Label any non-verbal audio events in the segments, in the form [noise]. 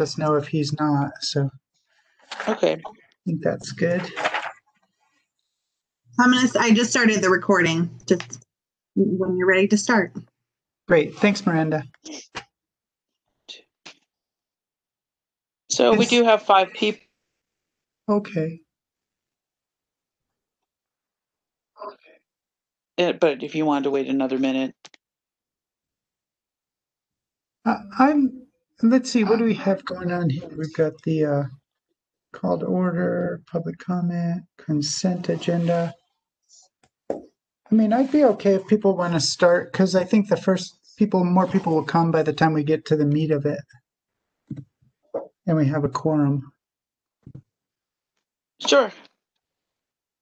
us know if he's not. So Okay. I think that's good. I'm gonna, I just started the recording, just when you're ready to start. Great. Thanks, Miranda. so we Yes. do have five people. Okay. But if you wanted to wait another minute, Uh, I'm, let's see, what do we have going on here? We've got the uh, call to order, public comment, consent agenda. I mean, I'd be okay if people want to start because I think the first people, more people will come by the time we get to the meat of it. And we have a quorum. sure.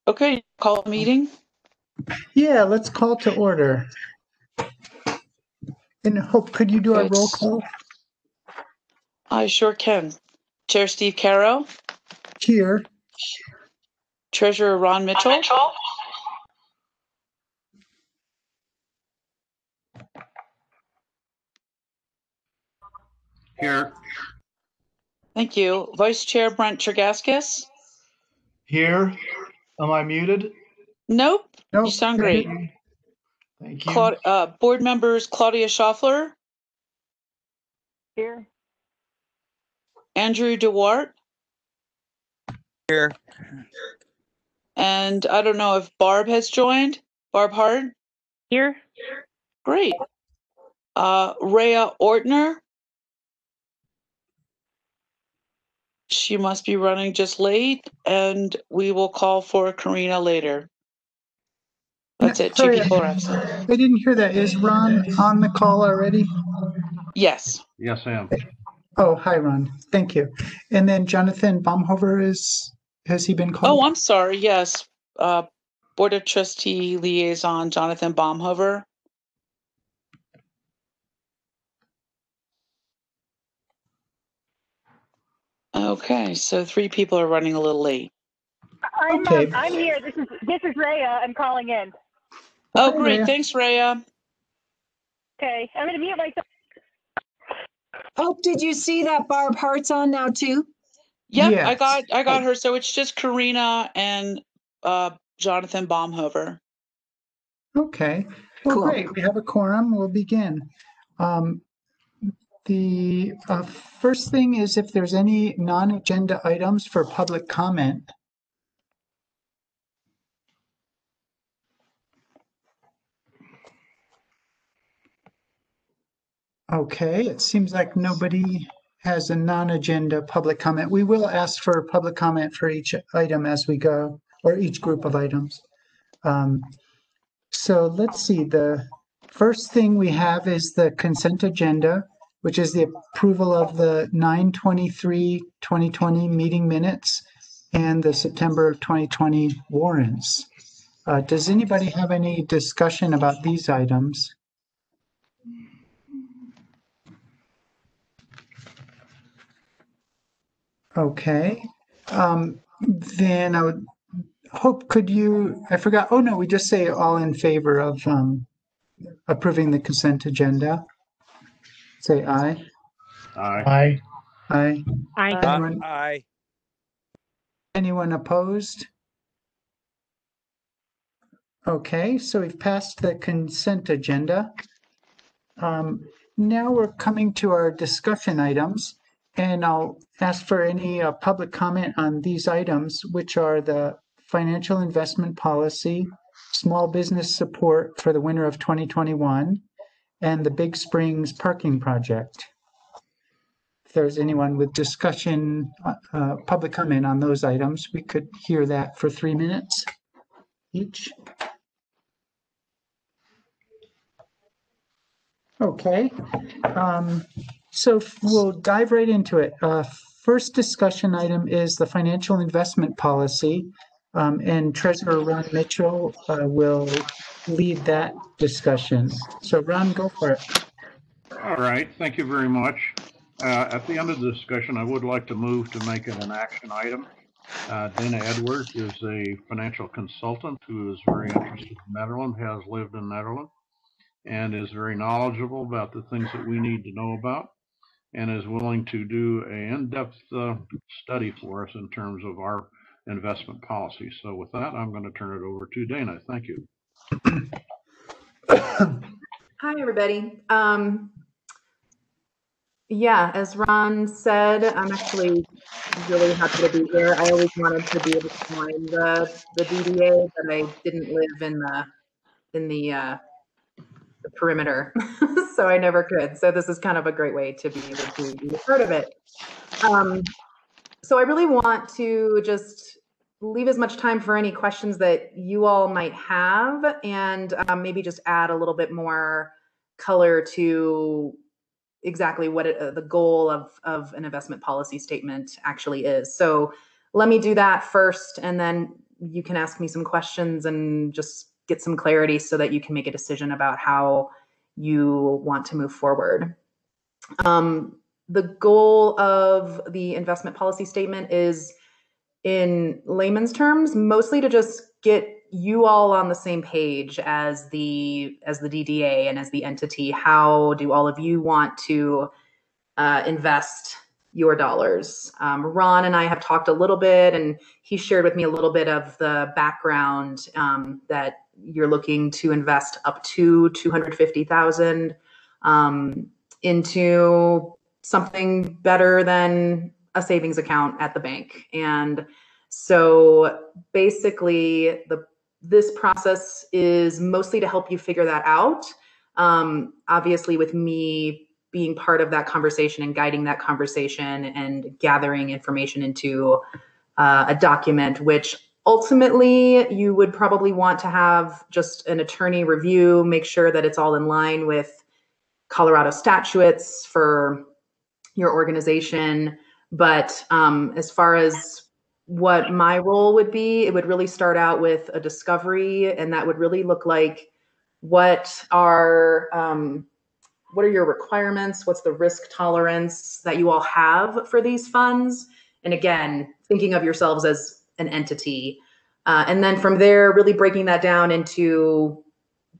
Okay, call meeting. Yeah, let's call to order. And Hope, could you do a roll call I sure can. Chair Steve Caro, here? Treasurer Ron Mitchell, Here. thank you. Vice Chair Brent Tregaskis. Here. Am I muted? Nope, No, you sound great. Thank you. Claud- uh, board members Claudia Schaffler, Here. Andrew DeWart. Here. And I don't know if Barb has joined. Barb Hart, Here. great. Uh, Rhea Ortner. She must be running just late, and we will call for Karina later. That's it. Two Sorry, people are absent. I didn't hear that. Is Ron on the call already? Yes. Yes, I am. Oh, hi, Ron. Thank you. And then Jonathan Baumhover is, has he been called? Oh. I'm sorry. Yes. Uh, Board of Trustee Liaison Jonathan Baumhover. Okay, so three people are running a little late. I'm, Okay. um, I'm here. This is this is Rhea. I'm calling in. Oh, Hi, great. Rhea. Thanks, Rhea. Okay. I'm gonna mute myself. Oh, did you see that Barb Hart's on now too? Yep, I got I got her. So it's just Karina and uh, Jonathan Baumhover. Okay. Well, Cool. great. We have a quorum. We'll begin. Um, the uh, first thing is if there's any non-agenda items for public comment. Okay, it seems like nobody has a non-agenda public comment. We will ask for public comment for each item as we go, or each group of items. Um, so let's see, the first thing we have is the consent agenda, which is the approval of the 9/23/2020 meeting minutes and the September of 2020 warrants. Uh, Does anybody have any discussion about these items? Okay, um, then I would Hope, could you, I forgot, oh no, we just say all in favor of um, approving the consent agenda. Say aye. Aye. Aye. Aye. I Anyone, Aye. anyone opposed? Okay, so we've passed the consent agenda. Um, Now we're coming to our discussion items, and I'll ask for any uh, public comment on these items, which are the financial investment policy, small business support for the winter of 2021, and the Big Springs parking project. If there's anyone with discussion, uh, uh, public comment on those items, we could hear that for three minutes each. Okay, um, so we'll dive right into it. Uh, first discussion item is the financial investment policy. Um, and Treasurer Ron Mitchell, uh, will lead that discussion. So Ron, go for it. All right, thank you very much. Uh, At the end of the discussion, I would like to move to make it an action item. Uh, Dana Edwards is a financial consultant who is very interested in Nederland, has lived in Nederland, and is very knowledgeable about the things that we need to know about. And is willing to do a in-depth uh, study for us in terms of our investment policy. So with that, I'm going to turn it over to Dana. Thank you. Hi, everybody. Um, yeah, as Ron said, I'm actually really happy to be here. I always wanted to be able to join the, the DDA, but I didn't live in the, in the, uh, the perimeter, [laughs] so I never could. So this is kind of a great way to be able to be a part of it. Um, so I really want to just leave as much time for any questions that you all might have and um, maybe just add a little bit more color to exactly what it, uh, the goal of, of an investment policy statement actually is. So let me do that first, and then you can ask me some questions and just get some clarity so that you can make a decision about how you want to move forward. Um, the goal of the investment policy statement is in layman's terms, mostly to just get you all on the same page as the as the DDA and as the entity. How do all of you want to uh, invest your dollars? Um, Ron and I have talked a little bit, and he shared with me a little bit of the background um, that you're looking to invest up to two hundred fifty thousand um, into something better than a savings account at the bank. And so basically the this process is mostly to help you figure that out. Um, obviously with me being part of that conversation and guiding that conversation and gathering information into uh, a document, which ultimately you would probably want to have just an attorney review, make sure that it's all in line with Colorado statutes for your organization. But um, as far as what my role would be, it would really start out with a discovery, and that would really look like what are um, what are your requirements? What's the risk tolerance that you all have for these funds? And again, thinking of yourselves as an entity, uh, and then from there, really breaking that down into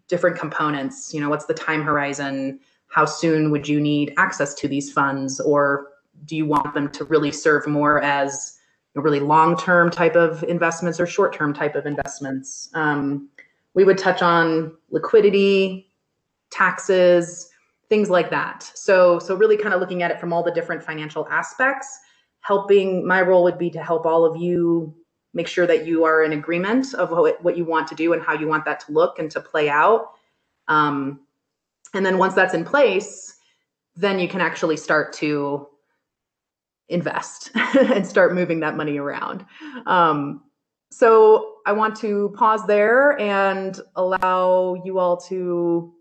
different components. You know, what's the time horizon? How soon would you need access to these funds, or do you want them to really serve more as really long-term type of investments or short-term type of investments. Um, we would touch on liquidity, taxes, things like that. So, so really kind of looking at it from all the different financial aspects, helping my role would be to help all of you make sure that you are in agreement of what, what you want to do and how you want that to look and to play out. Um, and then once that's in place, then you can actually start to invest [laughs] and start moving that money around. Um, so I want to pause there and allow you all to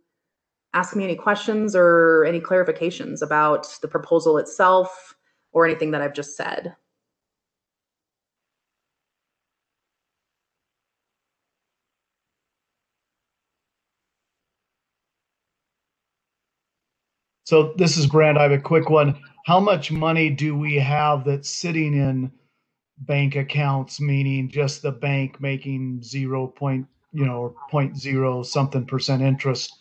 ask me any questions or any clarifications about the proposal itself or anything that I've just said. So this is Brent. I have a quick one. How much money do we have that's sitting in bank accounts, meaning just the bank making zero point, you know, point zero something percent interest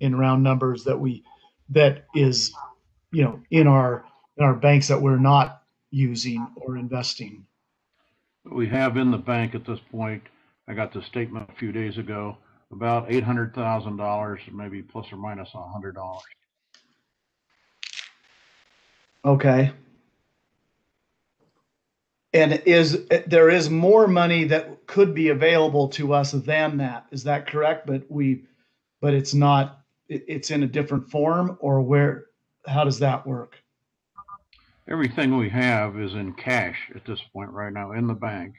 in round numbers that we that is, you know, in our in our banks that we're not using or investing? We have in the bank at this point, I got the statement a few days ago, about eight hundred thousand dollars, maybe plus or minus a hundred dollars. Okay. And is, there is more money that could be available to us than that. Is that correct? But we, but it's not, it's in a different form or where, how does that work? Everything we have is in cash at this point right now in the bank.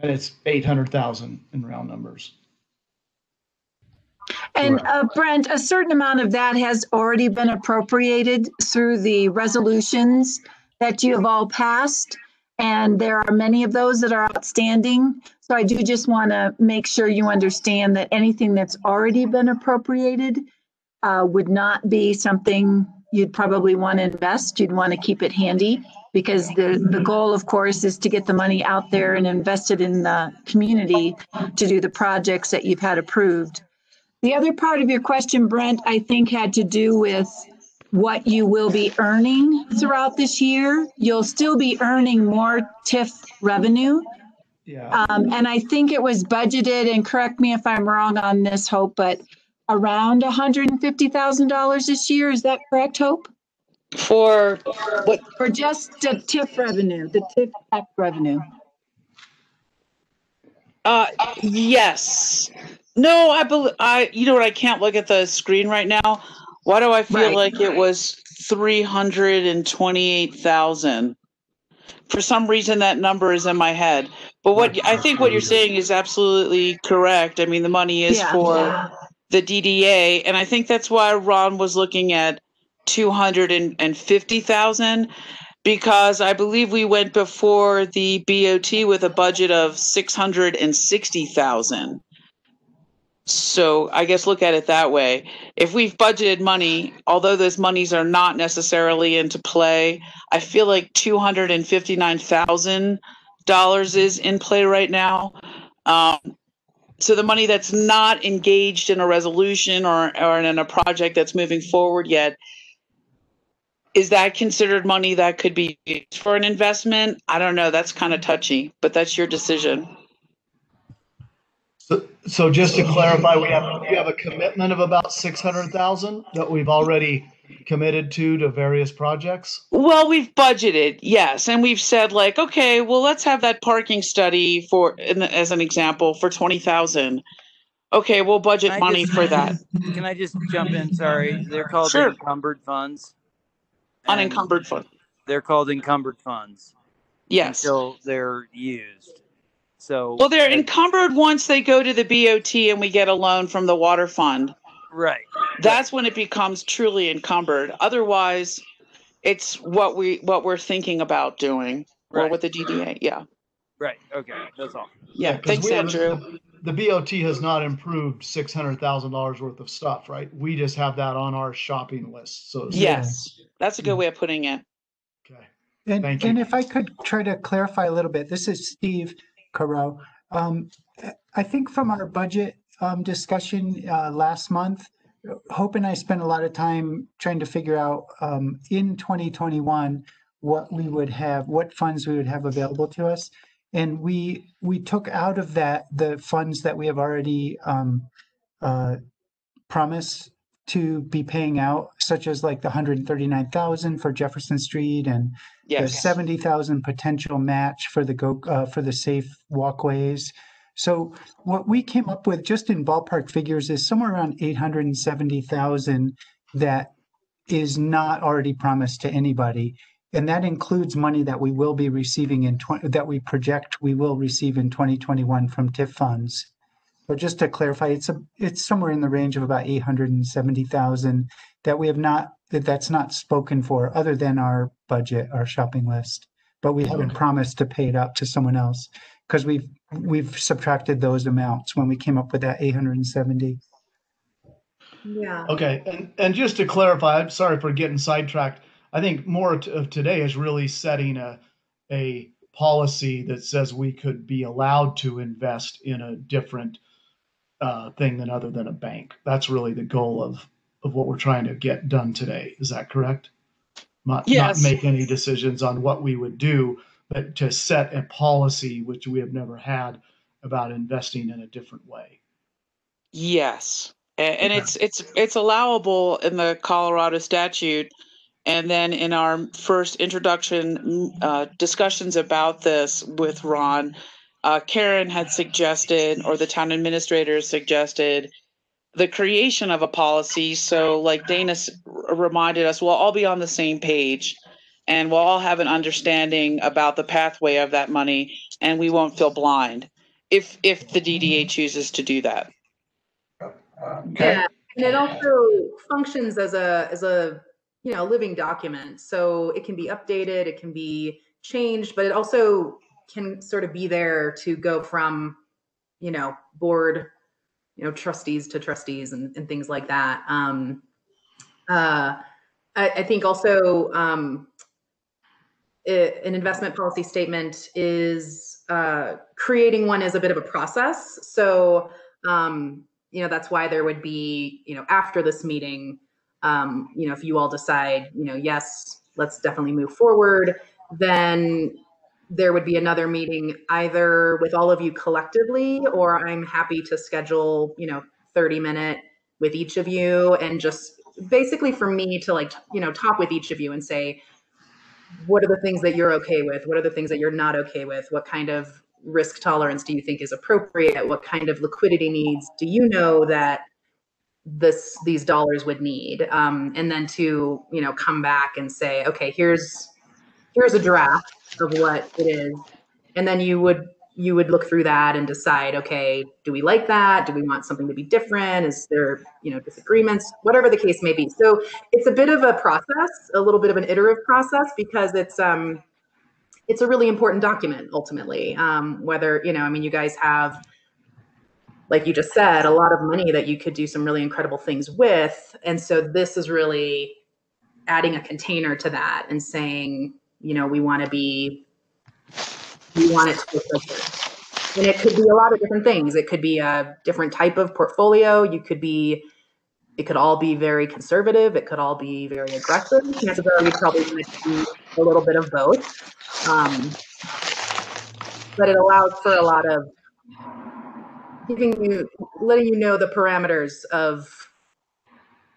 And it's eight hundred thousand in round numbers. And uh, Brent, a certain amount of that has already been appropriated through the resolutions that you have all passed. And there are many of those that are outstanding. So I do just want to make sure you understand that anything that's already been appropriated uh, would not be something you'd probably want to invest. You'd want to keep it handy because the, the goal, of course, is to get the money out there and invested in the community to do the projects that you've had approved. The other part of your question, Brent, I think had to do with what you will be earning throughout this year. You'll still be earning more TIF revenue. Yeah. Um, and I think it was budgeted, and correct me if I'm wrong on this, Hope, but around $150,000 this year. Is that correct, Hope? For what, For just the TIF revenue, the TIF tax revenue? uh, yes. No, I believe, I, you know what, I can't look at the screen right now. Why do I feel Right. like it was three hundred and twenty-eight thousand? For some reason, that number is in my head. But what, I think what you're saying is absolutely correct. I mean, the money is Yeah. for the DDA, and I think that's why Ron was looking at two hundred and fifty thousand because I believe we went before the BOT with a budget of six hundred and sixty thousand. So I guess look at it that way. If we've budgeted money, although those monies are not necessarily into play, I feel like two hundred and fifty nine thousand dollars is in play right now. Um, so the money that's not engaged in a resolution or, or in a project that's moving forward yet, is that considered money that could be used for an investment? I don't know. That's kind of touchy, but that's your decision. So, so just to clarify, we have, we have a commitment of about 600,000 that we've already committed to, to various projects? Well, we've budgeted, yes, and we've said like, okay, well, let's have that parking study for, in the, as an example, for twenty thousand. Okay, we'll budget I money just- for that. [laughs] Can I just jump in? Sorry, they're called Sure. encumbered funds. And Unencumbered fund. They're called encumbered funds Yes. until they're used. So. Well, they're encumbered once they go to the BOT and we get a loan from the water fund. Right. That's when it becomes truly encumbered. Otherwise, it's what we what we're thinking about doing or Right. with the DDA. Yeah. Right. Okay. That's all. Yeah. Thanks, Andrew. The BOT has not improved $600,000 worth of stuff, right? We just have that on our shopping list, so. to speak. Yes. That's a good mm. way of putting it. Okay. And, Thank you. and if I could try to clarify a little bit, this is Steve Caro. Um, I think from our budget um, discussion uh, last month, Hope and I spent a lot of time trying to figure out um, in 2021 what we would have, what funds we would have available to us. And we we took out of that the funds that we have already um, uh, promised to be paying out, such as like the 139,000 for Jefferson Street and the Yes. seventy thousand potential match for the go, uh, for the safe walkways. So what we came up with just in ballpark figures is somewhere around eight hundred and seventy thousand that is not already promised to anybody. And that includes money that we will be receiving in twenty, that we project we will receive in twenty twenty-one from TIF funds. But just to clarify, it's a, it's somewhere in the range of about eight hundred and seventy thousand that we have not, that that's not spoken for, other than our budget, our shopping list. But we haven't promised to pay it out to someone else, because we've, we've subtracted those amounts when we came up with that eight hundred and seventy. Yeah. Okay, and, and just to clarify, I'm sorry for getting sidetracked. I think more t- of today is really setting a, a policy that says we could be allowed to invest in a different uh, thing than other than a bank. That's really the goal of, of what we're trying to get done today. Is that correct? Not, Yes. not make any decisions on what we would do, but to set a policy, which we have never had, about investing in a different way. Yes. And Okay. it's it's it's allowable in the Colorado statute. And then in our first introduction mm, uh, discussions about this with Ron, uh, Karen had suggested, or the town administrator suggested, the creation of a policy. So, like Dana s- r- reminded us, we'll all be on the same page, and we'll all have an understanding about the pathway of that money, and we won't feel blind if if the DDA chooses to do that. Okay. Yeah, and it also functions as a as a you know living document, so it can be updated, it can be changed, but it also can sort of be there to go from you know board you know trustees to trustees and, and things like that. Um, uh, I, I think also um, i- an investment policy statement is uh, creating one is a bit of a process. So um, you know that's why there would be you know after this meeting um, you know, if you all decide, you know, yes, let's definitely move forward, then there would be another meeting either with all of you collectively, or I'm happy to schedule, you know, 30 minute with each of you and just basically for me to like, you know, talk with each of you and say, what are the things that you're okay with? What are the things that you're not okay with? What kind of risk tolerance do you think is appropriate? What kind of liquidity needs do you know that this these dollars would need? Um, and then to you know come back and say, okay, here's here's a draft of what it is, and then you would you would look through that and decide, okay, do we like that? Do we want something to be different? Is there, you know, disagreements? Whatever the case may be. So it's a bit of a process, a little bit of an iterative process because it's um it's a really important document ultimately. Um, whether, you know, I mean, you guys have like you just said, a lot of money that you could do some really incredible things with. And so this is really adding a container to that and saying, you know, we want to be we want it to look like this. And it could be a lot of different things. It could be a different type of portfolio. You could be, it could all be very conservative. It could all be very aggressive. Chances are we probably going to do a little bit of both. Um, but it allows for a lot of giving you, letting you know the parameters of,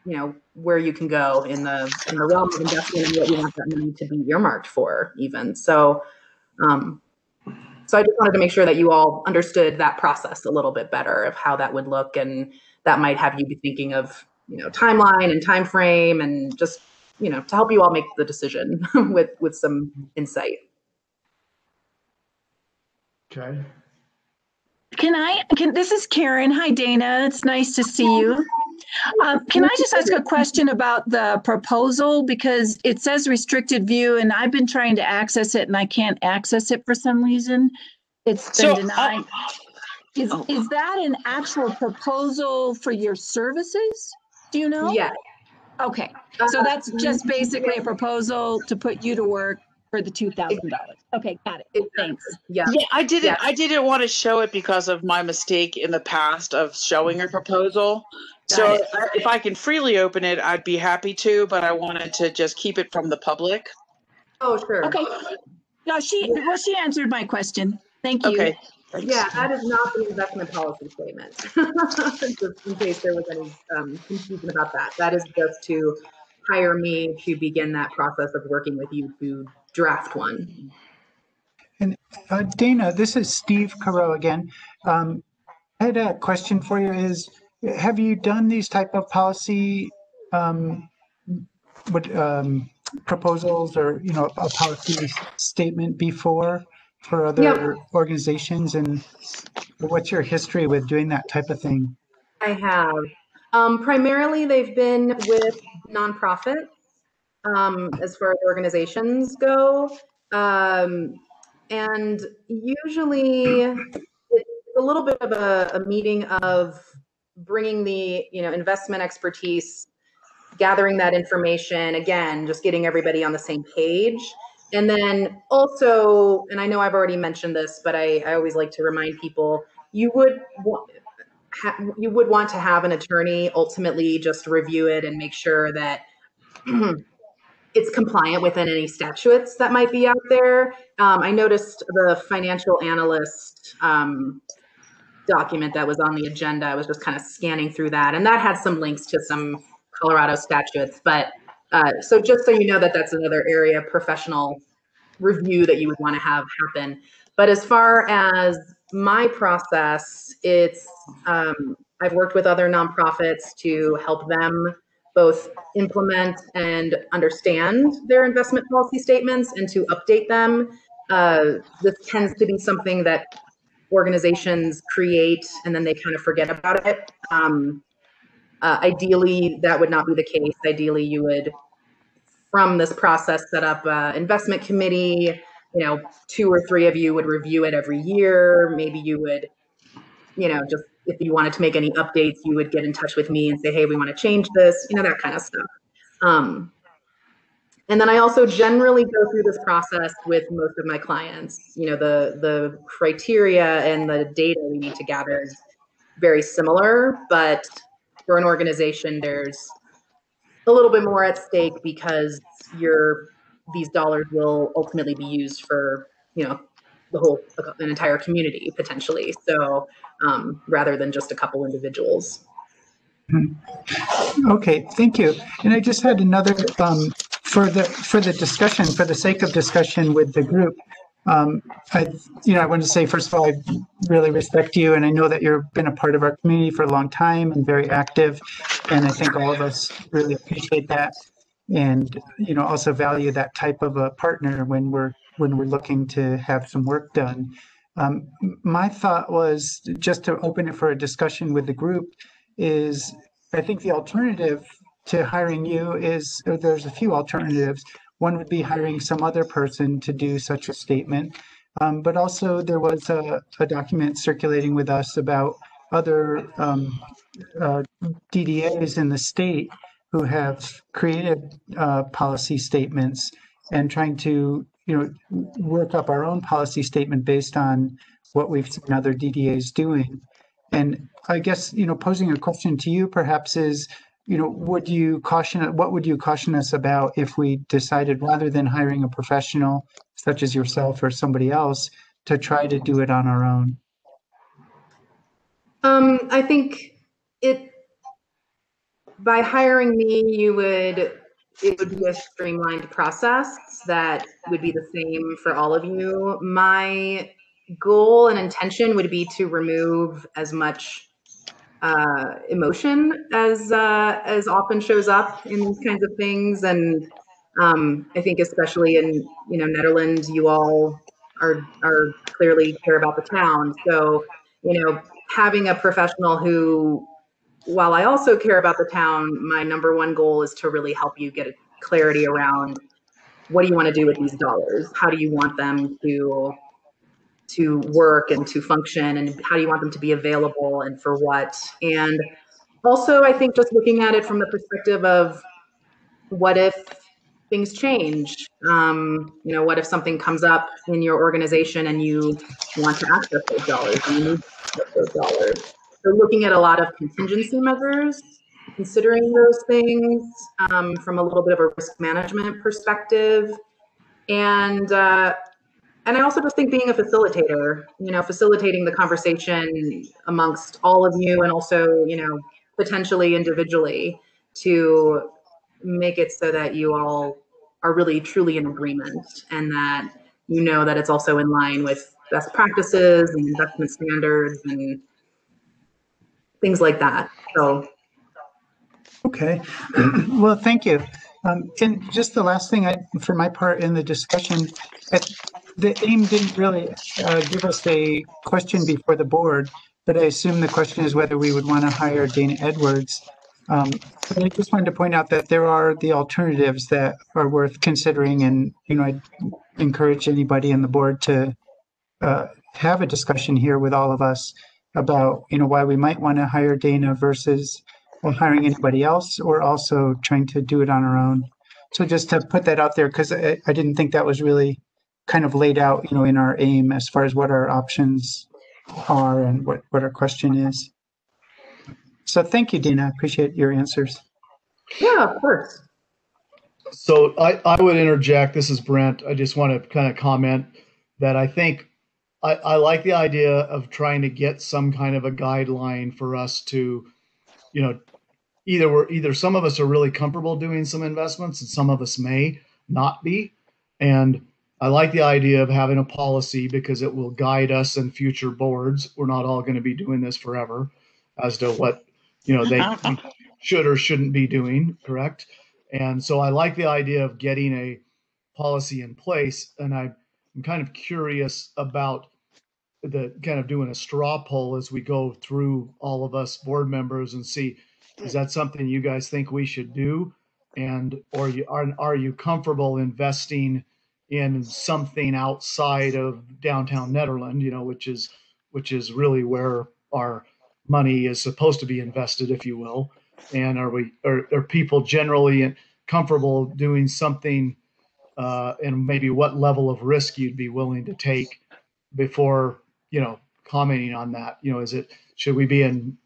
you know, where you can go in the in the realm of investment and what you want that money to be earmarked for, even. So, um, so I just wanted to make sure that you all understood that process a little bit better of how that would look, and that might have you be thinking of you know timeline and time frame, and just you know to help you all make the decision [laughs] with with some insight. Okay. Can I, can, this is Karen. Hi, Dana. It's nice to see you. Um, can I just ask a question about the proposal? Because it says restricted view and I've been trying to access it and I can't access it for some reason. It's been uh, denied. Is, oh. is that an actual proposal for your services? Do you know? Yeah. Okay, so Uh, that's just basically a proposal to put you to work for the two thousand dollars. Okay, got it. Exactly. Thanks. Yeah. Yeah, I didn't. Yes. I didn't want to show it because of my mistake in the past of showing a proposal. So Got I- if I can freely open it, I'd be happy to. But I wanted to just keep it from the public. Oh, sure. Okay. No, she, well, she answered my question. Thank you. Okay. Yeah, that is not the investment policy statement. [laughs] Just in case there was any um, confusion about that. That is just to hire me to begin that process of working with you to draft one. Uh, Dana, this is Steve Caro again. Um, I had a question for you is, have you done these type of policy um, what, um, proposals or, you know, a policy statement before for other organizations? And what's your history with doing that type of thing? I have. Um, primarily, they've been with nonprofits um, as far as organizations go. Um, and usually it's a little bit of a, a meeting of bringing the you know investment expertise gathering that information again just getting everybody on the same page and then also and i know i've already mentioned this but i, I always like to remind people you would wa- ha- you would want to have an attorney ultimately just review it and make sure that [clears throat] it's compliant within any statutes that might be out there. Um, I noticed the financial analyst um, document that was on the agenda. I was just kind of scanning through that, and that had some links to some Colorado statutes. But uh, so just so you know that that's another area of professional review that you would want to have happen. But as far as my process, it's um, I've worked with other nonprofits to help them both implement and understand their investment policy statements and to update them. Uh, this tends to be something that organizations create and then they kind of forget about it. Um, uh, ideally, that would not be the case. Ideally, you would, from this process, set up an investment committee. You know, two or three of you would review it every year. Maybe you would, you know, just if you wanted to make any updates, you would get in touch with me and say, hey, we want to change this, you know, that kind of stuff. Um, and then I also generally go through this process with most of my clients. You know, the the criteria and the data we need to gather is very similar, but for an organization, there's a little bit more at stake because your these dollars will ultimately be used for you know the whole an entire community potentially. So um, rather than just a couple individuals. Okay, thank you. And I just had another, um, for the, for the discussion, for the sake of discussion with the group. Um, I, you know, I want to say, first of all, I really respect you and I know that you've been a part of our community for a long time and very active. And I think all of us really appreciate that. And, you know, also value that type of a partner when we're, when we're looking to have some work done. Um, my thought was just to open it for a discussion with the group is I think the alternative to hiring you is there's a few alternatives. One would be hiring some other person to do such a statement. Um, but also, there was a, a, document circulating with us about other um, uh, DDAs in the state who have created uh, policy statements and trying to, you know, work up our own policy statement based on what we've seen other DDAs doing. And I guess, you know, posing a question to you perhaps is, you know, would you caution, what would you caution us about if we decided rather than hiring a professional such as yourself or somebody else to try to do it on our own? Um, I think it, by hiring me, you would, it would be a streamlined process that would be the same for all of you. My goal and intention would be to remove as much uh, emotion as uh, as often shows up in these kinds of things, and um, I think especially in you know Nederland, you all are are clearly care about the town. So you know having a professional who, while I also care about the town, my number one goal is to really help you get clarity around what do you want to do with these dollars? How do you want them to to work and to function and how do you want them to be available and for what? And also i think just looking at it from the perspective of what if things change? Um, you know what if something comes up in your organization and you want to access those dollars you need those dollars? So looking at a lot of contingency measures considering those things um, from a little bit of a risk management perspective. And uh, and I also just think being a facilitator, you know, facilitating the conversation amongst all of you and also, you know, potentially individually to make it so that you all are really truly in agreement and that you know that it's also in line with best practices and investment standards and things like that. So Okay. [clears throat] well, thank you. Um, and just the last thing I, for my part in the discussion, the AIM didn't really uh, give us a question before the board, but I assume the question is whether we would want to hire Dana Edwards. Um, but I just wanted to point out that there are the alternatives that are worth considering, and you know, I encourage anybody in the board to uh, have a discussion here with all of us about you know why we might want to hire Dana versus well, hiring anybody else, or also trying to do it on our own. So just to put that out there, because I, I didn't think that was really kind of laid out, you know, in our aim as far as what our options are and what, what our question is. So thank you, Dana. I appreciate your answers. Yeah, of course. So I, I would interject. This is Brent. I just want to kind of comment that I think I, I like the idea of trying to get some kind of a guideline for us to, you know, either we're either some of us are really comfortable doing some investments and some of us may not be. And I like the idea of having a policy because it will guide us and future boards. We're not all going to be doing this forever as to what, you know, they [laughs] should or shouldn't be doing, correct? And so I like the idea of getting a policy in place. And I, I'm kind of curious about the kind of doing a straw poll as we go through all of us board members and see is that something you guys think we should do? And or you are are you comfortable investing in something outside of downtown Nederland, you know, which is which is really where our money is supposed to be invested, if you will. And are we are, are people generally comfortable doing something uh, and maybe what level of risk you'd be willing to take before you know commenting on that you know is it should we be in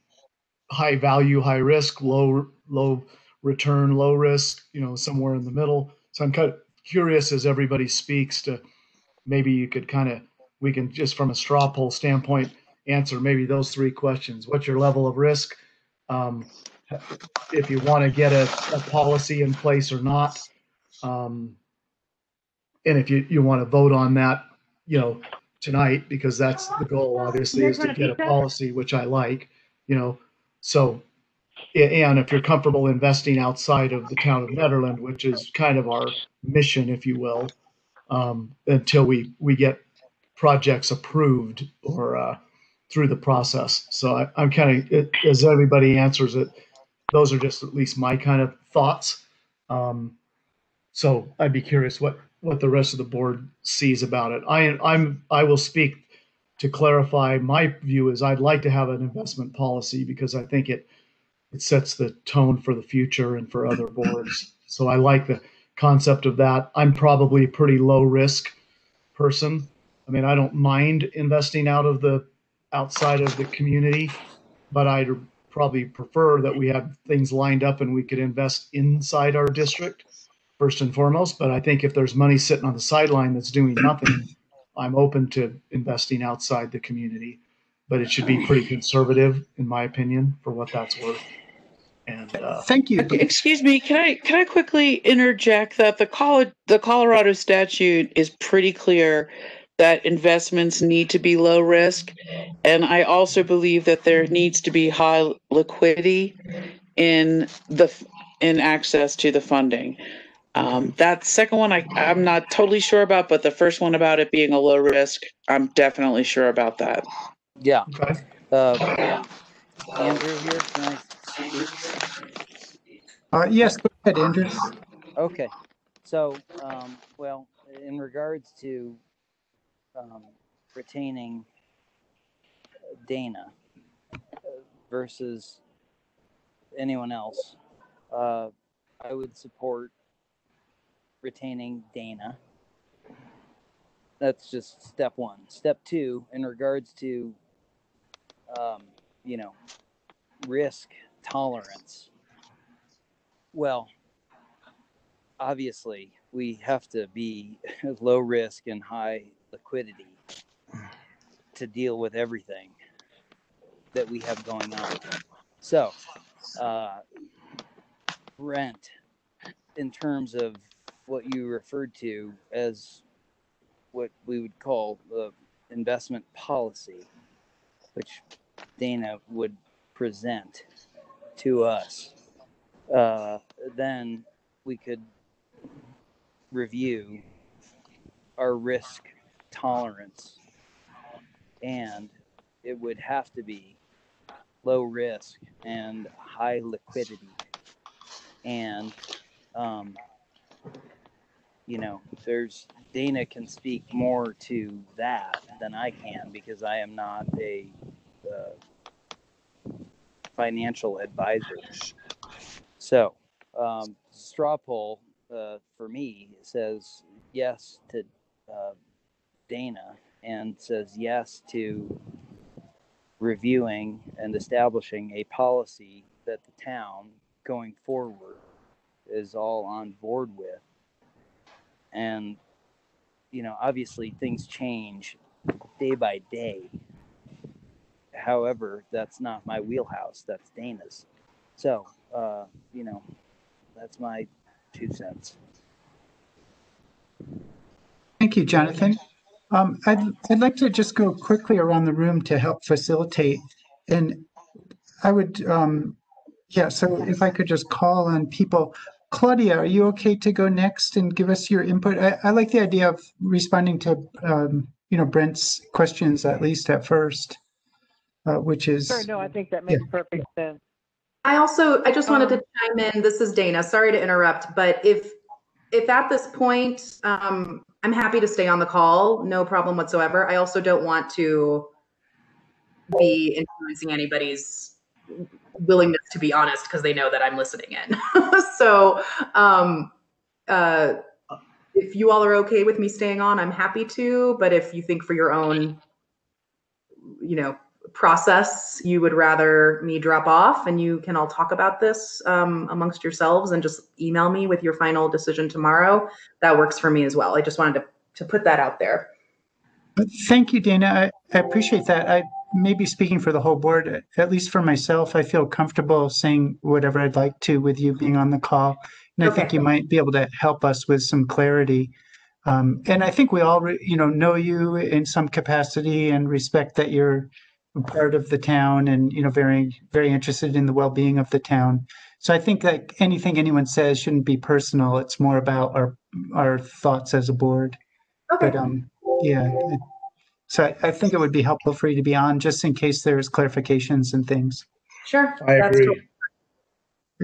high value high risk low low return, low risk, you know, somewhere in the middle. So I'm kind of curious as everybody speaks to maybe you could kind of, we can just from a straw poll standpoint, answer maybe those three questions. What's your level of risk? Um, if you want to get a, a policy in place or not. Um, and if you, you want to vote on that, you know, tonight, because that's the goal, obviously, is to get a policy, which I like, you know. So, and if you're comfortable investing outside of the town of Nederland, which is kind of our mission, if you will, um, until we, we get projects approved or, uh, through the process. So I, I'm kind of, as everybody answers it, those are just at least my kind of thoughts. Um, so I'd be curious what, what the rest of the board sees about it. I, I'm, I will speak to clarify my view is I'd like to have an investment policy because I think it, it sets the tone for the future and for other boards. So I like the concept of that. I'm probably a pretty low risk person. I mean, I don't mind investing out of the, outside of the community, but I'd probably prefer that we have things lined up and we could invest inside our district first and foremost. But I think if there's money sitting on the sideline that's doing nothing, I'm open to investing outside the community. But it should be pretty conservative, in my opinion, for what that's worth. And uh, Thank you. Excuse me, can I, can I quickly interject that the Colo- the Colorado statute is pretty clear that investments need to be low risk. And I also believe that there needs to be high liquidity in the, in access to the funding. Um, that second one, I, I'm not totally sure about, but the first one about it being a low risk, I'm definitely sure about that. Yeah. okay. Uh, Andrew here, can I speak? Uh, yes, go ahead, Andrew. Okay, so, um, well, in regards to, um, retaining Dana versus anyone else, uh, I would support retaining Dana. That's just step one. Step two, in regards to, um, you know, risk tolerance. Well, obviously, we have to be [laughs] low risk and high liquidity to deal with everything that we have going on. So, uh, Brent, in terms of what you referred to as what we would call the investment policy, which Dana would present to us, uh, then we could review our risk tolerance. And it would have to be low risk and high liquidity. And um, you know there's dana can speak more to that than i can because i am not a uh, financial advisors. so um, straw poll uh, for me says yes to uh, Dana and says yes to reviewing and establishing a policy that the town going forward is all on board with. And, you know, obviously things change day by day. However, that's not my wheelhouse, that's Dana's. So, uh, you know, that's my two cents. Thank you, Jonathan. Um, I'd, I'd like to just go quickly around the room to help facilitate. And I would, um, yeah, so if I could just call on people. Claudia, are you okay to go next and give us your input? I, I like the idea of responding to, um, you know, Brent's questions at least at first, uh, which is. Sure, no, I think that makes perfect sense. I also, I just wanted to Um, chime in. This is Dana. Sorry to interrupt, but if, if at this point, um, I'm happy to stay on the call, no problem whatsoever. I also don't want to be influencing anybody's willingness to be honest because they know that I'm listening in. [laughs] so, um, uh, if you all are okay with me staying on, I'm happy to. But if you think for your own, you know, process you would rather me drop off and you can all talk about this um, amongst yourselves and just email me with your final decision tomorrow, that works for me as well. I just wanted to, to put that out there. Thank you, Dana. I, I appreciate that. I may be speaking for the whole board. At least for myself, I feel comfortable saying whatever I'd like to with you being on the call. And I think you might be able to help us with some clarity. Um, and I think we all, you know, know you in some capacity and respect that you're part of the town and, you know, very, very interested in the well-being of the town. So I think that anything anyone says shouldn't be personal. It's more about our, our thoughts as a board. Okay. But, um, yeah. So I, I think it would be helpful for you to be on just in case there's clarifications and things. Sure. I That's agree. totally-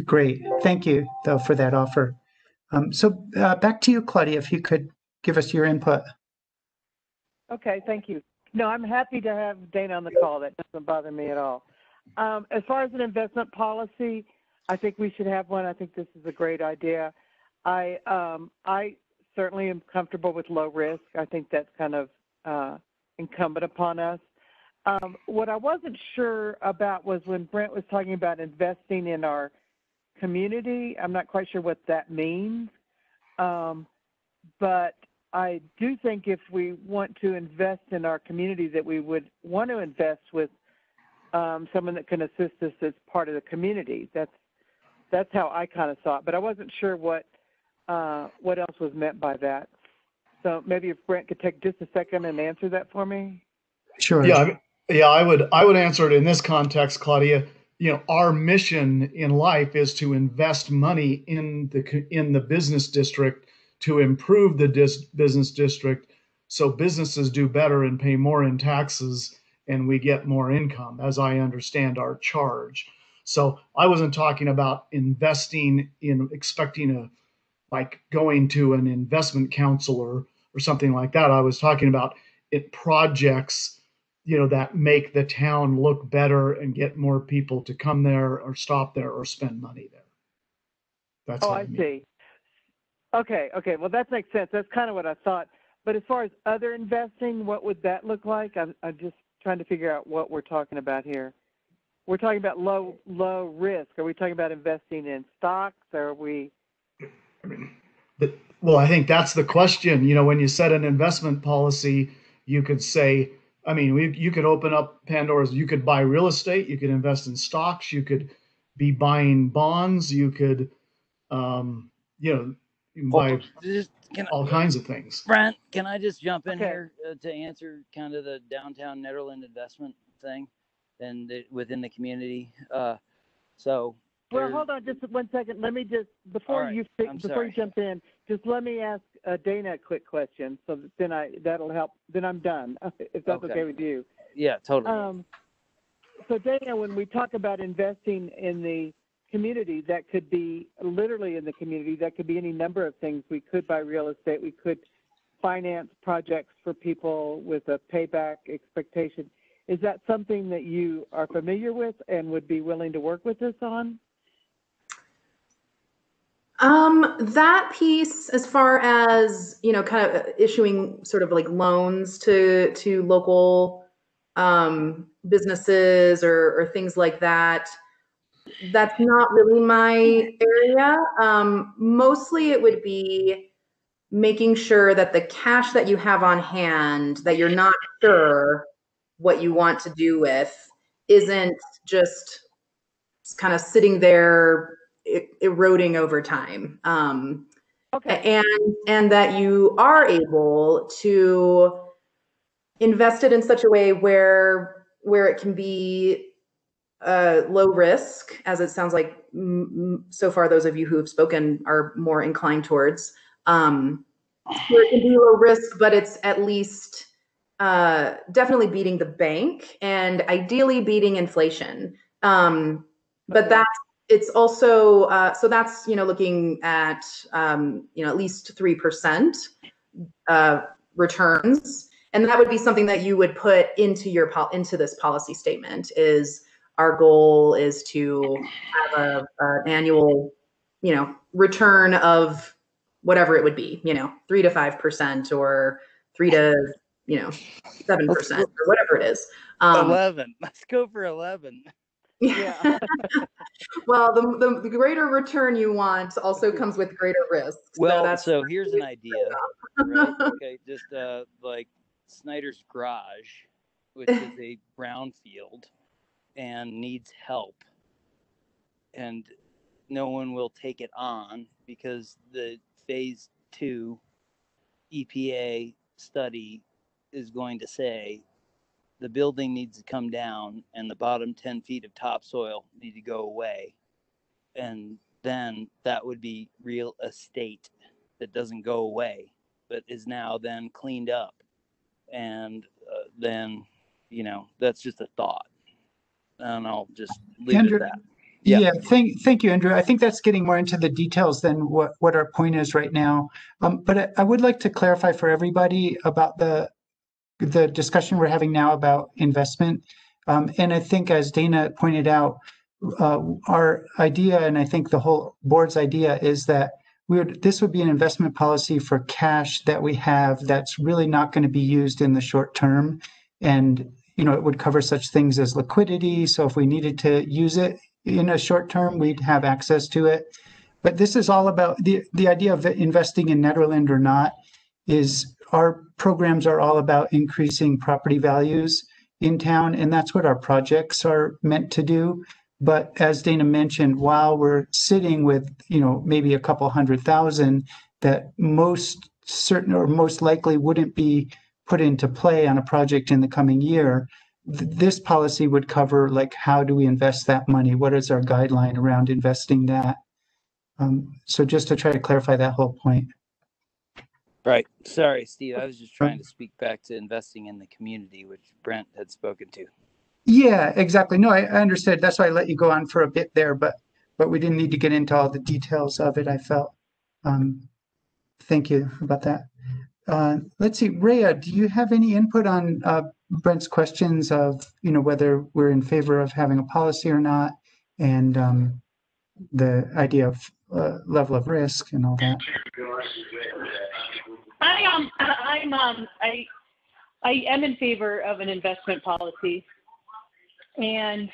Great. Thank you, though, for that offer. Um, so uh, back to you, Claudia, if you could give us your input. Okay, thank you. No, I'm happy to have Dana on the call. That doesn't bother me at all. Um, as far as an investment policy, I think we should have one. I think this is a great idea. I um, I certainly am comfortable with low risk. I think that's kind of uh, incumbent upon us. Um, what I wasn't sure about was when Brent was talking about investing in our community. I'm not quite sure what that means. Um, but I do think if we want to invest in our community, that we would want to invest with um, someone that can assist us as part of the community. That's that's how I kind of saw it, but I wasn't sure what uh, what else was meant by that. So maybe if Brent could take just a second and answer that for me. Sure. Yeah, I mean, yeah, I would I would answer it in this context, Claudia. You know, our mission in life is to invest money in the in the business district to improve the dis- business district so businesses do better and pay more in taxes and we get more income as I understand our charge. So I wasn't talking about investing in expecting a like going to an investment counselor or something like that. I was talking about it projects you know that make the town look better and get more people to come there or stop there or spend money there that's Oh, what I I mean. see. Okay, okay. Well, that makes sense. That's kind of what I thought. But as far as other investing, what would that look like? I'm, I'm just trying to figure out what we're talking about here. We're talking about low low risk. Are we talking about investing in stocks? Or are we? But- well i think that's the question you know when you set an investment policy you could say i mean we, you could open up pandora's you could buy real estate you could invest in stocks you could be buying bonds you could um, you know you can buy Just, can, all kinds of things Brent, can I just jump in Okay. here uh, to answer kind of the downtown Nederland investment thing and the, within the community? Uh, so, Well, hold on just one second. Let me just before right, you fi- I'm before you jump in, just let me ask uh, Dana a quick question. So that then I that'll help. Then I'm done. [laughs] If that's okay, Okay. with you. yeah, totally. Um, so Dana, when we talk about investing in the community, that could be literally in the community. That could be any number of things. We could buy real estate. We could finance projects for people with a payback expectation. Is that something that you are familiar with and would be willing to work with us on? Um, that piece, as far as you know, kind of issuing sort of like loans to to local um, businesses or, or things like that. That's not really my area. Um, mostly, it would be making sure that the cash that you have on hand, that you're not sure what you want to do with, isn't just kind of sitting there eroding over time. Um, Okay. and and that you are able to invest it in such a way where where it can be uh, low risk, as it sounds like mm, so far those of you who have spoken are more inclined towards. Um, it can be low risk, but it's at least uh, definitely beating the bank and ideally beating inflation. Um, but Okay. that's it's also uh, so that's you know looking at um, you know at least three percent uh, returns, and that would be something that you would put into your pol- into this policy statement. Is our goal is to have a, an annual you know return of whatever it would be, you know, three to five percent or three to you know, 7% or whatever it is. Um, 11. [laughs] Let's go for 11. Yeah. [laughs] [laughs] well, the, the, the greater return you want also comes with greater risk. Well, that's so here's an idea. Right? Okay, just uh, like Snyder's Garage, which is a brownfield and needs help. And no one will take it on because the phase two EPA study is going to say the building needs to come down and the bottom 10 feet of topsoil need to go away. And then that would be real estate that doesn't go away, but is now then cleaned up. And uh, then, you know, that's just a thought. And I'll just leave Andrew, it at that. Yeah. Yeah, thank, thank you, Andrew. I think that's getting more into the details than what, what our point is right now. Um, but I, I would like to clarify for everybody about the, the discussion we're having now about investment. Um, and I think as Dana pointed out, uh, our idea, and I think the whole board's idea is that we would, this would be an investment policy for cash that we have that's really not going to be used in the short term. And, you know, it would cover such things as liquidity. So if we needed to use it in a short term, we'd have access to it. But this is all about the, the idea of investing in Nederland or not is our programs are all about increasing property values in town, and that's what our projects are meant to do. But as Dana mentioned, while we're sitting with, you know, maybe a couple hundred thousand that most certain or most likely wouldn't be put into play on a project in the coming year, th- this policy would cover like how do we invest that money? What is our guideline around investing that? Um, so just to try to clarify that whole point. Right. Sorry, Steve. I was just trying to speak back to investing in the community, which Brent had spoken to. Yeah, exactly. No, I, I understood. That's why I let you go on for a bit there, but but we didn't need to get into all the details of it. I felt. Um, thank you about that. Uh, let's see, Rhea, do you have any input on uh, Brent's questions of you know whether we're in favor of having a policy or not, and um, the idea of uh, level of risk and all that? I um I'm um I I am in favor of an investment policy. And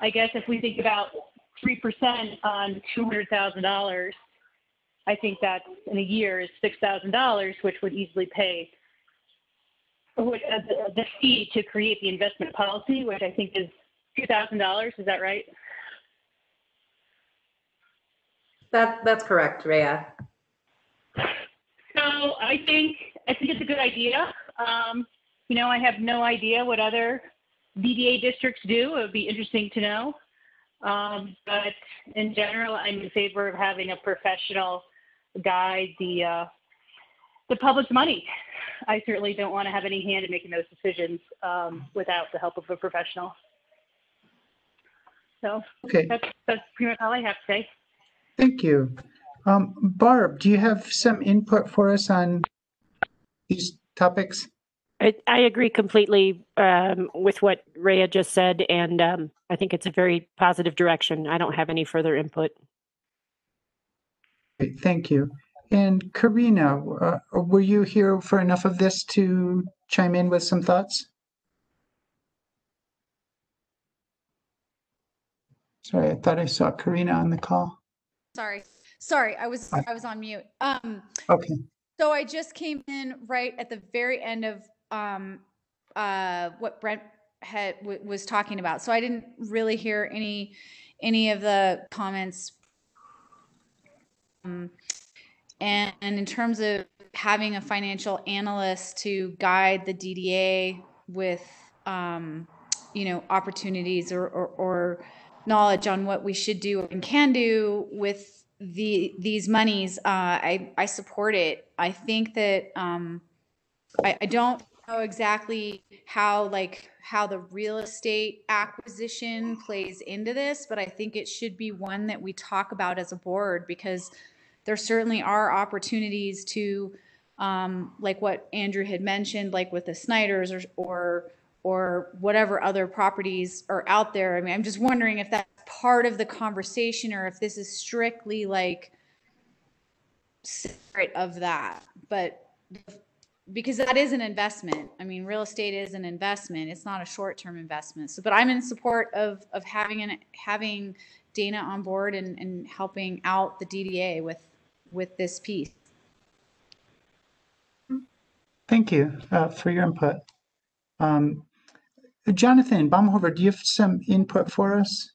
I guess if we think about three percent on two hundred thousand dollars, I think that's in a year is six thousand dollars, which would easily pay uh, the, the fee to create the investment policy, which I think is two thousand dollars. Is that right? That, that's correct, Rhea. So I think I think it's a good idea. Um, you know, I have no idea what other DDA districts do. It would be interesting to know. Um, but in general, I'm in favor of having a professional guide the uh, the public's money. I certainly don't want to have any hand in making those decisions um, without the help of a professional. So Okay, that's that's pretty much all I have to say. thank you. Um, Barb, do you have some input for us on these topics? I, I agree completely um, with what Rhea just said, and um, I think it's a very positive direction. I don't have any further input. Thank you. And Karina, uh, were you here for enough of this to chime in with some thoughts? Sorry, I thought I saw Karina on the call. Sorry. Sorry, I was I was on mute. Um Okay, so I just came in right at the very end of um uh what Brent had w- was talking about. So I didn't really hear any any of the comments um, and, and in terms of having a financial analyst to guide the DDA with, um, you know, opportunities or, or, or knowledge on what we should do and can do with the these monies, uh, I I support it. I think that um, I, I don't know exactly how like how the real estate acquisition plays into this, but I think it should be one that we talk about as a board because there certainly are opportunities to um, like what Andrew had mentioned, like with the Snyders or or or whatever other properties are out there. I mean, I'm just wondering if that's part of the conversation or if this is strictly like separate of that. But because that is an investment. I mean, real estate is an investment. It's not a short-term investment. So, but I'm in support of of having an having Dana on board and, and helping out the DDA with with this piece. Thank you uh, for your input. Um, Jonathan Baumhover, do you have some input for us?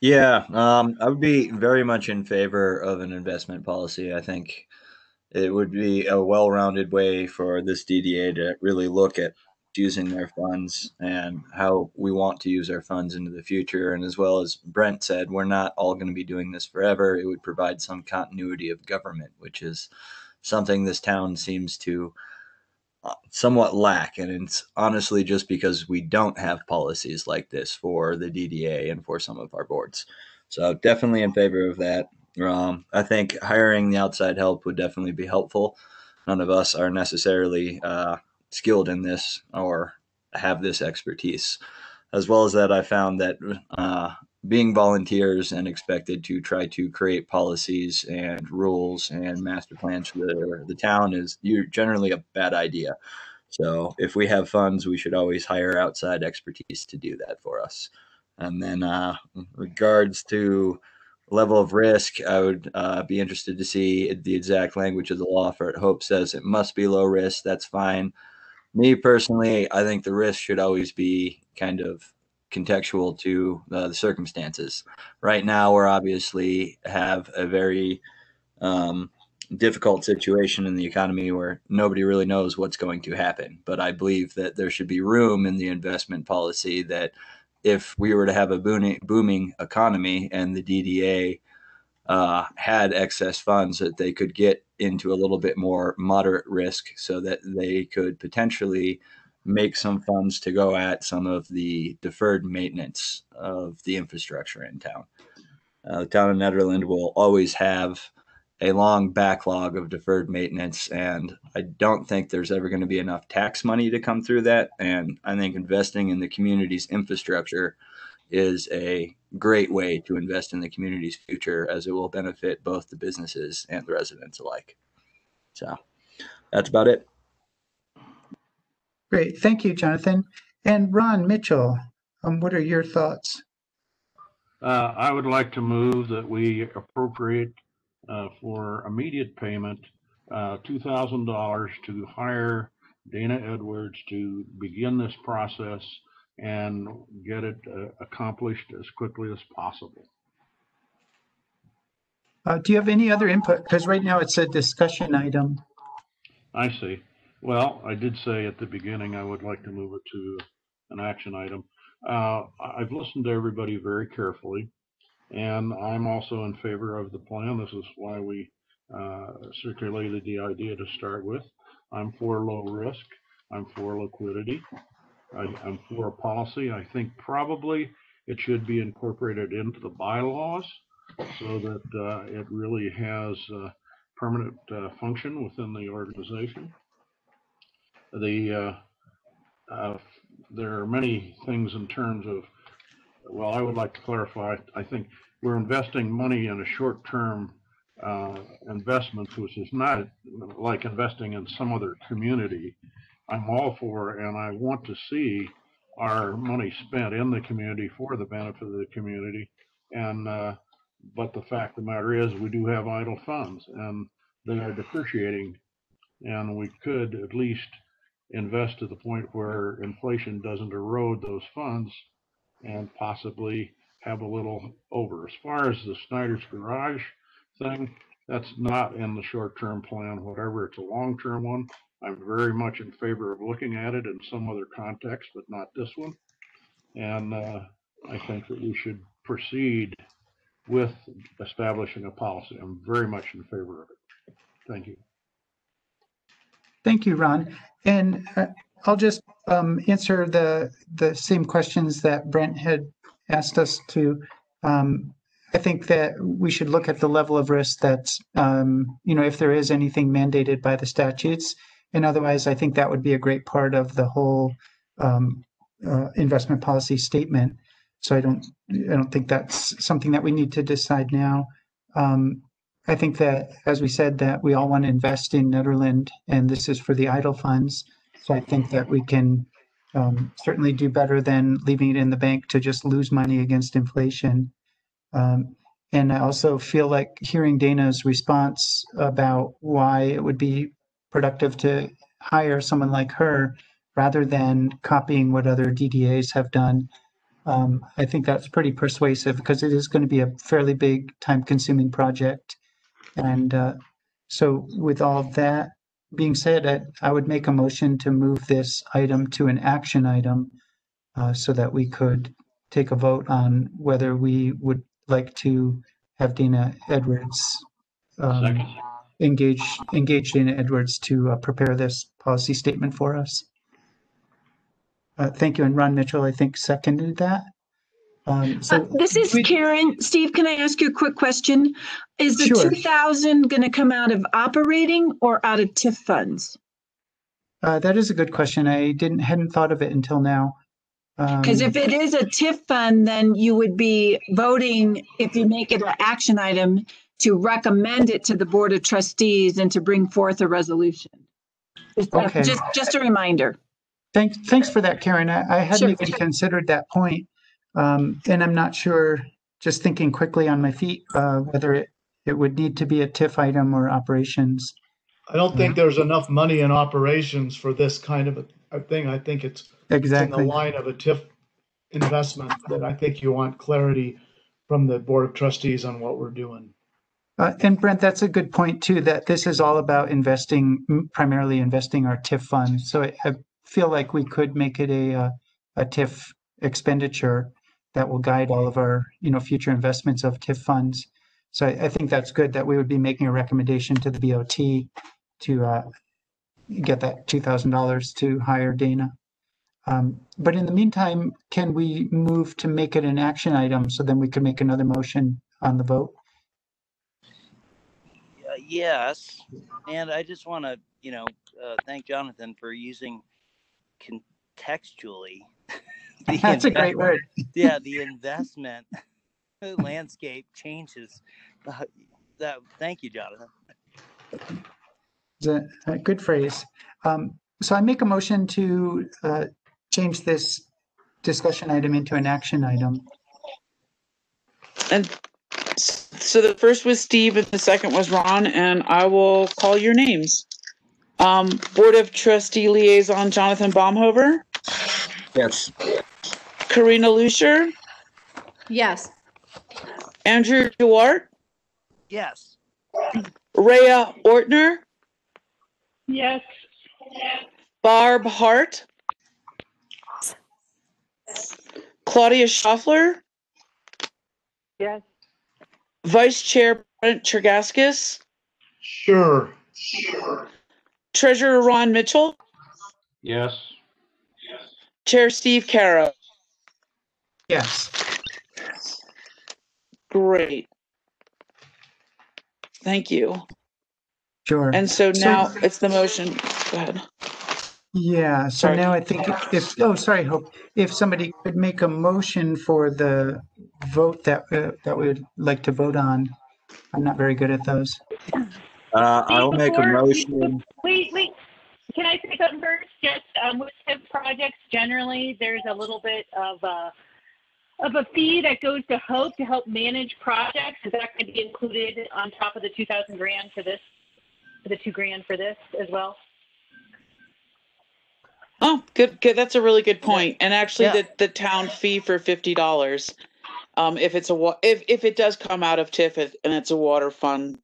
Yeah, um, I would be very much in favor of an investment policy. I think it would be a well-rounded way for this DDA to really look at using their funds and how we want to use our funds into the future. And as well as Brent said, we're not all going to be doing this forever. It would provide some continuity of government, which is something this town seems to uh, somewhat lack. And it's honestly just because we don't have policies like this for the DDA and for some of our boards. So definitely in favor of that. Um, I think hiring the outside help would definitely be helpful. None of us are necessarily uh, skilled in this or have this expertise. As well as that, I found that uh, being volunteers and expected to try to create policies and rules and master plans for the, the town is you're generally a bad idea. So if we have funds, we should always hire outside expertise to do that for us. And then, uh, regards to level of risk, I would uh, be interested to see the exact language of the law for it. Hope says it must be low risk. That's fine. Me personally, I think the risk should always be kind of contextual to uh, the circumstances. Right now, we're obviously have a very um, difficult situation in the economy where nobody really knows what's going to happen. But I believe that there should be room in the investment policy that if we were to have a booming, economy and the DDA uh, had excess funds that they could get into a little bit more moderate risk so that they could potentially make some funds to go at some of the deferred maintenance of the infrastructure in town. Uh, the town of Nederland will always have a long backlog of deferred maintenance, and I don't think there's ever going to be enough tax money to come through that. And I think investing in the community's infrastructure is a great way to invest in the community's future as it will benefit both the businesses and the residents alike. So that's about it. Great. Thank you, Jonathan. And Ron Mitchell, um, what are your thoughts? Uh, I would like to move that we appropriate uh, for immediate payment uh, $2,000 to hire Dana Edwards to begin this process and get it uh, accomplished as quickly as possible. Uh, do you have any other input? Because right now it's a discussion item. I see. Well, I did say at the beginning I would like to move it to an action item. Uh, I've listened to everybody very carefully, and I'm also in favor of the plan. This is why we uh, circulated the idea to start with. I'm for low risk. I'm for liquidity. I, am for a policy. I think probably it should be incorporated into the bylaws so that uh, it really has permanent uh, function within the organization the uh, uh, there are many things in terms of well i would like to clarify i think we're investing money in a short-term uh, which is not like investing in some other community. I'm all for and i want to see our money spent in the community for the benefit of the community. And uh, but the fact of the matter is we do have idle funds and they are depreciating. And we could at least invest to the point where inflation doesn't erode those funds and possibly have a little over. As far as the Snyder's Garage thing, that's not in the short-term plan, whatever. It's a long-term one. I'm very much in favor of looking at it in some other context, but not this one. And uh, I think that we should proceed with establishing a policy. I'm very much in favor of it. Thank you. Thank you, Ron. And uh, I'll just um, answer the the same questions that Brent had asked us to. Um, I think that we should look at the level of risk that's, um, you know, if there is anything mandated by the statutes. And otherwise, I think that would be a great part of the whole um, uh, investment policy statement. So I don't, I don't think that's something that we need to decide now. Um, I think that, as we said, that we all want to invest in Nederland, and this is for the idle funds. So I think that we can um, certainly do better than leaving it in the bank to just lose money against inflation. Um, and I also feel like hearing Dana's response about why it would be productive to hire someone like her rather than copying what other DDAs have done. Um, I think that's pretty persuasive because it is going to be a fairly big, time-consuming project. And uh, so, with all that being said, I, I would make a motion to move this item to an action item uh, so that we could take a vote on whether we would like to have Dana Edwards um, Second. engage engage Dana Edwards to uh, prepare this policy statement for us. Uh, thank you, and Ron Mitchell, I think, seconded that. Um, Uh, This is we- Karen. Steve, can I ask you a quick question? Is the Sure. 2,000 going to come out of operating or out of TIF funds? uh, that is a good question. I didn't hadn't thought of it until now. Because Um, if it is a TIF fund, then you would be voting, if you make it an action item, to recommend it to the Board of Trustees and to bring forth a resolution. Just a- Okay. Just, just a reminder. Thanks, thanks for that, Karen. I, I hadn't Sure. even considered that point. Um, and I'm not sure, just thinking quickly on my feet, uh, whether it, it would need to be a TIF item or operations. I don't think there's enough money in operations for this kind of a, thing. I think it's Exactly. in the line of a TIF investment that I think you want clarity from the Board of Trustees on what we're doing. Uh, and Brent, that's a good point too, that this is all about investing, primarily investing our TIF fund. So I, I feel like we could make it a, uh, a TIF expenditure that will guide all of our, you know, future investments of TIF funds. So I, I think that's good that we would be making a recommendation to the BOT to, uh, get that two thousand dollars to hire Dana. Um, but in the meantime, can we move to make it an action item so then we can make another motion on the vote? Uh, yes, and I just want to, you know, uh, thank Jonathan for using contextually. [laughs] the That's a great word. [laughs] Yeah, the investment landscape changes. Uh, that. Thank you, Jonathan. It's a, a good phrase. Um, so I make a motion to uh, change this discussion item into an action item. And so the first was Steve and the second was Ron, and I will call your names. Um, Board of Trustee Liaison Jonathan Baumhover, Yes. Karina Lucier, Yes. Andrew Duart, Yes. Rhea Ortner, Yes. Barb Hart, Claudia Schaffler, Yes. Vice Chair Brent Tregaskis, Sure. Treasurer Ron Mitchell, Yes. Chair Steve Caro. Yes. Great. Thank you. Sure. And so So- now it's the motion. Go ahead. Yeah, so Sorry. now I think if, oh, sorry, Hope, if somebody could make a motion for the vote that, uh, that we would like to vote on. I'm not very good at those. Uh, I'll make a Before- motion. Wait, wait. Can I say something first? Just um, with TIF projects, generally, there's a little bit of a of a fee that goes to Hope to help manage projects. Is that going to be included on top of the two thousand grand for this, for the two grand for this as well? Oh, good, good. That's a really good point. And actually, Yeah. the, the town fee for fifty dollars, um, if it's a if if it does come out of TIF and it's a water fund.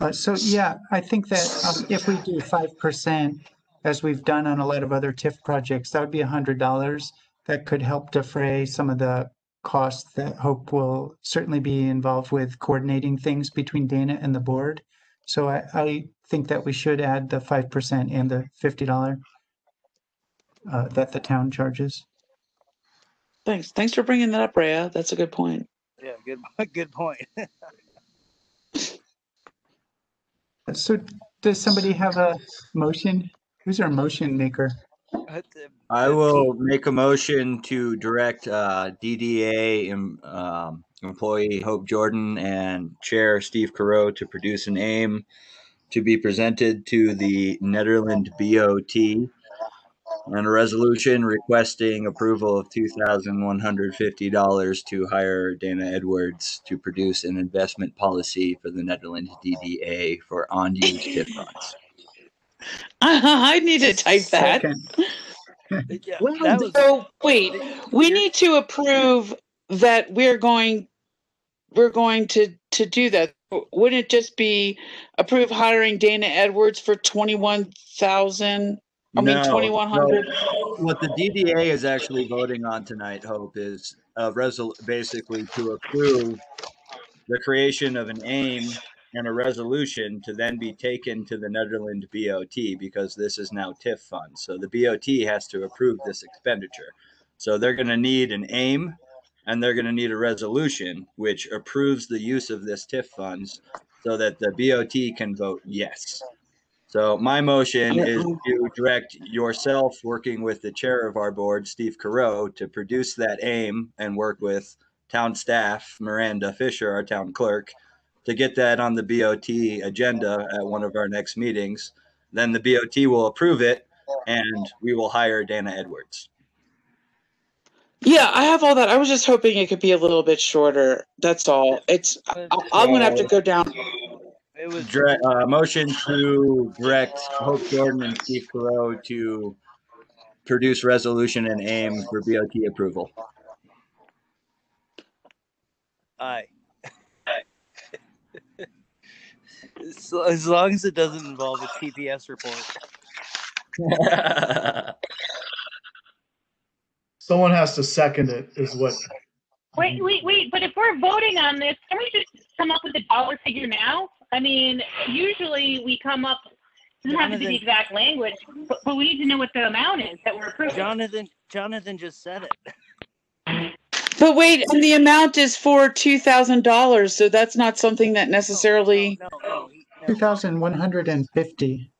Uh, so yeah, I think that um, if we do five percent, as we've done on a lot of other TIF projects, that would be a hundred dollars. That could help defray some of the costs that Hope will certainly be involved with coordinating things between Dana and the board. So I, I think that we should add the five percent and the fifty dollar uh, that the town charges. Thanks. Thanks for bringing that up, Rhea. That's a good point. Yeah. Good. Good point. So does somebody have a motion? Who's our motion maker? I will make a motion to direct uh, DDA um, employee Hope Jordan and Chair Steve Caro to produce an aim to be presented to the Nederland BOT and a resolution requesting approval of $2,150 to hire Dana Edwards to produce an investment policy for the Nederland's DDA for on-use TIF funds. [laughs] I need to type that. Second. [laughs] Yeah, Well, that was, So wait, we need to approve that we're going, we're going to, to do that. Wouldn't it just be approve hiring Dana Edwards for twenty-one thousand? I mean, No, 2100. no. What the DDA is actually voting on tonight, Hope, is a resol, basically to approve the creation of an aim and a resolution to then be taken to the Nederland's BOT because this is now TIF funds. So the BOT has to approve this expenditure. So they're going to need an aim and they're going to need a resolution which approves the use of this TIF funds so that the BOT can vote yes. So my motion is to direct yourself, working with the chair of our board, Steve Caro, to produce that aim and work with town staff, Miranda Fisher, our town clerk, to get that on the BOT agenda at one of our next meetings. Then the BOT will approve it and we will hire Dana Edwards. Yeah, I have all that. I was just hoping it could be a little bit shorter. That's all. It's, I, I'm gonna have to go down. it was Dire- uh, motion to direct Hope Jordan and Steve Caro to produce resolution and aim for BOT approval. I. So as long as it doesn't involve a TPS report. [laughs] Someone has to second it, is what. Wait, wait, wait, but if we're voting on this, can we just come up with a dollar figure now? I mean, usually we come up, it doesn't have to be the exact language, but, but we need to know what the amount is that we're approving. Jonathan, Jonathan just said it. [laughs] But wait, and the amount is for two thousand dollars, so that's not something that necessarily. No, no, he- no. Two thousand one hundred and fifty.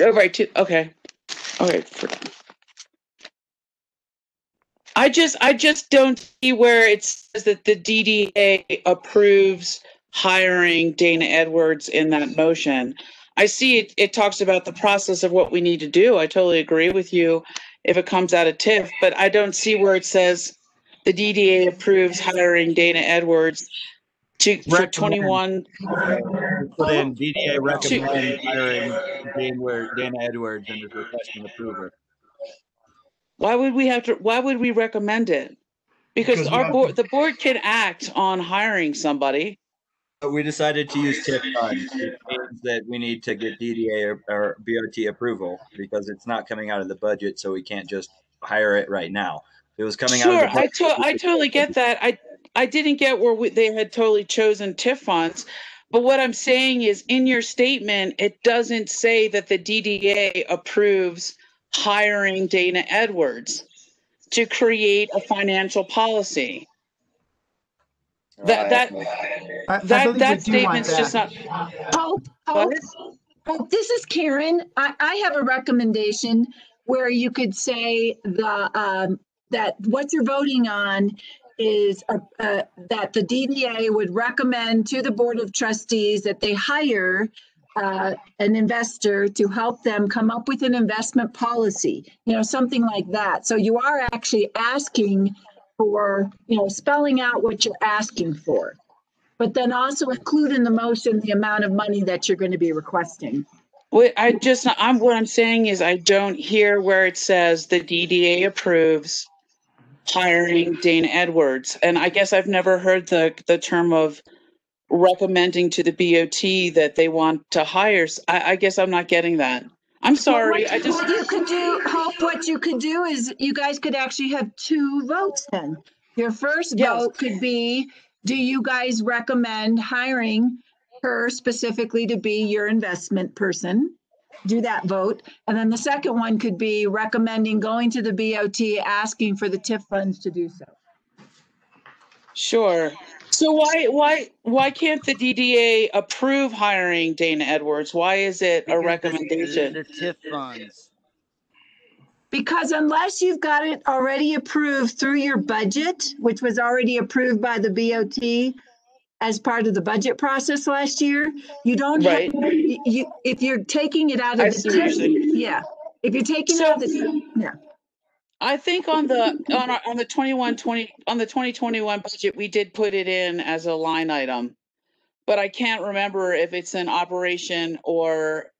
Oh, right, two, okay, okay. for- I just, I just don't see where it says that the DDA approves hiring Dana Edwards in that motion. I see it, it talks about the process of what we need to do. I totally agree with you if it comes out of TIF, but I don't see where it says the DDA approves hiring Dana Edwards to, for Recommend. twenty-one. Put in DDA recommend hiring Dana, Dana Edwards and is requesting approval. Why would we have to, why would we recommend it? Because Because we our have board, the board can act on hiring somebody. But we decided to use TIF funds, which means that we need to get DDA or, or BOT approval because it's not coming out of the budget, so we can't just hire it right now. If it was coming out Sure, I to, I totally get that. I, I didn't get where we, they had totally chosen TIF funds. But what I'm saying is in your statement, it doesn't say that the DDA approves hiring Dana Edwards to create a financial policy. That, that, I, I that, believe that we do want statement's just not. Hope, Hope, Hope, this is Karen. I, I have a recommendation where you could say the, um, that what you're voting on is, uh, uh, that the DDA would recommend to the Board of Trustees that they hire uh, an investor to help them come up with an investment policy, you know, something like that. So you are actually asking for, you know, spelling out what you're asking for. But then also include in the motion the amount of money that you're going to be requesting. What I just, I'm, what I'm saying is I don't hear where it says the DDA approves hiring Dana Edwards. And I guess I've never heard the, the term of recommending to the BOT that they want to hire. I, I guess I'm not getting that. I'm sorry. What- I just, What you could do, Hope, what you could do is you guys could actually have two votes then. Your first Yes. vote could be, do you guys recommend hiring her specifically to be your investment person? Do that vote. And then the second one could be recommending going to the BOT, asking for the TIF funds to do so. sure. So why, why, why can't the DDA approve hiring Dana Edwards? Why is it a Because the- recommendation? The TIF funds. Because unless you've got it already approved through your budget, which was already approved by the BOT as part of the budget process last year, you don't have, Right. you, you- if you're taking it out I of see the, saying. yeah. If you're taking it out the, yeah. I think on the, on, our- on the 21, 20, on the 2021 budget, we did put it in as a line item. But I can't remember if it's an operation or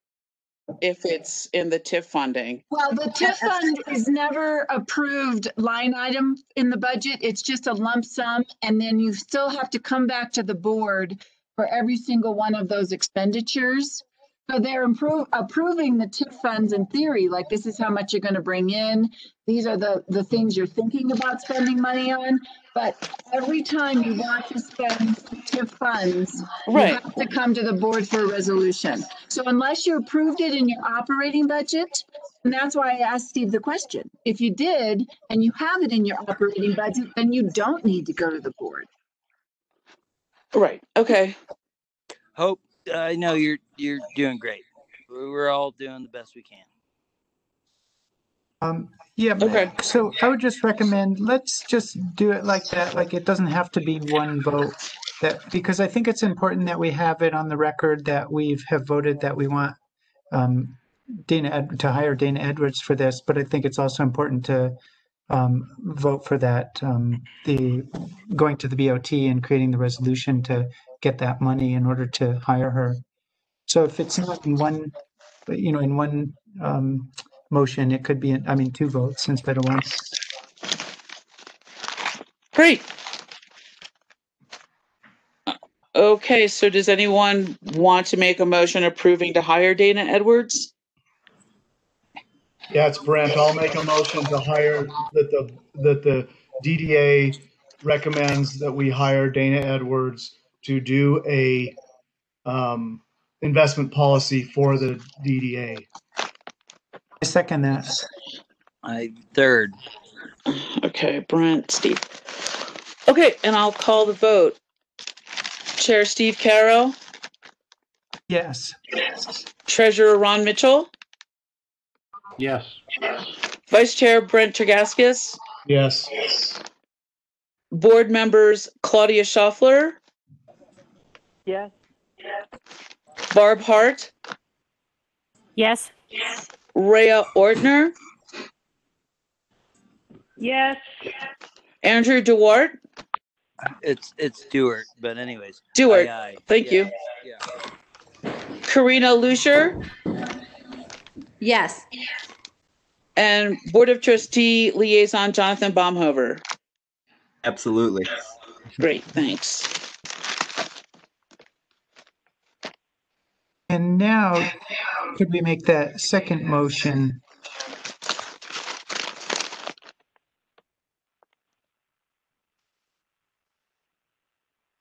if it's in the TIF funding. Well, the TIF fund is never approved line item in the budget. It's just a lump sum. And then you still have to come back to the board for every single one of those expenditures. So they're improve, approving the TIF funds in theory, like this is how much you're gonna bring in. These are the, the things you're thinking about spending money on. But every time you want to spend TIF funds, Right. you have to come to the board for a resolution. So unless you approved it in your operating budget, and that's why I asked Steve the question. If you did, and you have it in your operating budget, then you don't need to go to the board. Right, okay. Hope, I know you're you're doing great. We're we're all doing the best we can. Um, yeah, but- so I would just recommend, let's just do it like that, like it doesn't have to be one vote. That, because I think it's important that we have it on the record that we've have voted that we want um, Dana, Ed- to hire Dana Edwards for this, but I think it's also important to um, vote for that, um, the, going to the BOT and creating the resolution to get that money in order to hire her. So if it's not in one, you know, in one um, motion, it could be, in- I mean, two votes instead of one. Great. Uh, Okay, so does anyone want to make a motion approving to hire Dana Edwards? Yeah, it's Brent. I'll make a motion to hire, that the, that the DDA recommends that we hire Dana Edwards to do a um, investment policy for the DDA. I second that. I third. Okay, Brent, Steve. Okay, and I'll call the vote. Chair Steve Caro, Yes. Treasurer Ron Mitchell, Yes. Vice Chair Brent Tregaskis, Yes. Board members Claudia Schaffler, Yes. Barb Hart, Yes. Rhea Ortner, Yes. Andrew DeWart, It's it's Stewart, but anyways. Stewart, Aye, aye. thank Yeah, you. Yeah. Karina Lucier, Yes. and Board of Trustee Liaison Jonathan Baumhover. Absolutely. Great, thanks. And now, could we make that second motion?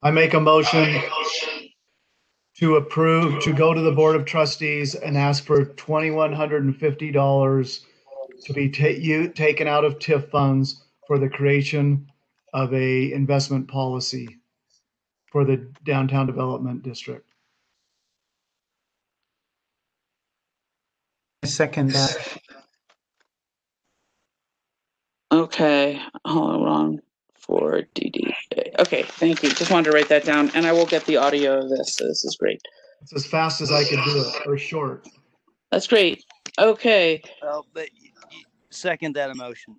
I make a motion to approve, to go to the Board of Trustees and ask for twenty-one hundred and fifty dollars to be ta- you, taken out of TIF funds for the creation of a investment policy for the downtown development district. Second that. Okay, hold on for DDA. Okay, thank you. Just wanted to write that down, and I will get the audio of this. So this is great. It's as fast as I could do it, or short. That's great. Okay, Well, but y- y- second that emotion.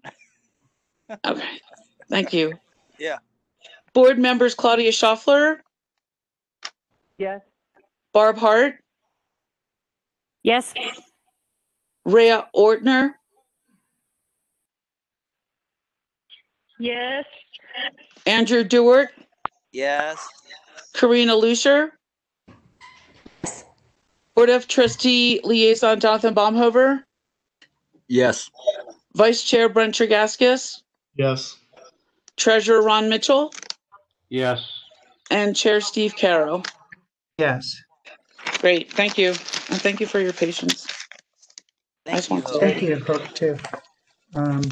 [laughs] okay, thank you. Yeah. Board members Claudia Schaffler, Yes. Barb Hart, Yes. Rhea Ortner, Yes. Andrew Dewart, Yes. Karina Lucier, Board of Trustee Liaison Jonathan Baumhover, Yes. Vice Chair Brent Tregaskis, Yes. Treasurer Ron Mitchell, Yes. and Chair Steve Caro. Yes. Great, thank you. And thank you for your patience. I Thank just you. want to Thank you, Hope, too. Um,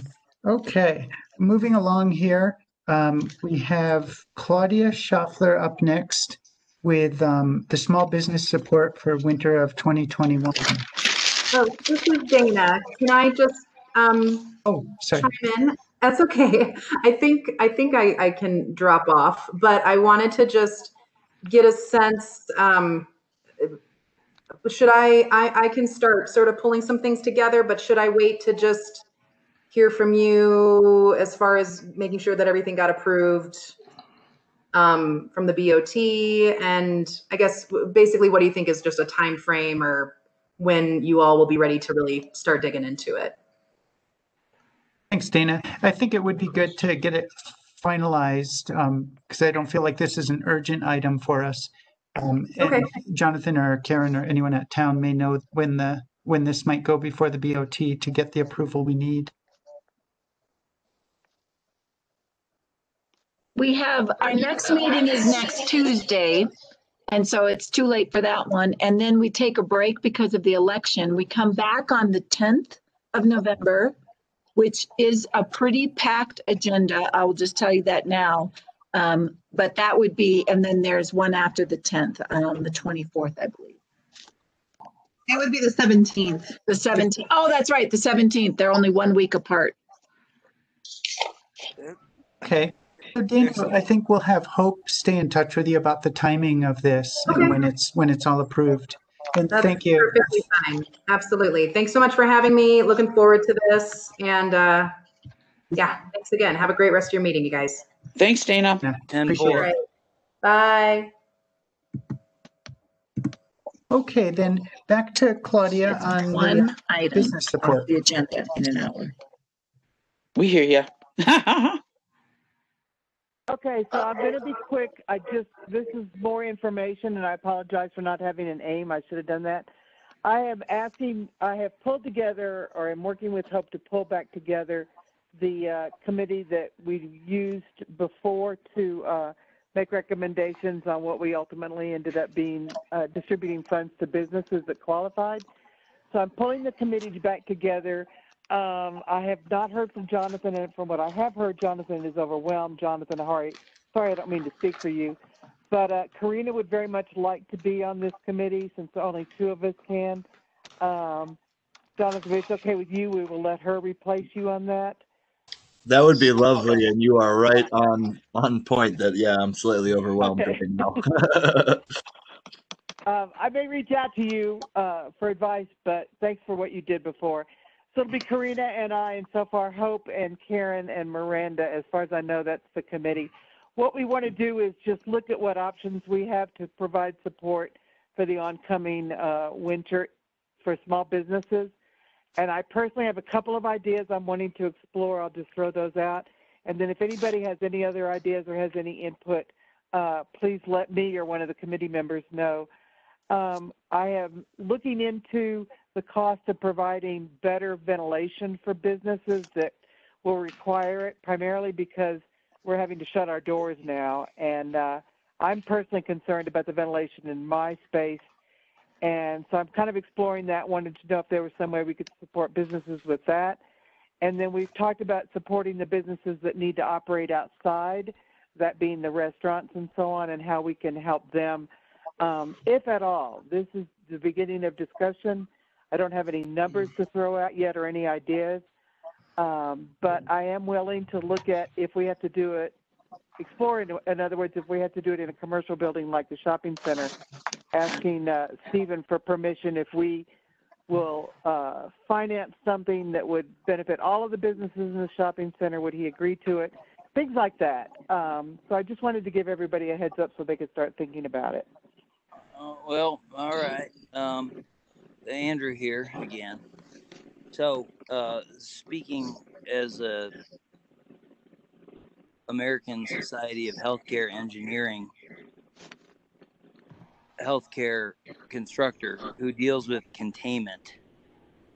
okay, moving along here, um, we have Claudia Schaffler up next with, um, the small business support for winter of 2021. So this is Dana. Can I just um, Oh, sorry. chime in. That's okay. I think, I think I, I can drop off, but I wanted to just get a sense, um, should I, I, I can start sort of pulling some things together, but should I wait to just hear from you as far as making sure that everything got approved um, from the BOT? And I guess basically, what do you think is just a time frame or when you all will be ready to really start digging into it? Thanks, Dana. I think it would be good to get it finalized, because I don't feel like this is an urgent item for us. Um, Okay. Jonathan or Karen or anyone at town may know when the, when this might go before the BOT to get the approval we need. We have, our next meeting is next Tuesday. And so it's too late for that one. And then we take a break because of the election. We come back on the 10th of November, which is a pretty packed agenda. I will just tell you that now. Um, but that would be, and then there's one after the 10th, um, the 24th, I believe. It would be the 17th. The 17th. Oh, that's right, the 17th. They're only one week apart. Okay. So Dana, I think we'll have Hope stay in touch with you about the timing of this Okay. and when it's, when it's all approved. And That's thank you. Perfectly fine. Absolutely. Thanks so much for having me. Looking forward to this. And uh, yeah, thanks again. Have a great rest of your meeting, you guys. Thanks, Dana. Yeah, Ten appreciate four. it. Bye. Okay, then back to Claudia on the One item business off support. the agenda in an hour. We hear you. [laughs] Okay, so I'm going to be quick. I just, this is more information, and I apologize for not having an aim. I should have done that. I am asking, I have pulled together, or I'm working with Hope to pull back together the uh, committee that we used before to uh, make recommendations on what we ultimately ended up being, uh, distributing funds to businesses that qualified. So I'm pulling the committee back together. Um, I have not heard from Jonathan, and from what I have heard, Jonathan is overwhelmed. Jonathan Hari, sorry, I don't mean to speak for you, but uh, Karina would very much like to be on this committee since only two of us can. Um, Jonathan, if it's okay with you, we will let her replace you on that. That would be lovely, and you are right on on point. That yeah, I'm slightly overwhelmed Okay. right now. [laughs] [laughs] Um, I may reach out to you uh, for advice, but thanks for what you did before. So it'll be Karina and I, and so far Hope and Karen and Miranda. As far as I know, that's the committee. What we want to do is just look at what options we have to provide support for the oncoming uh, winter for small businesses. And I personally have a couple of ideas I'm wanting to explore. I'll just throw those out. And then if anybody has any other ideas or has any input, uh, please let me or one of the committee members know. Um, I am looking into the cost of providing better ventilation for businesses that will require it, primarily because we're having to shut our doors now. And uh, I'm personally concerned about the ventilation in my space. And so I'm kind of exploring that, wanted to know if there was some way we could support businesses with that. And then we've talked about supporting the businesses that need to operate outside, that being the restaurants and so on, and how we can help them, um, if at all. This is the beginning of discussion. I don't have any numbers to throw out yet or any ideas, um, but I am willing to look at if we have to do it, explore, in, other words, if we had to do it in a commercial building like the shopping center, asking uh, Stephen for permission if we will uh, finance something that would benefit all of the businesses in the shopping center. Would he agree to it? Things like that. Um, so I just wanted to give everybody a heads up so they could start thinking about it. Oh, well, all right. Um, Andrew here again. So, uh, speaking as a American Society of Healthcare Engineering healthcare constructor who deals with containment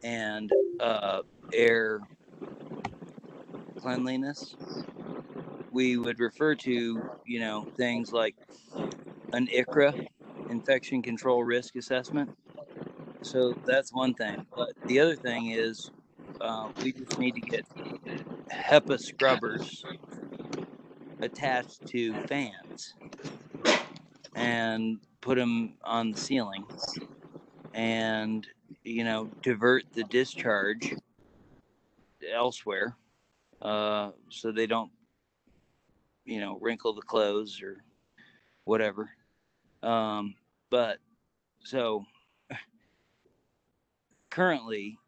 and uh, air cleanliness, we would refer to you know things like an ICRA, infection control risk assessment. So that's one thing. But the other thing is uh, we just need to get HEPA scrubbers attached to fans and put them on the ceiling and you know divert the discharge elsewhere, uh, so they don't, you know, wrinkle the clothes or whatever. Um, but so currently,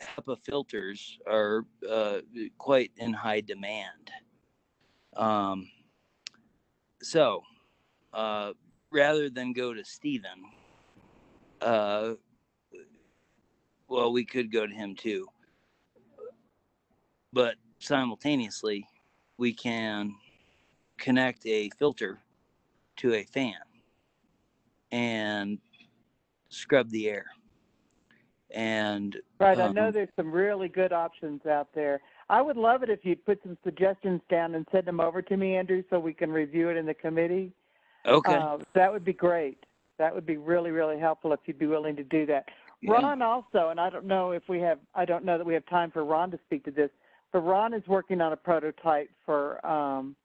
HEPA filters are uh, quite in high demand. Um, so uh, rather than go to Stephen, uh, well, we could go to him too. But simultaneously, we can connect a filter to a fan and scrub the air. And Right, I know um, there's some really good options out there. I would love it if you'd put some suggestions down and send them over to me, Andrew, so we can review it in the committee. Okay. Uh, that would be great. That would be really, really helpful if you'd be willing to do that. Yeah. Ron also, and I don't know if we have, I don't know that we have time for Ron to speak to this, but Ron is working on a prototype for um,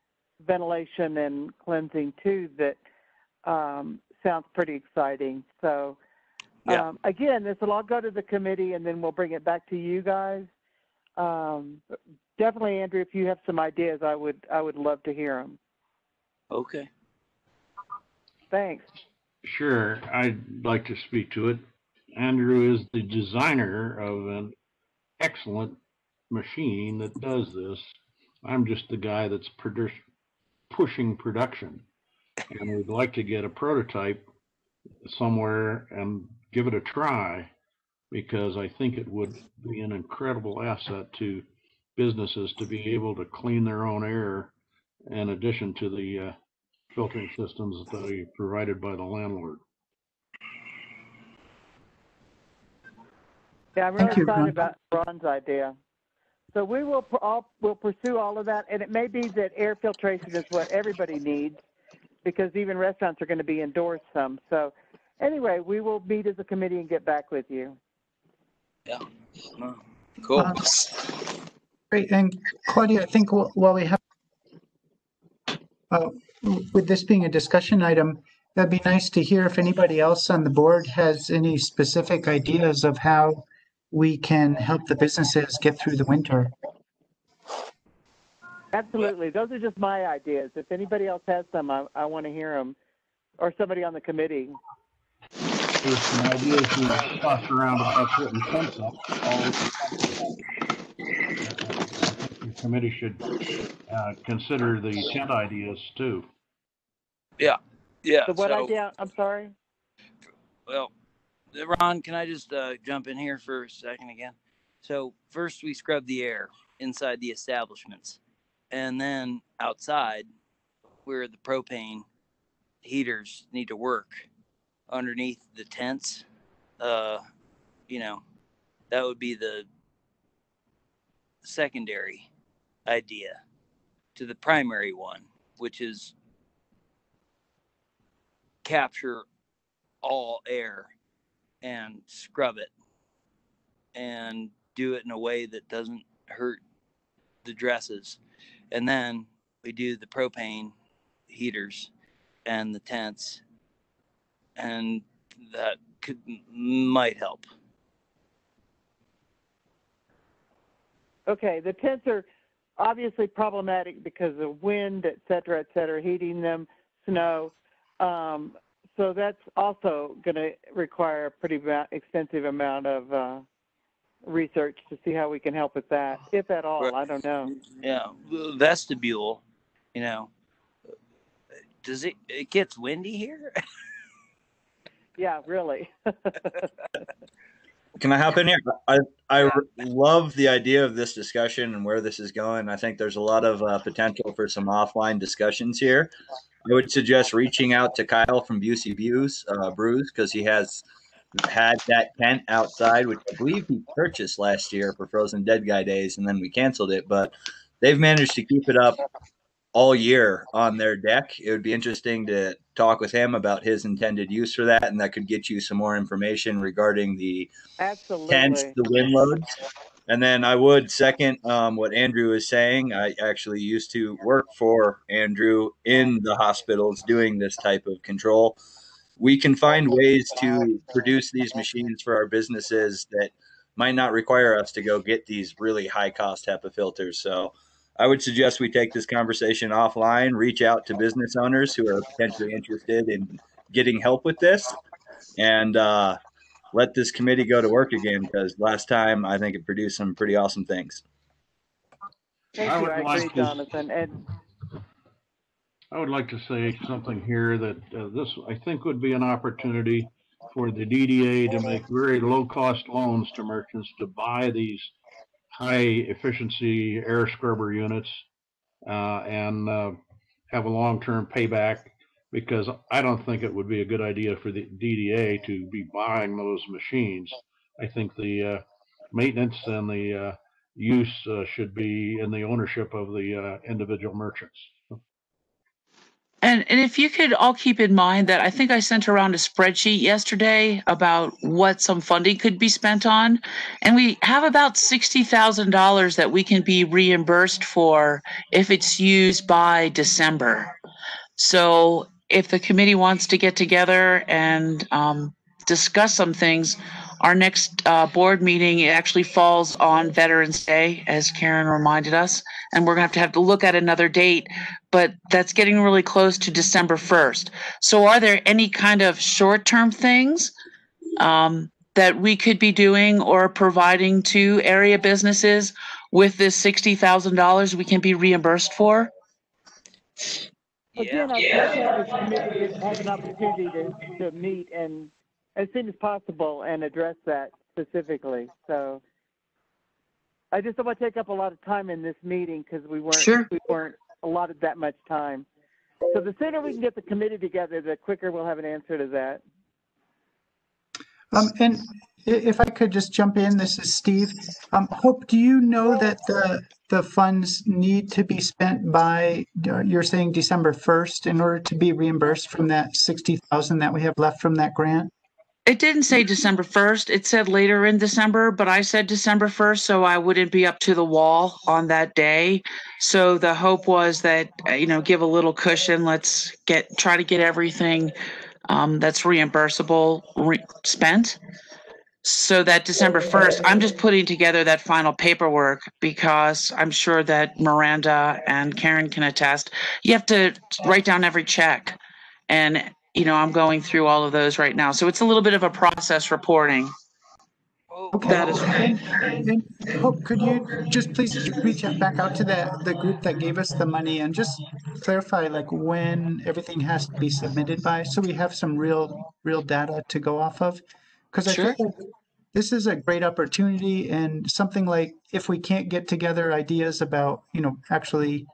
ventilation and cleansing too that um, sounds pretty exciting. So Yeah. um, again, this will all go to the committee and then we'll bring it back to you guys. Um, definitely, Andrew, if you have some ideas, I would I would love to hear them. okay. Thanks. Sure, I'd like to speak to it. Andrew is the designer of an excellent machine that does this. I'm just the guy that's produ- pushing production. And we'd like to get a prototype somewhere and give it a try because I think it would be an incredible asset to businesses to be able to clean their own air in addition to the uh, filtering systems that are provided by the landlord. Yeah, I'm really excited about Ron's idea. So we will pr- all we'll pursue all of that, and it may be that air filtration is what everybody needs, because even restaurants are going to be indoors some. So anyway, we will meet as a committee and get back with you. Yeah. No. Cool. Um, Great, and Claudia, I think while we have, uh, with this being a discussion item, that'd be nice to hear if anybody else on the board has any specific ideas of how we can help the businesses get through the winter. Absolutely, those are just my ideas. If anybody else has some, I, I want to hear them, or somebody on the committee. There's some ideas we tossed around about certain concepts. All- The committee should uh, consider the tent ideas too. Yeah. Yeah. So what so, idea? I'm sorry. Well, Ron, can I just uh, jump in here for a second again? So first we scrub the air inside the establishments, and then outside, where the propane heaters need to work, underneath the tents, uh, you know, that would be the secondary idea to the primary one, which is capture all air and scrub it and do it in a way that doesn't hurt the dresses. And then we do the propane heaters and the tents, and that could might help. Okay, the tents are obviously problematic because of wind, et cetera, et cetera, heating them, snow. Um, so that's also going to require a pretty extensive amount of uh, research to see how we can help with that, if at all. I don't know. Yeah, vestibule, you know. Does it? It gets windy here. [laughs] Yeah, really. [laughs] Can I hop in here? I I love the idea of this discussion and where this is going. I think there's a lot of uh, potential for some offline discussions here. I would suggest reaching out to Kyle from Busey Views uh, Brews because he has had that tent outside, which I believe he purchased last year for Frozen Dead Guy Days, and then we canceled it. But they've managed to keep it up all year on their deck. It would be interesting to talk with him about his intended use for that, and that could get you some more information regarding the Absolutely. tents, the wind loads. And then I would second um, what Andrew is saying. I actually used to work for Andrew in the hospitals doing this type of control. We can find ways to produce these machines for our businesses that might not require us to go get these really high cost HEPA filters. So I would suggest we take this conversation offline, reach out to business owners who are potentially interested in getting help with this, and uh, let this committee go to work again because last time I think it produced some pretty awesome things. Thank I you. would I like agree, to- Jonathan. And I would like to say something here that uh, this, I think, would be an opportunity for the DDA to make very low-cost loans to merchants to buy these high-efficiency air scrubber units uh, and uh, have a long-term payback, because I don't think it would be a good idea for the DDA to be buying those machines. I think the uh, maintenance and the uh, use uh, should be in the ownership of the individual merchants. And, and if you could all keep in mind that I think I sent around a spreadsheet yesterday about what some funding could be spent on. And we have about $60,000 that we can be reimbursed for if it's used by December. So if the committee wants to get together and um, discuss some things, our next uh, board meeting actually falls on Veterans Day, as Karen reminded us, and we're gonna have to have to look at another date. But that's getting really close to December first. So, are there any kind of short-term things um, that we could be doing or providing to area businesses with this sixty thousand dollars we can be reimbursed for? again, to this committee to have an opportunity to, to meet and as soon as possible and address that specifically. So I just don't want to take up a lot of time in this meeting because we weren't Sure. we weren't allotted that much time. So the sooner we can get the committee together, the quicker we'll have an answer to that. Um, and if I could just jump in, this is Steve. Um, Hope, do you know that the, the funds need to be spent by, uh, you're saying December 1st in order to be reimbursed from that 60,000 that we have left from that grant? It didn't say December first. It said later in December, but I said December first, so I wouldn't be up to the wall on that day. So the hope was that, uh, you know, give a little cushion. Let's get, try to get everything um, that's reimbursable re- spent. So that December first, I'm just putting together that final paperwork because I'm sure that Miranda and Karen can attest. You have to write down every check. And, you know, I'm going through all of those right now. So it's a little bit of a process reporting. Okay. That is And, and Hope, could you just please reach out back out to the, the group that gave us the money and just clarify like when everything has to be submitted by, so we have some real, real data to go off of? Because I Sure. think this is a great opportunity and something like if we can't get together ideas about, you know, actually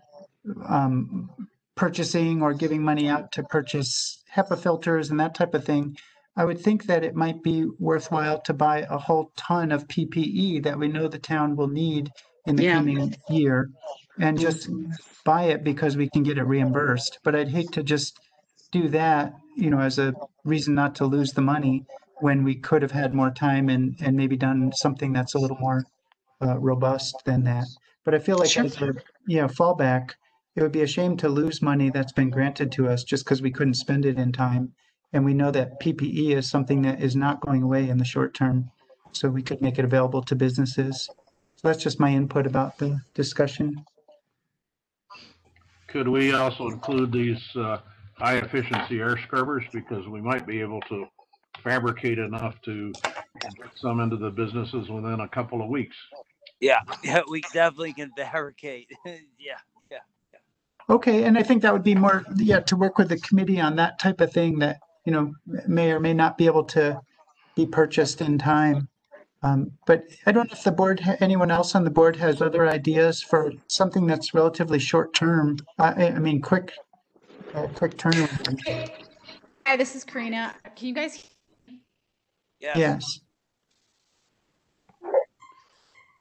um, purchasing or giving money out to purchase HEPA filters and that type of thing, I would think that it might be worthwhile to buy a whole ton of PPE that we know the town will need in the Yeah. coming year and just buy it because we can get it reimbursed. But I'd hate to just do that, you know, as a reason not to lose the money when we could have had more time and, and maybe done something that's a little more uh, robust than that. But I feel like Sure. as a, you know, fallback, it would be a shame to lose money that's been granted to us just because we couldn't spend it in time. And we know that PPE is something that is not going away in the short term. So we could make it available to businesses. So that's just my input about the discussion. Could we also include these uh, high-efficiency air scrubbers? Because we might be able to fabricate enough to get some into the businesses within a couple of weeks. Yeah, [laughs] yeah, we definitely can fabricate. [laughs] yeah, yeah. Okay, and I think that would be more, yeah, to work with the committee on that type of thing that, you know, may or may not be able to be purchased in time. Um, but I don't know if the board, ha- anyone else on the board has other ideas for something that's relatively short term. I, I I mean, quick, uh, quick turnaround. Hi, this is Karina. Can you guys? Yes. Yes.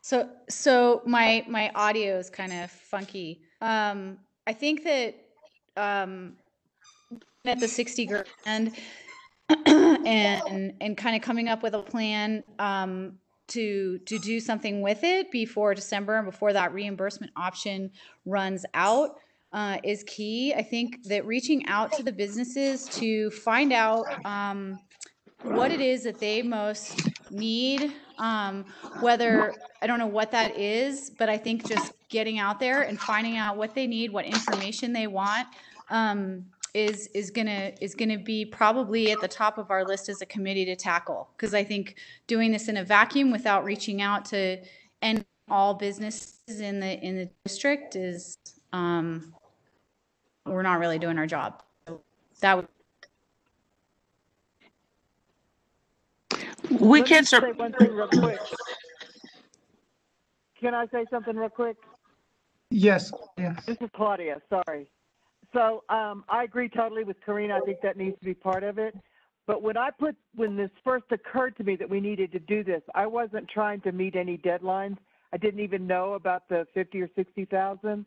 So, so my my audio is kind of funky. Um, I think that um, at the sixty grand [clears throat] and and kind of coming up with a plan um, to to do something with it before December and before that reimbursement option runs out uh, is key. I think that reaching out to the businesses to find out um, what it is that they most need. Um, whether I don't know what that is, but I think just getting out there and finding out what they need, what information they want, um, is is gonna is gonna be probably at the top of our list as a committee to tackle. Because I think doing this in a vacuum without reaching out to and all businesses in the in the district is um, we're not really doing our job. So that would We Let can't say one thing real quick. Can I say something real quick? Yes, yeah. This is Claudia, sorry. So, um, I agree totally with Karina. I think that needs to be part of it. But when I put, when this first occurred to me that we needed to do this, I wasn't trying to meet any deadlines. I didn't even know about the fifty or sixty thousand.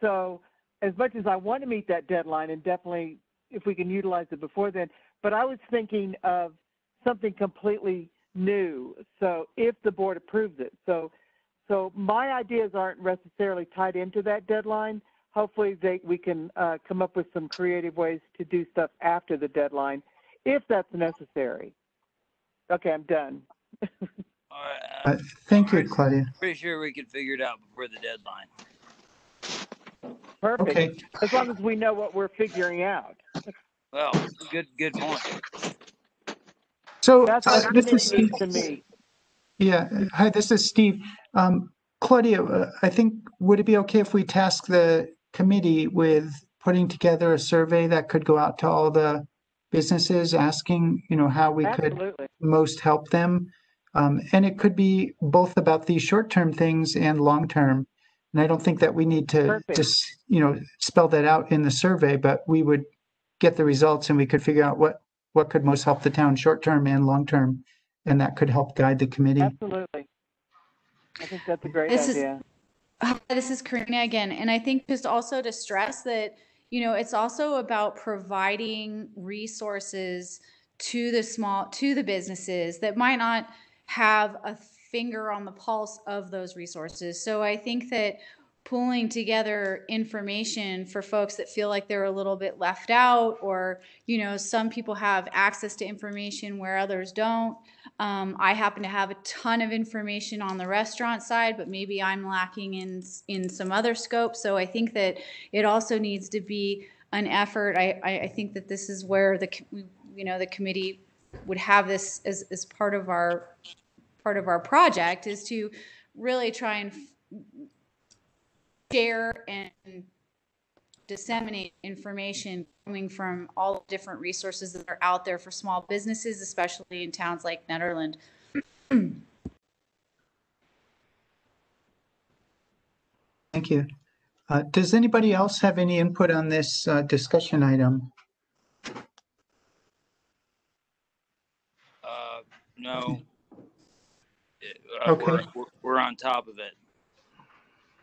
So as much as I want to meet that deadline and definitely if we can utilize it before then, but I was thinking of something completely new. So if the board approves it, so so my ideas aren't necessarily tied into that deadline. Hopefully, they we can uh, come up with some creative ways to do stuff after the deadline, if that's necessary. Okay, I'm done. [laughs] Uh, Thank you, Claudia. Pretty sure we can figure it out before the deadline. Perfect. Okay. As long as we know what we're figuring out. [laughs] Well, good, good point. So That's uh, what this is needs to meet. Yeah, uh, hi, this is Steve. Um, Claudia, uh, I think, would it be okay if we task the committee with putting together a survey that could go out to all the businesses, asking, you know, how we could most help them? Um, and it could be both about these short-term things and long-term. And I don't think that we need to Perfect. just, you know, spell that out in the survey, but we would get the results and we could figure out what, what could most help the town short-term and long-term. And that could help guide the committee. Absolutely. I think that's a great This is- idea. Hi, this is Karina again, and I think just also to stress that you know it's also about providing resources to the small to the businesses that might not have a finger on the pulse of those resources. So I think that pulling together information for folks that feel like they're a little bit left out or you know some people have access to information where others don't um, I happen to have a ton of information on the restaurant side, but maybe I'm lacking in in some other scope. So I think that it also needs to be an effort. I, I, I think that this is where the you know the committee would have this as, as part of our part of our project is to really try and share and disseminate information coming from all the different resources that are out there for small businesses, especially in towns like Nederland. Thank you. Uh, Does anybody else have any input on this uh, discussion item? Uh, no. Uh, Okay. We're, we're- we're on top of it.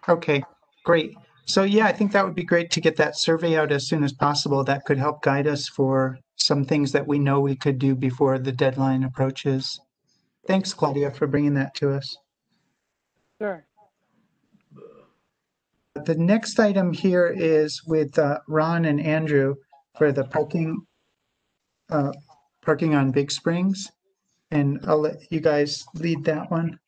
Okay, great. So yeah, I think that would be great to get that survey out as soon as possible. That could help guide us for some things that we know we could do before the deadline approaches. Thanks, Claudia, for bringing that to us. Sure. The next item here is with uh, Ron and Andrew for the parking, uh, parking on Big Springs. And I'll let you guys lead that one.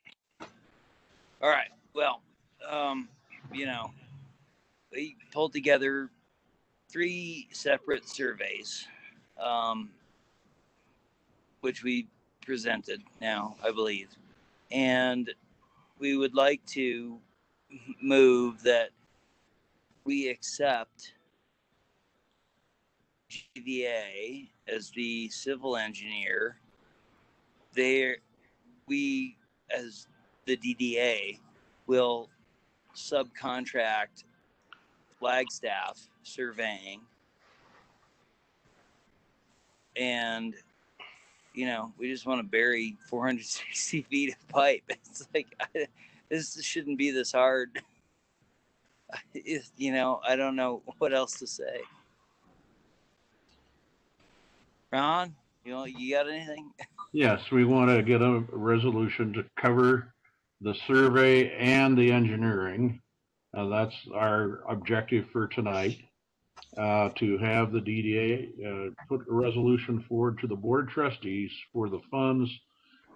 All right. Well, um, you know, we pulled together three separate surveys, um, which we presented now, I believe. And we would like to move that we accept JVA as the civil engineer. There, we, as the DDA, will subcontract Flagstaff surveying. And, you know, we just want to bury 460 [laughs] feet of pipe. [laughs] It's like, I, this shouldn't be this hard. [laughs] It, you know, I don't know what else to say. Ron, you know, you got anything? Yes, we want to get a resolution to cover the survey and the engineering. That's our objective for tonight. Uh, to have the DDA, uh, put a resolution forward to the board trustees for the funds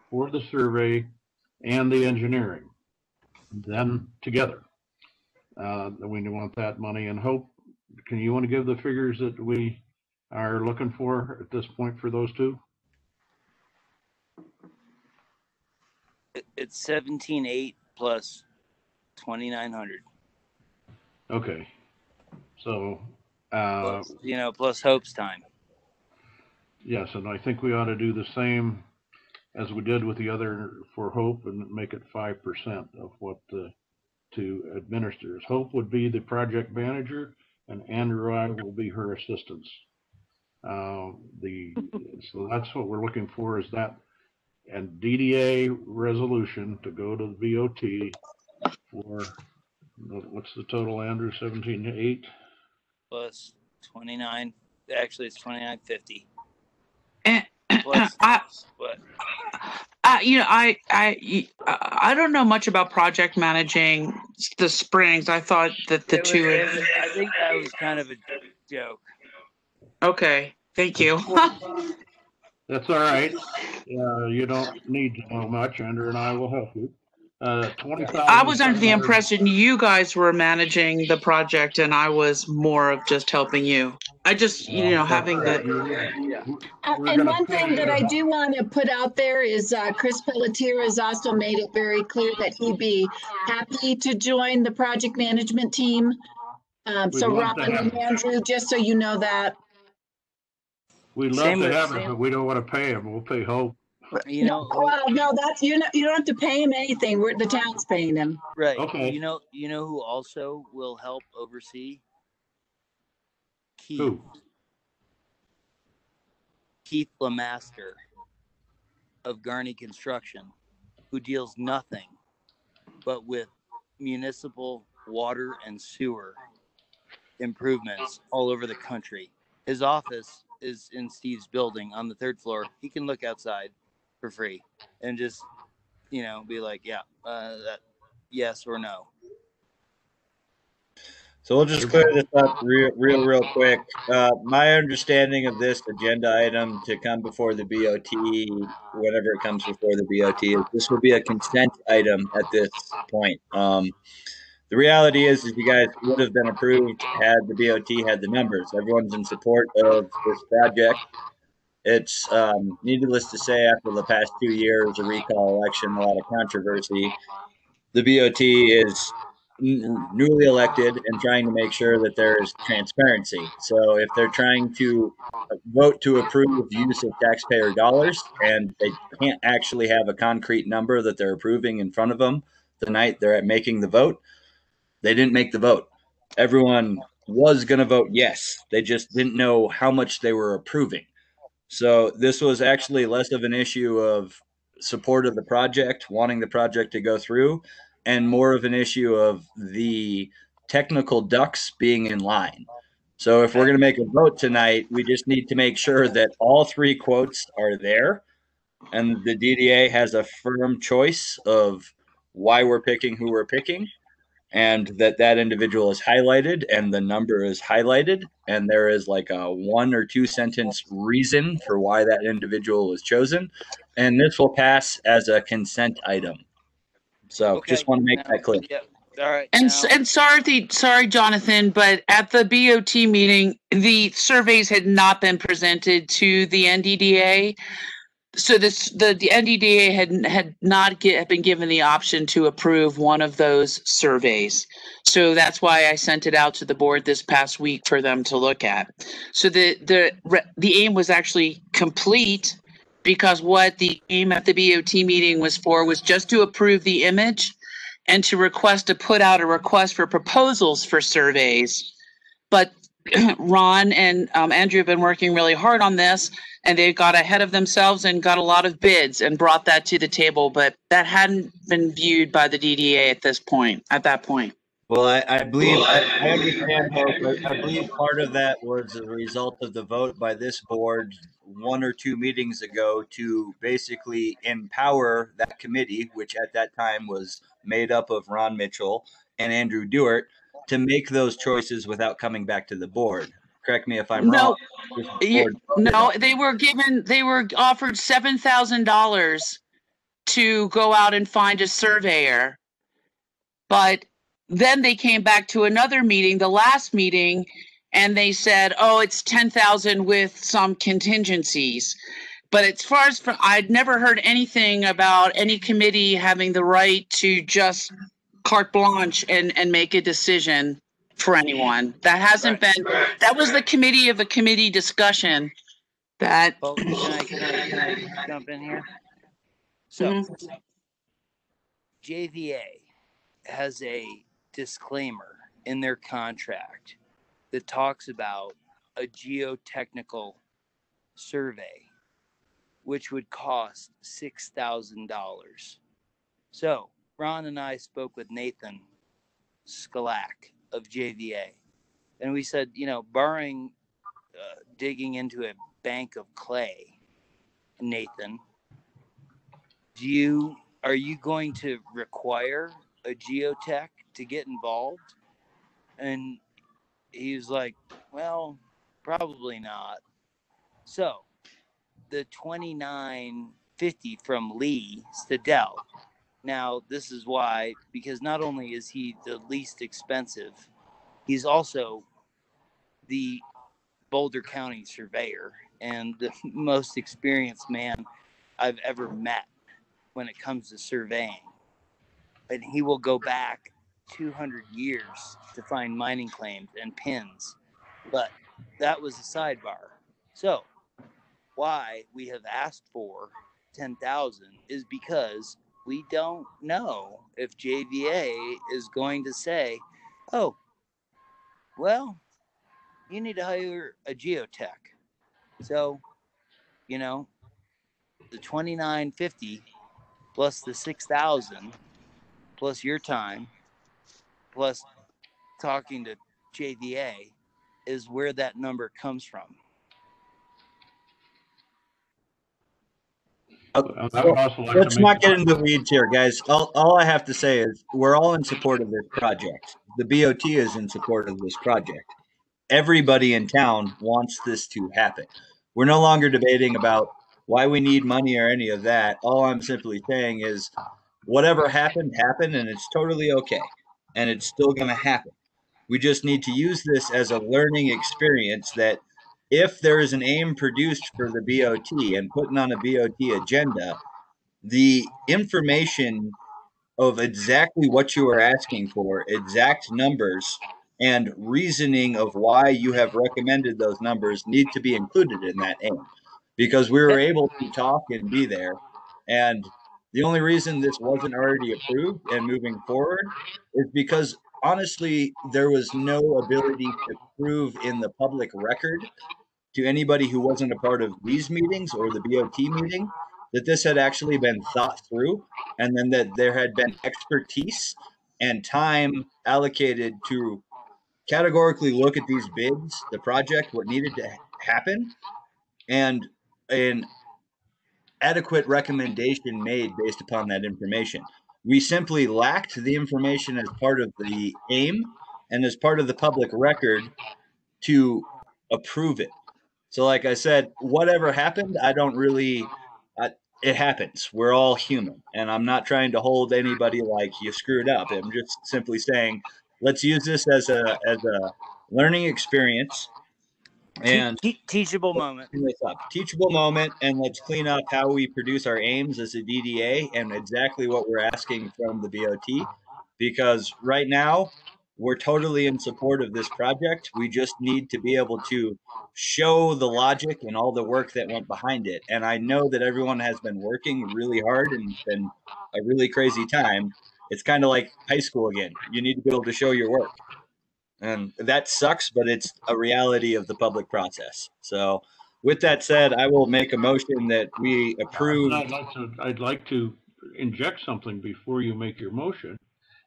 for the survey and the engineering, then together. Uh, we want that money and hope. Can you want to give the figures that we are looking for at this point for those two? It- It's seventeen eight plus twenty nine hundred. Okay. So, uh, You know, plus Hope's time. yes, and I think we ought to do the same as we did with the other for Hope and make it five percent of what the to administers. Hope would be the project manager and Andrew I will be her assistants. Uh, the, so that's what we're looking for is that and DDA resolution to go to the BOT for, what's the total, Andrew, Seventeen to seventeen eight? plus 29 actually it's 2950 And, plus [clears throat] I, what uh, you know, I, I, I don't know much about project managing the springs. I thought that the It was- two. it was- i think that was kind of a joke Okay, thank you. [laughs] That's all right. Uh, you don't need to know much. Andrew and I will help you. Uh. I was under the impression you guys were managing the project and I was more of just helping you. I just, you know, having the. Uh, And one thing that I do want to put out there is uh, Chris Pelletier has also made it very clear that he'd be happy to join the project management team. Um, So We'd love to Ron have and. Andrew, just so you know that. We'd love Same to with- have it, same- but we don't want to pay him. We'll pay Hope. You know Well, no, that's, you know, you don't have to pay him anything. We're, the town's paying him. right Okay. you know you know who also will help oversee keith Who? keith lemaster of garney construction who deals nothing but with municipal water and sewer improvements all over the country his office is in steve's building on the third floor he can look outside for free and just you know be like yeah uh, that yes or no So we'll just clear this up real, real, real quick. Uh, my understanding of this agenda item to come before the BOT, whenever it comes before the BOT, is this will be a consent item at this point. Um, the reality is, is you guys would have been approved had the BOT had the numbers. Everyone's in support of this project. It's um, needless to say, after the past two years, a recall election, a lot of controversy, the BOT is newly elected and trying to make sure that there's transparency. So if they're trying to vote to approve use of taxpayer dollars and they can't actually have a concrete number that they're approving in front of them the night they're making the vote, they didn't make the vote. Everyone was going to vote yes. They just didn't know how much they were approving. So this was actually less of an issue of support of the project, wanting the project to go through, and more of an issue of the technical ducks being in line. So if we're going to make a vote tonight, we just need to make sure that all three quotes are there and the DDA has a firm choice of why we're picking who we're picking and that that individual is highlighted and the number is highlighted and there is like a one or two sentence reason for why that individual was chosen and this will pass as a consent item so just want to make that clear Yep. All right. And s- and sorry, the, sorry, Jonathan, but at the BOT meeting, the surveys had not been presented to the NDDA. So this the the NDDA had had not get, been given the option to approve one of those surveys. So that's why I sent it out to the board this past week for them to look at. So the the the aim was actually complete because what the aim at the BOT meeting was for was just to approve the image and to request to put out a request for proposals for surveys. But [clears throat] Ron and um, Andrew have been working really hard on this and they got ahead of themselves and got a lot of bids and brought that to the table, but that hadn't been viewed by the DDA at this point, at that point. Well, I, I believe I, I understand. Hope, but I believe part of that was a result of the vote by this board one or two meetings ago to basically empower that committee, which at that time was made up of Ron Mitchell and Andrew Dewart, to make those choices without coming back to the board. Correct me if I'm No, wrong. You- no, they were given, they were offered seven thousand dollars to go out and find a surveyor. But then they came back to another meeting, the last meeting, and they said, oh, it's 10,000 with some contingencies. But as far as for, I'd never heard anything about any committee having the right to just carte blanche and, and make a decision for anyone. That hasn't been, that was the committee of a committee discussion that. Well, can I, can I, can I jump in here? So, mm-hmm. JVA has a disclaimer in their contract that talks about a geotechnical survey, which would cost $6,000. So, Ron and I spoke with Nathan Skalak of JVA, and we said, you know, barring uh, digging into a bank of clay, Nathan, do you are you going to require a geotech to get involved? And he was like, well, probably not. So the 2950 from Lee Stadele. Now, this is why, because not only is he the least expensive, he's also the Boulder County surveyor and the [laughs] most experienced man I've ever met when it comes to surveying. And he will go back 200 years to find mining claims and pins. But that was a sidebar. So, why we have asked for 10,000 is because we don't know if JVA is going to say, "Oh, well, you need to hire a geotech." So, you know, the 2950 plus the 6000 plus your time plus talking to JVA is where that number comes from. Uh, like Let's not get into the weeds here, guys. All, all I have to say is we're all in support of this project. The BOT is in support of this project. Everybody in town wants this to happen. We're no longer debating about why we need money or any of that. All I'm simply saying is whatever happened, happened, and it's totally okay. And it's still going to happen. We just need to use this as a learning experience that if there is an aim produced for the BOT and putting on a BOT agenda, the information of exactly what you are asking for, exact numbers, and reasoning of why you have recommended those numbers need to be included in that aim because we were able to talk and be there. And the only reason this wasn't already approved and moving forward is because honestly, there was no ability to prove in the public record to anybody who wasn't a part of these meetings or the BOT meeting that this had actually been thought through and then that there had been expertise and time allocated to categorically look at these bids, the project, what needed to happen, and an adequate recommendation made based upon that information. We simply lacked the information as part of the aim and as part of the public record to approve it. So, like I said, whatever happened, I don't really. I, it happens. We're all human, and I'm not trying to hold anybody like you screwed up. I'm just simply saying, let's use this as a as a learning experience and Te- teachable moment. Teachable moment, and let's clean up how we produce our aims as a DDA and exactly what we're asking from the BOT. Because right now, we're totally in support of this project. We just need to be able to show the logic and all the work that went behind it. And I know that everyone has been working really hard and it's been a really crazy time. It's kind of like high school again. You need to be able to show your work. And that sucks, but it's a reality of the public process. So, with that said, I will make a motion that we approve. I'd like to, I'd like to inject something before you make your motion.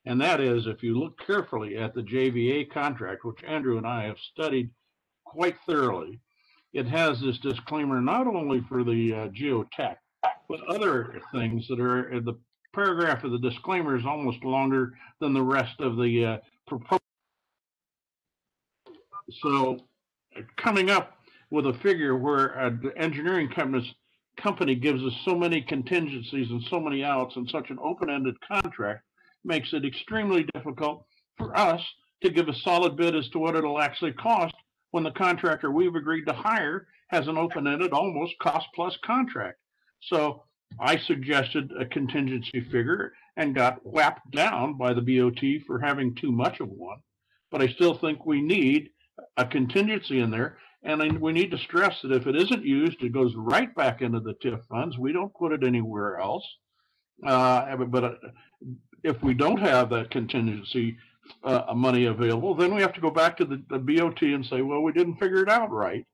And that is, if you look carefully at the JVA contract, which Andrew and I have studied quite thoroughly, it has this disclaimer not only for the uh, geotech, but other things that are, the paragraph of the disclaimer is almost longer than the rest of the uh, proposal. So uh, coming up with a figure where the engineering companies company gives us so many contingencies and so many outs and such an open-ended contract makes it extremely difficult for us to give a solid bid as to what it'll actually cost when the contractor we've agreed to hire has an open-ended, almost cost-plus contract. So I suggested a contingency figure and got whapped down by the BOT for having too much of one. But I still think we need a contingency in there. And we need to stress that if it isn't used, it goes right back into the TIF funds. We don't put it anywhere else. Uh, but uh, if we don't have that contingency uh, money available, then we have to go back to the, the BOT and say, well, we didn't figure it out right.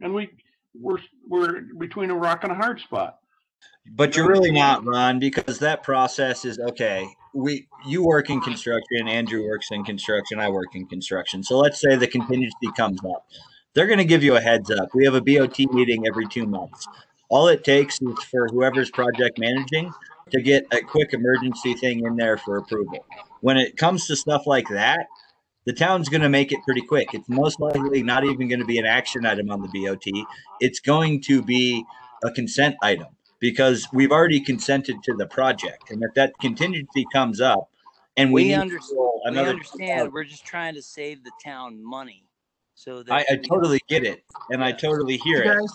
And we, we're, we're between a rock and a hard spot. But you're really not, Ron, because that process is okay. We you work in construction, Andrew works in construction, I work in construction. So let's say the contingency comes up. They're going to give you a heads up. We have a BOT meeting every 2 months. All it takes is for whoever's project managing to get a quick emergency thing in there for approval. When it comes to stuff like that, the town's going to make it pretty quick. It's most likely not even going to be an action item on the BOT. It's going to be a consent item because we've already consented to the project. And if that contingency comes up and we, We need to understand, we understand, we're just trying to save the town money. So that I, I totally get it. And I totally hear You it.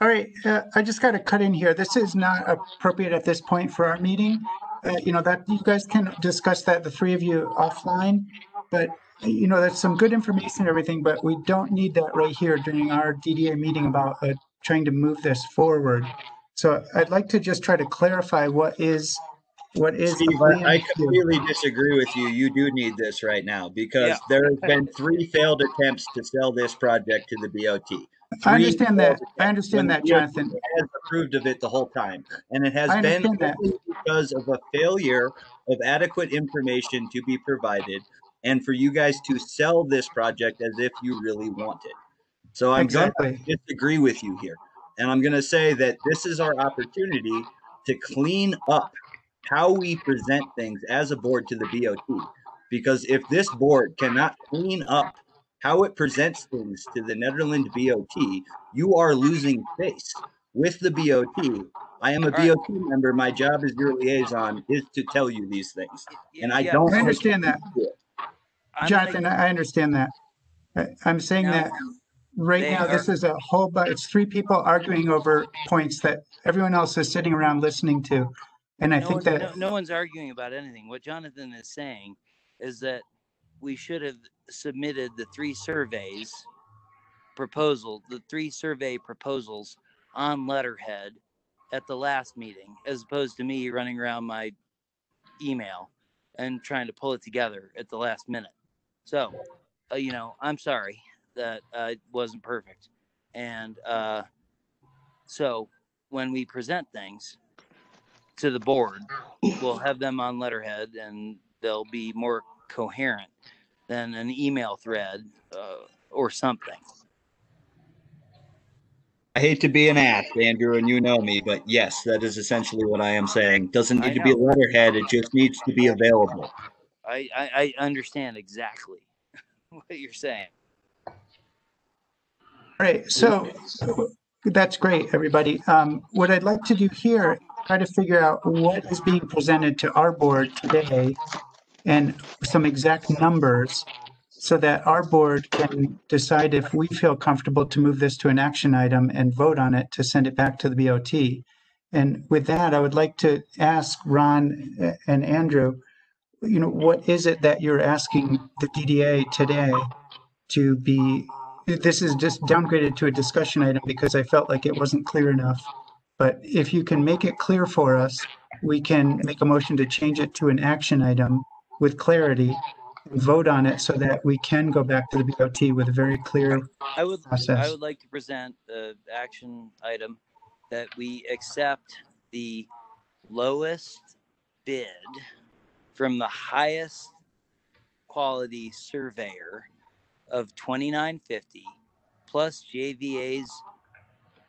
Guys, all right, uh, I just got to cut in here. This is not appropriate at this point for our meeting. Uh, you know, that you guys can discuss that, the three of you offline. But, you know, that's some good information and everything, but we don't need that right here during our DDA meeting about uh, trying to move this forward. So I'd like to just try to clarify what is, what is. Steve, I, I here. completely disagree with you. You do need this right now because Yeah. there have been three failed attempts to sell this project to the BOT. I understand that. I understand that, Jonathan. Has approved of it the whole time, and it has been that. because of a failure of adequate information to be provided, and for you guys to sell this project as if you really want it. So I'm going to disagree with you here, and I'm going to say that this is our opportunity to clean up how we present things as a board to the BOT. Because if this board cannot clean up how it presents things to the Nederland's BOT, you are losing face with the BOT. I am a All right. BOT member. My job as your liaison is to tell you these things. And I Yeah, don't I understand that. do it. I'm Jonathan, gonna- I I understand that. I- I'm saying Now, that right they now, this is a whole, but it's three people arguing over points that everyone else is sitting around listening to. And I no, think that, no, no one's arguing about anything. What Jonathan is saying is that we should have submitted the three surveys proposal, the three survey proposals on letterhead at the last meeting, as opposed to me running around my email and trying to pull it together at the last minute. So, uh, you know, I'm sorry that uh, it wasn't perfect. And uh, so when we present things to the board, we'll have them on letterhead and they'll be more coherent than an email thread uh, or something. I hate to be an ass, Andrew, and you know me, but yes, that is essentially what I am saying. Doesn't need to be a letterhead, it just needs to be available. I, I, I understand exactly [laughs] what you're saying. all right, so that's great, everybody. Um, What I'd like to do here, try to figure out what is being presented to our board today and some exact numbers so that our board can decide if we feel comfortable to move this to an action item and vote on it to send it back to the BOT. And with that, I would like to ask Ron and Andrew, you know, what is it that you're asking the DDA today to be? This is just downgraded to a discussion item because I felt like it wasn't clear enough. But if you can make it clear for us, we can make a motion to change it to an action item with clarity and vote on it so that we can go back to the BOT with a very clear I would process. I would like to present the action item that we accept the lowest bid from the highest quality surveyor of 2950 plus JVA's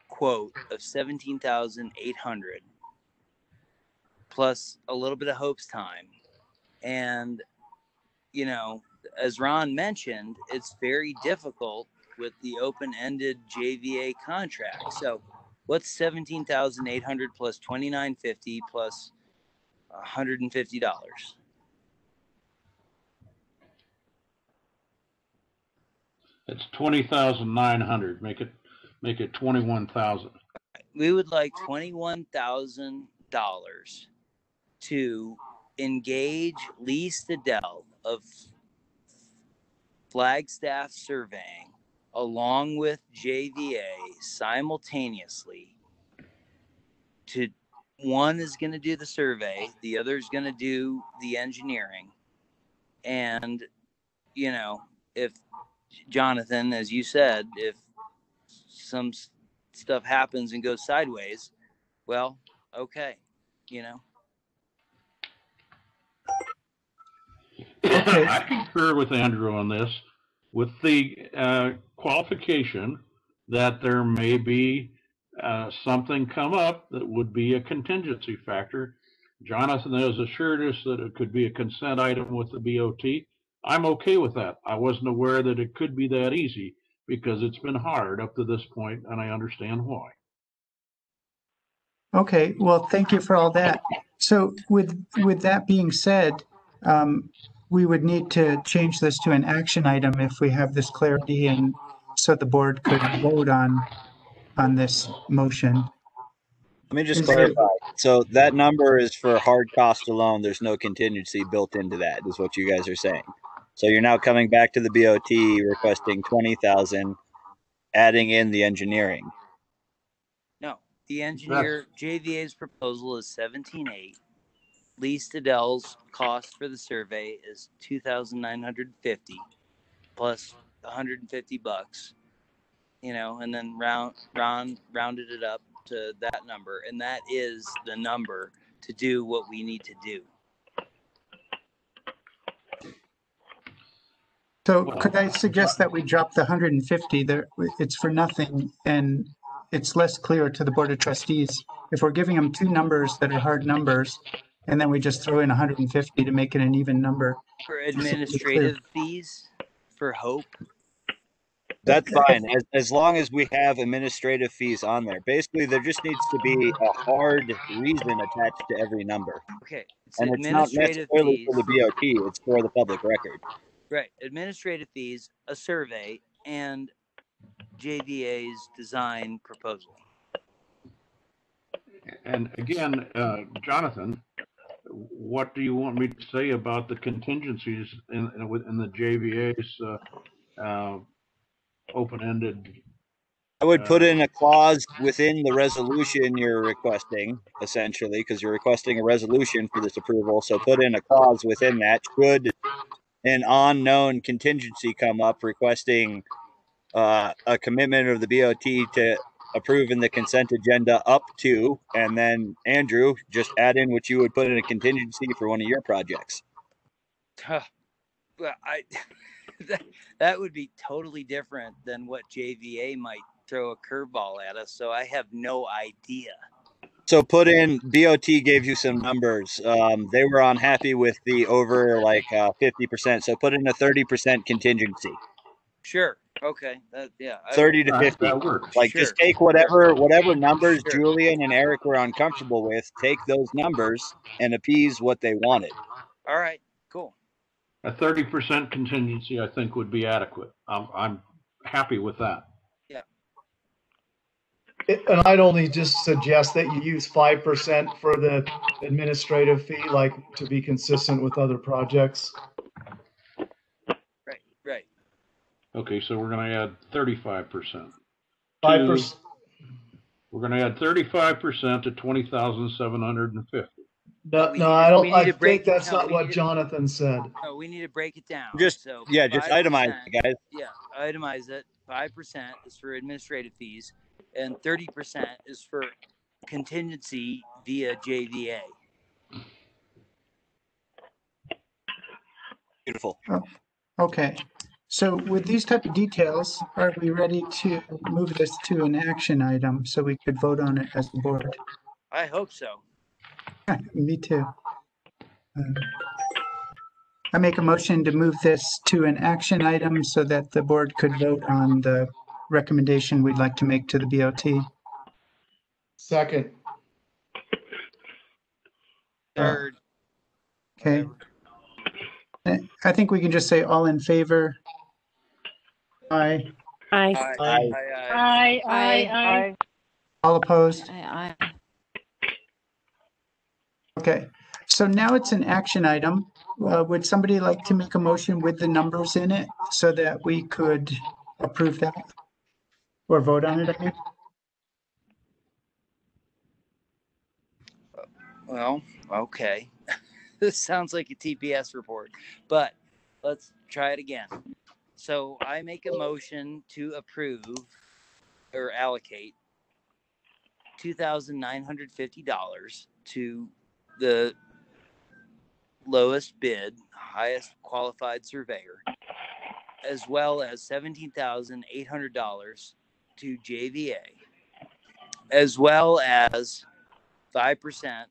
quote of 17,800 plus a little bit of Hope's time and you know as Ron mentioned it's very difficult with the open-ended JVA contract so What's 17,800 plus 2950 plus $150? It's twenty thousand nine hundred. Make it, make it twenty-one thousand. We would like twenty one thousand dollars to engage Lee Stadele of Flagstaff Surveying along with JVA simultaneously to one is going to do the survey, the other is going to do the engineering. And, you know, if Jonathan, as you said, if some stuff happens and goes sideways, well, okay, you know. I concur with Andrew on this, with the uh, qualification that there may be uh, something come up that would be a contingency factor. Jonathan has assured us that it could be a consent item with the BOT. I'm okay with that. I wasn't aware that it could be that easy because it's been hard up to this point, and I understand why. Okay, well, thank you for all that. So with, with that being said, um, we would need to change this to an action item if we have this clarity and so the board could vote on, on this motion. Let me just Is there- clarify. So that number is for hard cost alone. There's no contingency built into that, is what you guys are saying. So you're now coming back to the BOT requesting twenty thousand, adding in the engineering. No, the engineer JVA's proposal is seventeen eight. Lee Stadele's cost for the survey is two thousand nine hundred fifty plus hundred and fifty bucks. You know, and then round round rounded it up to that number, and that is the number to do what we need to do. So could I suggest that we drop the hundred and fifty there? It's for nothing and it's less clear to the Board of Trustees. If we're giving them two numbers that are hard numbers and then we just throw in hundred and fifty to make it an even number. For just to administrative fees for Hope, That's fine, as, as long as we have administrative fees on there. Basically, there just needs to be a hard reason attached to every number. okay, it's And it's not administrative necessarily fees. for the BOT, it's for the public record. Right, administrative fees, a survey, and JVA's design proposal. And again, uh, Jonathan, what do you want me to say about the contingencies in, in the JVA's, uh, uh, open-ended? I would put uh, in a clause within the resolution you're requesting, essentially, because you're requesting a resolution for this approval. So put in a clause within that, should an unknown contingency come up requesting uh, a commitment of the BOT to approve in the consent agenda up to, and then Andrew, just add in what you would put in a contingency for one of your projects. Huh. Well, I [laughs] that, that would be totally different than what JVA might throw a curveball at us. So I have no idea. So put in BOT gave you some numbers. Um, they were unhappy with the over like uh, 50%. So put in a 30% contingency, Sure. Okay. That, yeah. 30 to 50. that works. Like Sure. just take whatever whatever numbers Sure. Julian and Eric were uncomfortable with. Take those numbers and appease what they wanted. All right. Cool. A thirty percent contingency, I think, would be adequate. I'm, I'm happy with that. It- And I'd only just suggest that you use five percent for the administrative fee, like to be consistent with other projects. Right. Right. Okay, so we're gonna add thirty-five percent. Five percent, We're gonna add thirty-five percent to twenty thousand seven hundred and fifty. no, We no, need I to- don't, need I to break think it that's down. not We what need to- Jonathan said. No, we need to break it down. Just so yeah, just 5%, itemize it, guys. Yeah, itemize it. Five percent is for administrative fees, and thirty percent is for contingency via JVA. Beautiful. Oh, okay, so with these type of details, are we ready to move this to an action item so we could vote on it as a board? I hope so. [laughs] Me too. Um, I make a motion to move this to an action item so that the board could vote on the recommendation we'd like to make to the BOT. Second. Third. Okay. I think we can just say all in favor. Aye. Aye. Aye. Aye. Aye. Aye, aye, aye. All opposed? Aye, aye. Okay, so now it's an action item. Uh, Would somebody like to make a motion with the numbers in it so that we could approve that? Or vote on it, I mean? Well, okay. [laughs] this sounds like a TPS report, but let's try it again. So I make a oh. motion to approve or allocate two thousand nine hundred fifty dollars to the lowest bid, highest qualified surveyor, as well as seventeen thousand eight hundred dollars to JVA, as well as five percent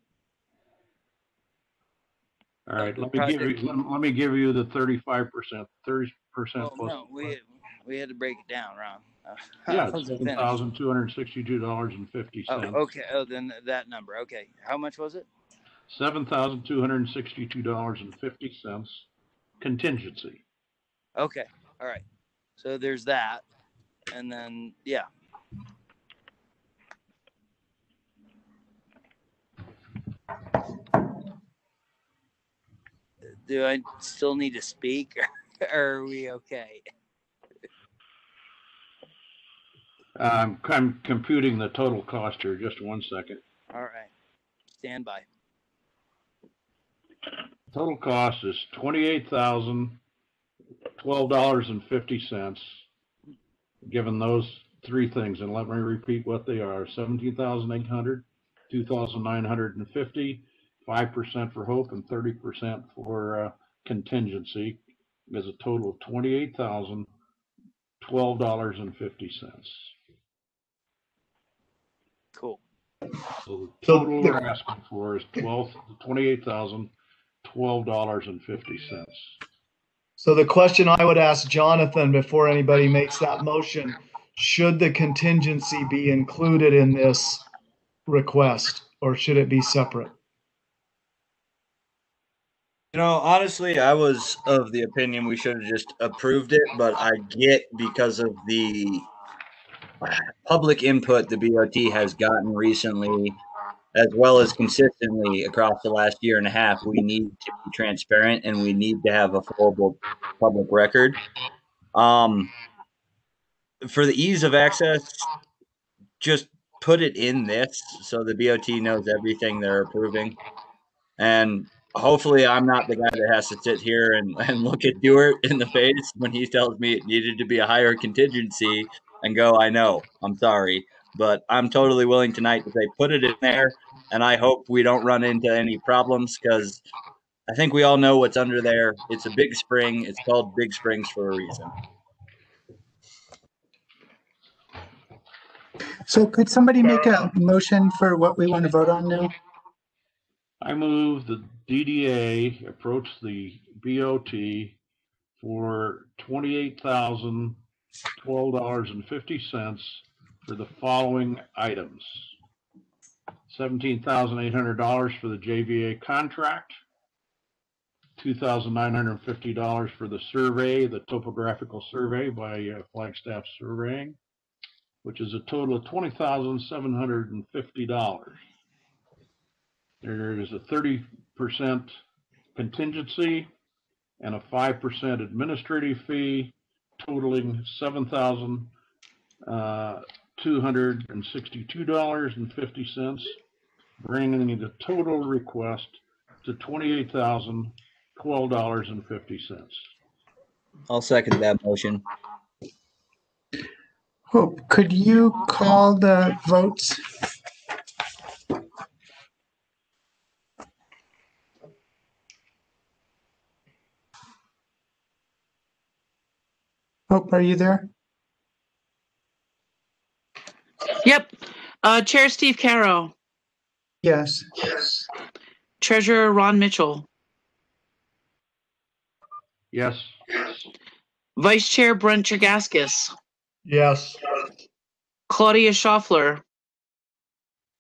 All right, let me give you, let let me give you the thirty-five percent, thirty percent Well, plus. no, we we had to break it down, Ron. [laughs] Uh, Yeah, wasn't seven finished. thousand two hundred sixty-two dollars and fifty Oh, cents. okay. Oh, then that number. Okay. How much was it? Seven thousand two hundred sixty-two dollars and fifty cents contingency. Okay. All right. So there's that, and then yeah. Do I still need to speak, or [laughs] are we okay? I'm, I'm computing the total cost here, just one second. All right. Stand by. Total cost is twenty-eight thousand, twelve dollars and fifty cents. Given those three things, and let me repeat what they are, seventeen thousand eight hundred, two thousand nine hundred and fifty, five percent for hope and thirty percent for, uh, contingency. Is a total of twenty-eight thousand, twelve dollars and fifty cents. Cool. So the So total we're asking for is twelve, twenty-eight thousand, twelve dollars and fifty cents. So the question I would ask Jonathan before anybody makes that motion, should the contingency be included in this request or should it be separate? You know, honestly, I was of the opinion we should have just approved it, but I get because of the public input the BOT has gotten recently, as well as consistently across the last year and a half, we need to be transparent and we need to have a full public record. Um, for the ease of access, just put it in this so the BOT knows everything they're approving. And hopefully I'm not the guy that has to sit here and, [laughs] and look at Dewart in the face when he tells me it needed to be a higher contingency and go, I know, I'm sorry. But I'm totally willing tonight to say put it in there and I hope we don't run into any problems because I think we all know what's under there. It's a big spring. It's called Big Springs for a reason. So could somebody make a motion for what we want to vote on now? I move the DDA approached the BOT for twenty-eight thousand, twelve dollars and fifty cents for the following items. Seventeen thousand eight hundred dollars for the JVA contract. Two thousand nine hundred and fifty dollars for the survey, the topographical survey by uh, Flagstaff Surveying, which is a total of twenty thousand seven hundred and fifty dollars. There is a thirty percent contingency and a five percent administrative fee totaling seven thousand uh, two hundred and sixty-two dollars and fifty cents, bringing the total request to twenty-eight thousand twelve dollars and fifty cents. I'll second that motion. Hope, could you call the votes? Hope, are you there? Yep. Uh, Chair Steve Caro, Yes. Yes. Treasurer Ron Mitchell, Yes, Vice Chair Brent Tregaskis, Yes. Claudia Schaffler,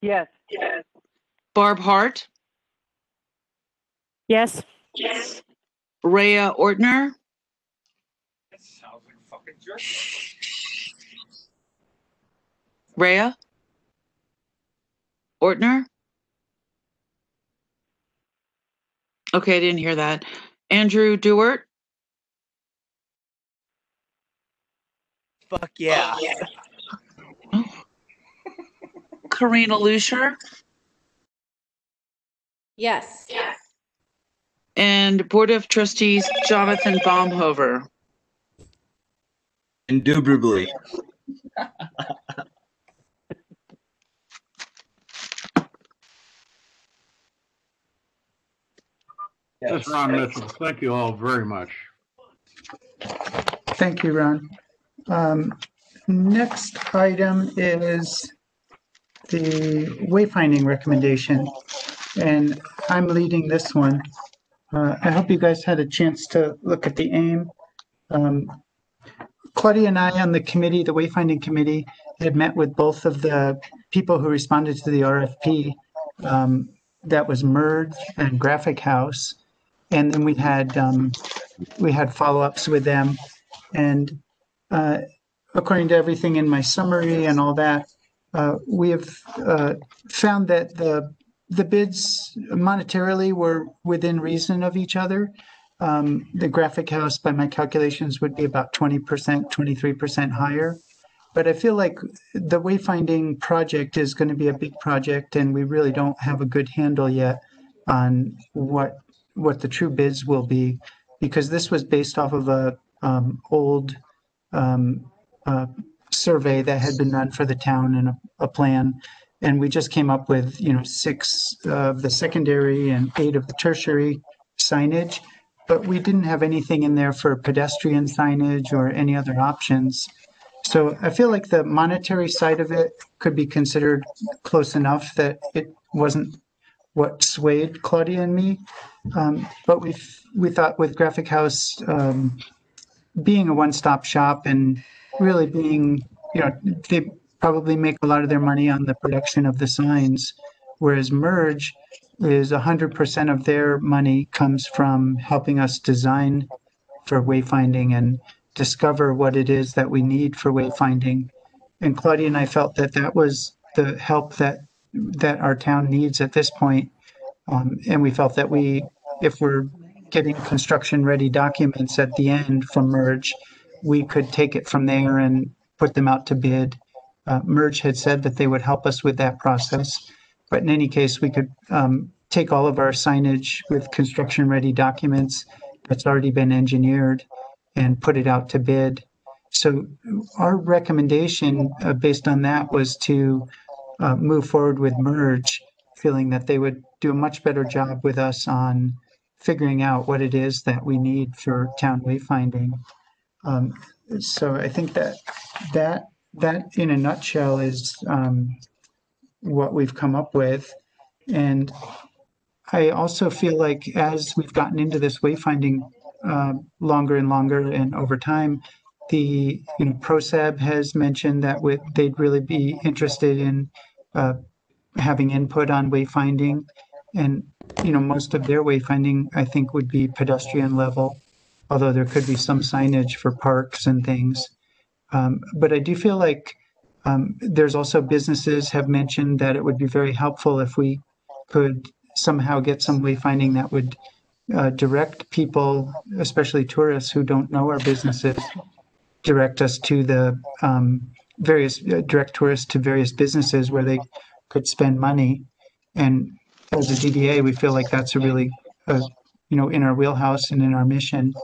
Yes. Barb Hart, Yes. Yes. Rhea Ortner, Rhea Ortner. Okay, I didn't hear that. Andrew Dewart, Fuck yeah. Oh, [laughs] Karina Lusher, Yes. and Board of Trustees Jonathan Baumhover. Indubitably. This is Ron Mitchell. Thank you all very much. Thank you, Ron. Um, Next item is the wayfinding recommendation, and I'm leading this one. Uh, I hope you guys had a chance to look at the aim. Um, Claudia and I on the committee, the wayfinding committee, had met with both of the people who responded to the RFP. Um, That was Merge and Graphic House. And then we had, um, we had follow-ups with them. And uh, according to everything in my summary and all that, uh, we have uh, found that the the bids monetarily were within reason of each other. Um, the graphic house, by my calculations, would be about 20%, 23% higher. But I feel like the wayfinding project is going to be a big project, and we really don't have a good handle yet on what what the true bids will be, because this was based off of a um, old um, uh, survey that had been done for the town and a, a plan. And we just came up with, you know, six of the secondary and eight of the tertiary signage. But we didn't have anything in there for pedestrian signage or any other options. So I feel like the monetary side of it could be considered close enough that it wasn't what swayed Claudia and me. Um, but we we thought with Graphic House um, being a one-stop shop and really being, you know, they probably make a lot of their money on the production of the signs, whereas Merge is 100% of their money comes from helping us design for wayfinding and discover what it is that we need for wayfinding. And Claudia and I felt that that was the help that that our town needs at this point. Um, and we felt that we, if we're getting construction ready documents at the end from Merge, we could take it from there and put them out to bid. Uh, Merge had said that they would help us with that process. But in any case, we could um, take all of our signage with construction ready documents that's already been engineered and put it out to bid. So our recommendation uh, based on that was to uh, move forward with Merge, feeling that they would do a much better job with us on figuring out what it is that we need for town wayfinding. Um, so I think that that that in a nutshell is um, what we've come up with. And I also feel like as we've gotten into this wayfinding uh, longer and longer and over time, the you know ProSab has mentioned that with, they'd really be interested in uh, having input on wayfinding, and you know most of their wayfinding I think would be pedestrian level, although there could be some signage for parks and things. Um, but I do feel like um, there's also businesses have mentioned that it would be very helpful if we could somehow get some wayfinding that would uh, direct people, especially tourists who don't know our businesses, direct us to the um, various uh, direct tourists to various businesses where they could spend money. And as a DDA, we feel like that's a really, uh, you know, in our wheelhouse and in our mission.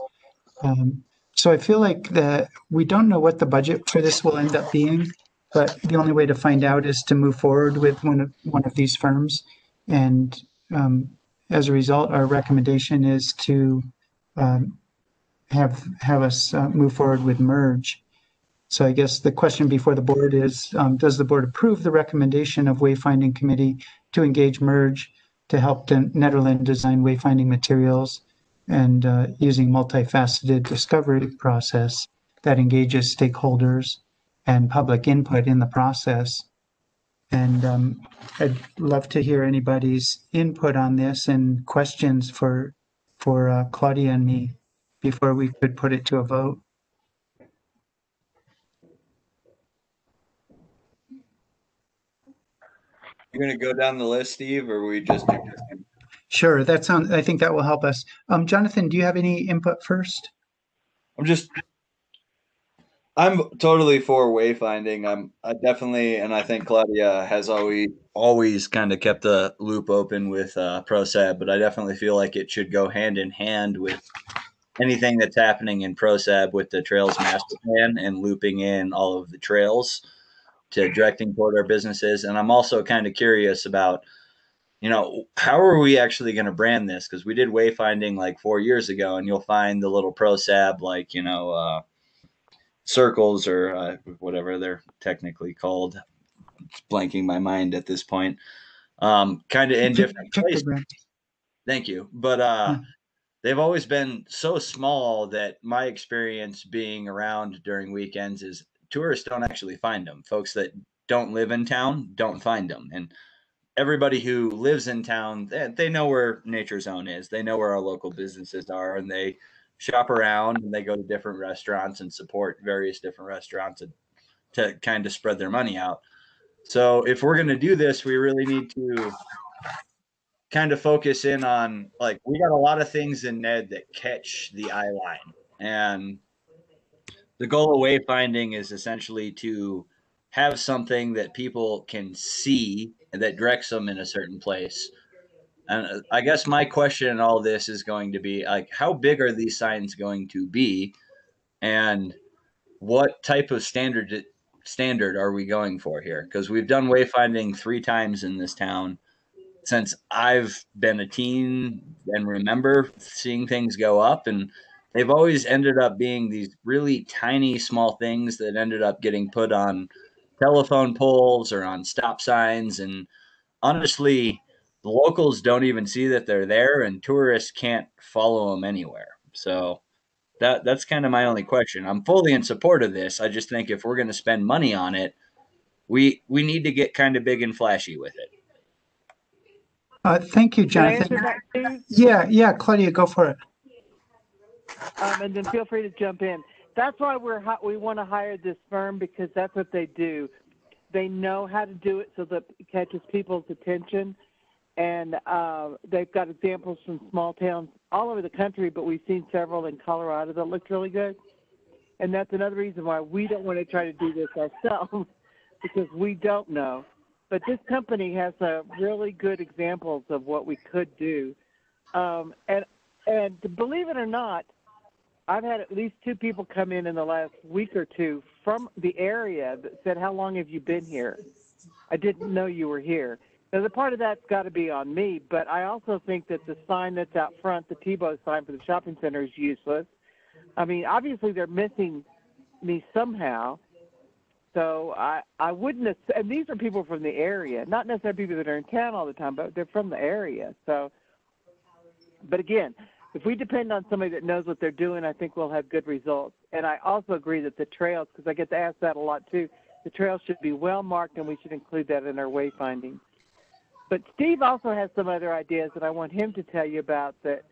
Um, so I feel like that we don't know what the budget for this will end up being, but the only way to find out is to move forward with one of one of these firms. And um, as a result, our recommendation is to um, have have us uh, move forward with merge. So I guess the question before the board is, um, does the board approve the recommendation of wayfinding committee to engage merge to help the Nederland design wayfinding materials and uh, using multifaceted discovery process that engages stakeholders and public input in the process And um, I'd love to hear anybody's input on this and questions for for uh, Claudia and me before we could put it to a vote. You're gonna go down the list, Steve, or we just do Sure, that sounds. I think that will help us. Um, Jonathan, do you have any input first? I'm just I'm totally for wayfinding. I'm I definitely, and I think Claudia has always always kind of kept the loop open with uh, ProSab, but I definitely feel like it should go hand in hand with anything that's happening in ProSab with the Trails Master Plan and looping in all of the trails to directing toward our businesses. And I'm also kind of curious about, you know, how are we actually going to brand this? Because we did wayfinding like four years ago, and you'll find the little ProSab like you know. Uh, circles or uh, whatever they're technically called. It's blanking my mind at this point. Um, kind of in different places. Thank you, but uh, they've always been so small that my experience being around during weekends is tourists don't actually find them. Folks that don't live in town don't find them, and everybody who lives in town they, they know where nature zone is. They know where our local businesses are, and they shop around and they go to different restaurants and support various different restaurants and, to kind of spread their money out. So if we're going to do this, we really need to kind of focus in on like we got a lot of things in Ned that catch the eye line. And the goal of wayfinding is essentially to have something that people can see and that directs them in a certain place and uh, I guess my question in all this is going to be like, how big are these signs going to be, and what type of standard standard are we going for here? Because we've done wayfinding three times in this town since I've been a teen and remember seeing things go up, and they've always ended up being these really tiny, small things that ended up getting put on telephone poles or on stop signs, and honestly the locals don't even see that they're there and tourists can't follow them anywhere. So that that's kind of my only question. I'm fully in support of this. I just think if we're going to spend money on it we we need to get kind of big and flashy with it. Uh, thank you jonathan. yeah yeah claudia go for it. Um, and then feel free to jump in. That's why we're we want to hire this firm because that's what they do. They know how to do it so that it catches people's attention and uh, they've got examples from small towns all over the country, but we've seen several in Colorado that looked really good. And that's another reason why we don't want to try to do this ourselves [laughs] because we don't know. But this company has uh, really good examples of what we could do. Um, and and believe it or not, I've had at least two people come in in the last week or two from the area that said, "How long have you been here? I didn't know you were here." Now, the part of that's got to be on me, but I also think that the sign that's out front, the Tebow sign for the shopping center, is useless. I mean, obviously they're missing me somehow. So I I wouldn't have, and these are people from the area, not necessarily people that are in town all the time, but they're from the area. So, but again, if we depend on somebody that knows what they're doing, I think we'll have good results. And I also agree that the trails, because I get to ask that a lot too, the trails should be well marked, and we should include that in our wayfinding. But Steve also has some other ideas that I want him to tell you about that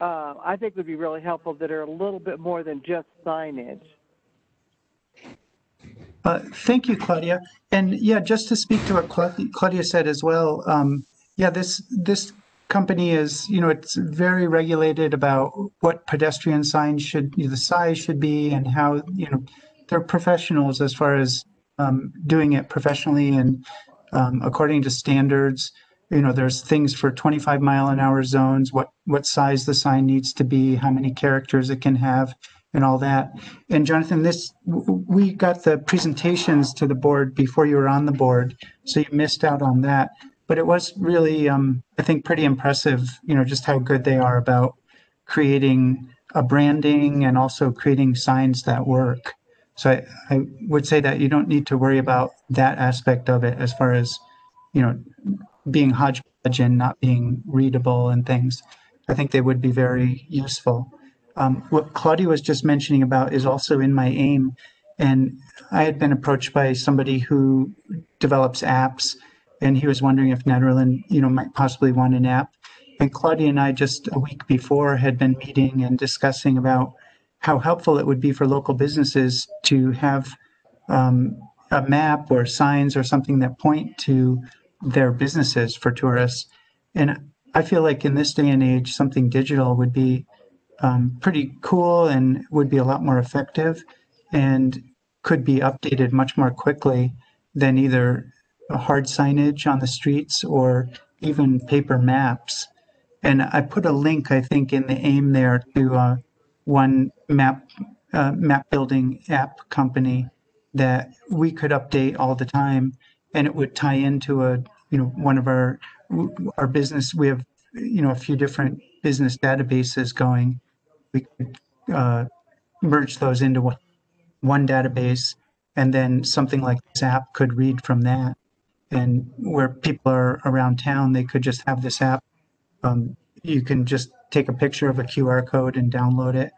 uh, I think would be really helpful that are a little bit more than just signage. Uh, thank you, Claudia. And yeah, just to speak to what Claudia said as well. Um, yeah, this this company is, you know, it's very regulated about what pedestrian signs should, you know, the size should be, and how, you know, they're professionals as far as um, doing it professionally and um, according to standards. You know, there's things for 25 mile an hour zones, what what size the sign needs to be, how many characters it can have, and all that. And Jonathan, this we got the presentations to the board before you were on the board, so you missed out on that. But it was really, um, I think, pretty impressive. You know, just how good they are about creating a branding and also creating signs that work. So I, I would say that you don't need to worry about that aspect of it as far as, you know, being hodgepodge and not being readable and things. I think they would be very useful. Um, what Claudia was just mentioning about is also in my aim, And I had been approached by somebody who develops apps, and he was wondering if Nederland, you know, might possibly want an app. And Claudia and I just a week before had been meeting and discussing about how helpful it would be for local businesses to have um, a map or signs or something that point to their businesses for tourists. And I feel like in this day and age, something digital would be um, pretty cool and would be a lot more effective and could be updated much more quickly than either hard signage on the streets or even paper maps. And I put a link, I think, in the AIM there to uh, one map uh, map building app company that we could update all the time, and it would tie into a you know one of our our business. We have you know a few different business databases going. We could uh, merge those into one, one database, and then something like this app could read from that. And where people are around town, they could just have this app. Um, you can just take a picture of a QR code and download it.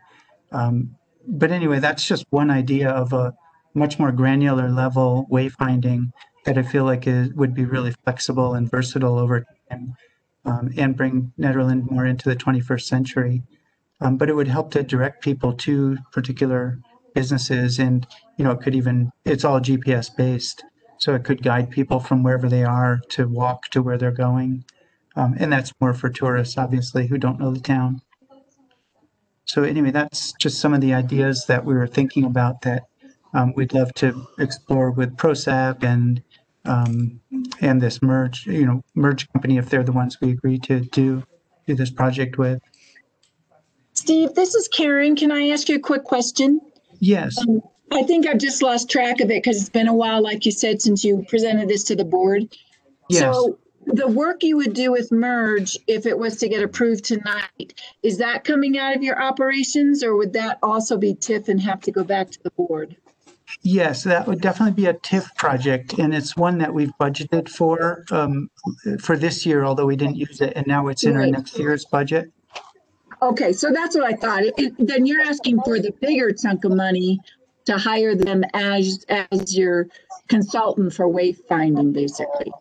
Um, but anyway, that's just one idea of a much more granular level wayfinding that I feel like is, would be really flexible and versatile over time um, and bring Nederland more into the 21st century. Um, but it would help to direct people to particular businesses and, you know, it could even, it's all GPS based. So it could guide people from wherever they are to walk to where they're going. Um, and that's more for tourists, obviously, who don't know the town. So anyway, that's just some of the ideas that we were thinking about that um, we'd love to explore with ProSab and um, and this merge, you know, merge company if they're the ones we agree to do do this project with. Steve, this is Karen. Can I ask you a quick question? Yes. Um, I think I've just lost track of it because it's been a while, like you said, since you presented this to the board. Yes. So the work you would do with merge, if it was to get approved tonight, is that coming out of your operations or would that also be TIF and have to go back to the board? Yes, that would definitely be a TIF project, and it's one that we've budgeted for um, for this year, although we didn't use it, and now it's in our next year's budget. Okay, so that's what I thought. It- Then you're asking for the bigger chunk of money to hire them as, as your consultant for wayfinding, basically.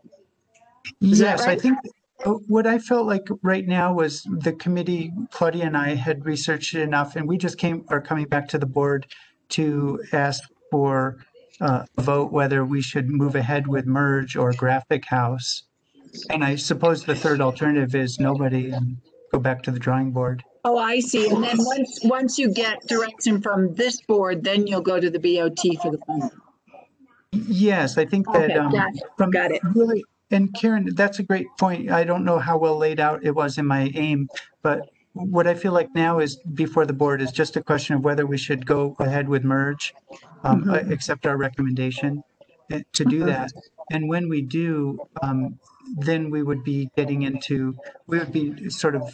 Yes, I think uh, what I felt like right now was the committee, Claudia and I had researched it enough, and we just came are coming back to the board to ask for uh, a vote whether we should move ahead with merge or graphic house. And I suppose the third alternative is nobody and go back to the drawing board. Oh, I see. And then once, once you get direction from this board, then you'll go to the BOT for the funding. Yes, I think that Okay, um, got it, from got it. really, and Karen, that's a great point. I don't know how well laid out it was in my aim, but what I feel like now is before the board is just a question of whether we should go ahead with merge, um, Mhm. uh, accept our recommendation uh, to do Mhm. that. And when we do, um, then we would be getting into, we would be sort of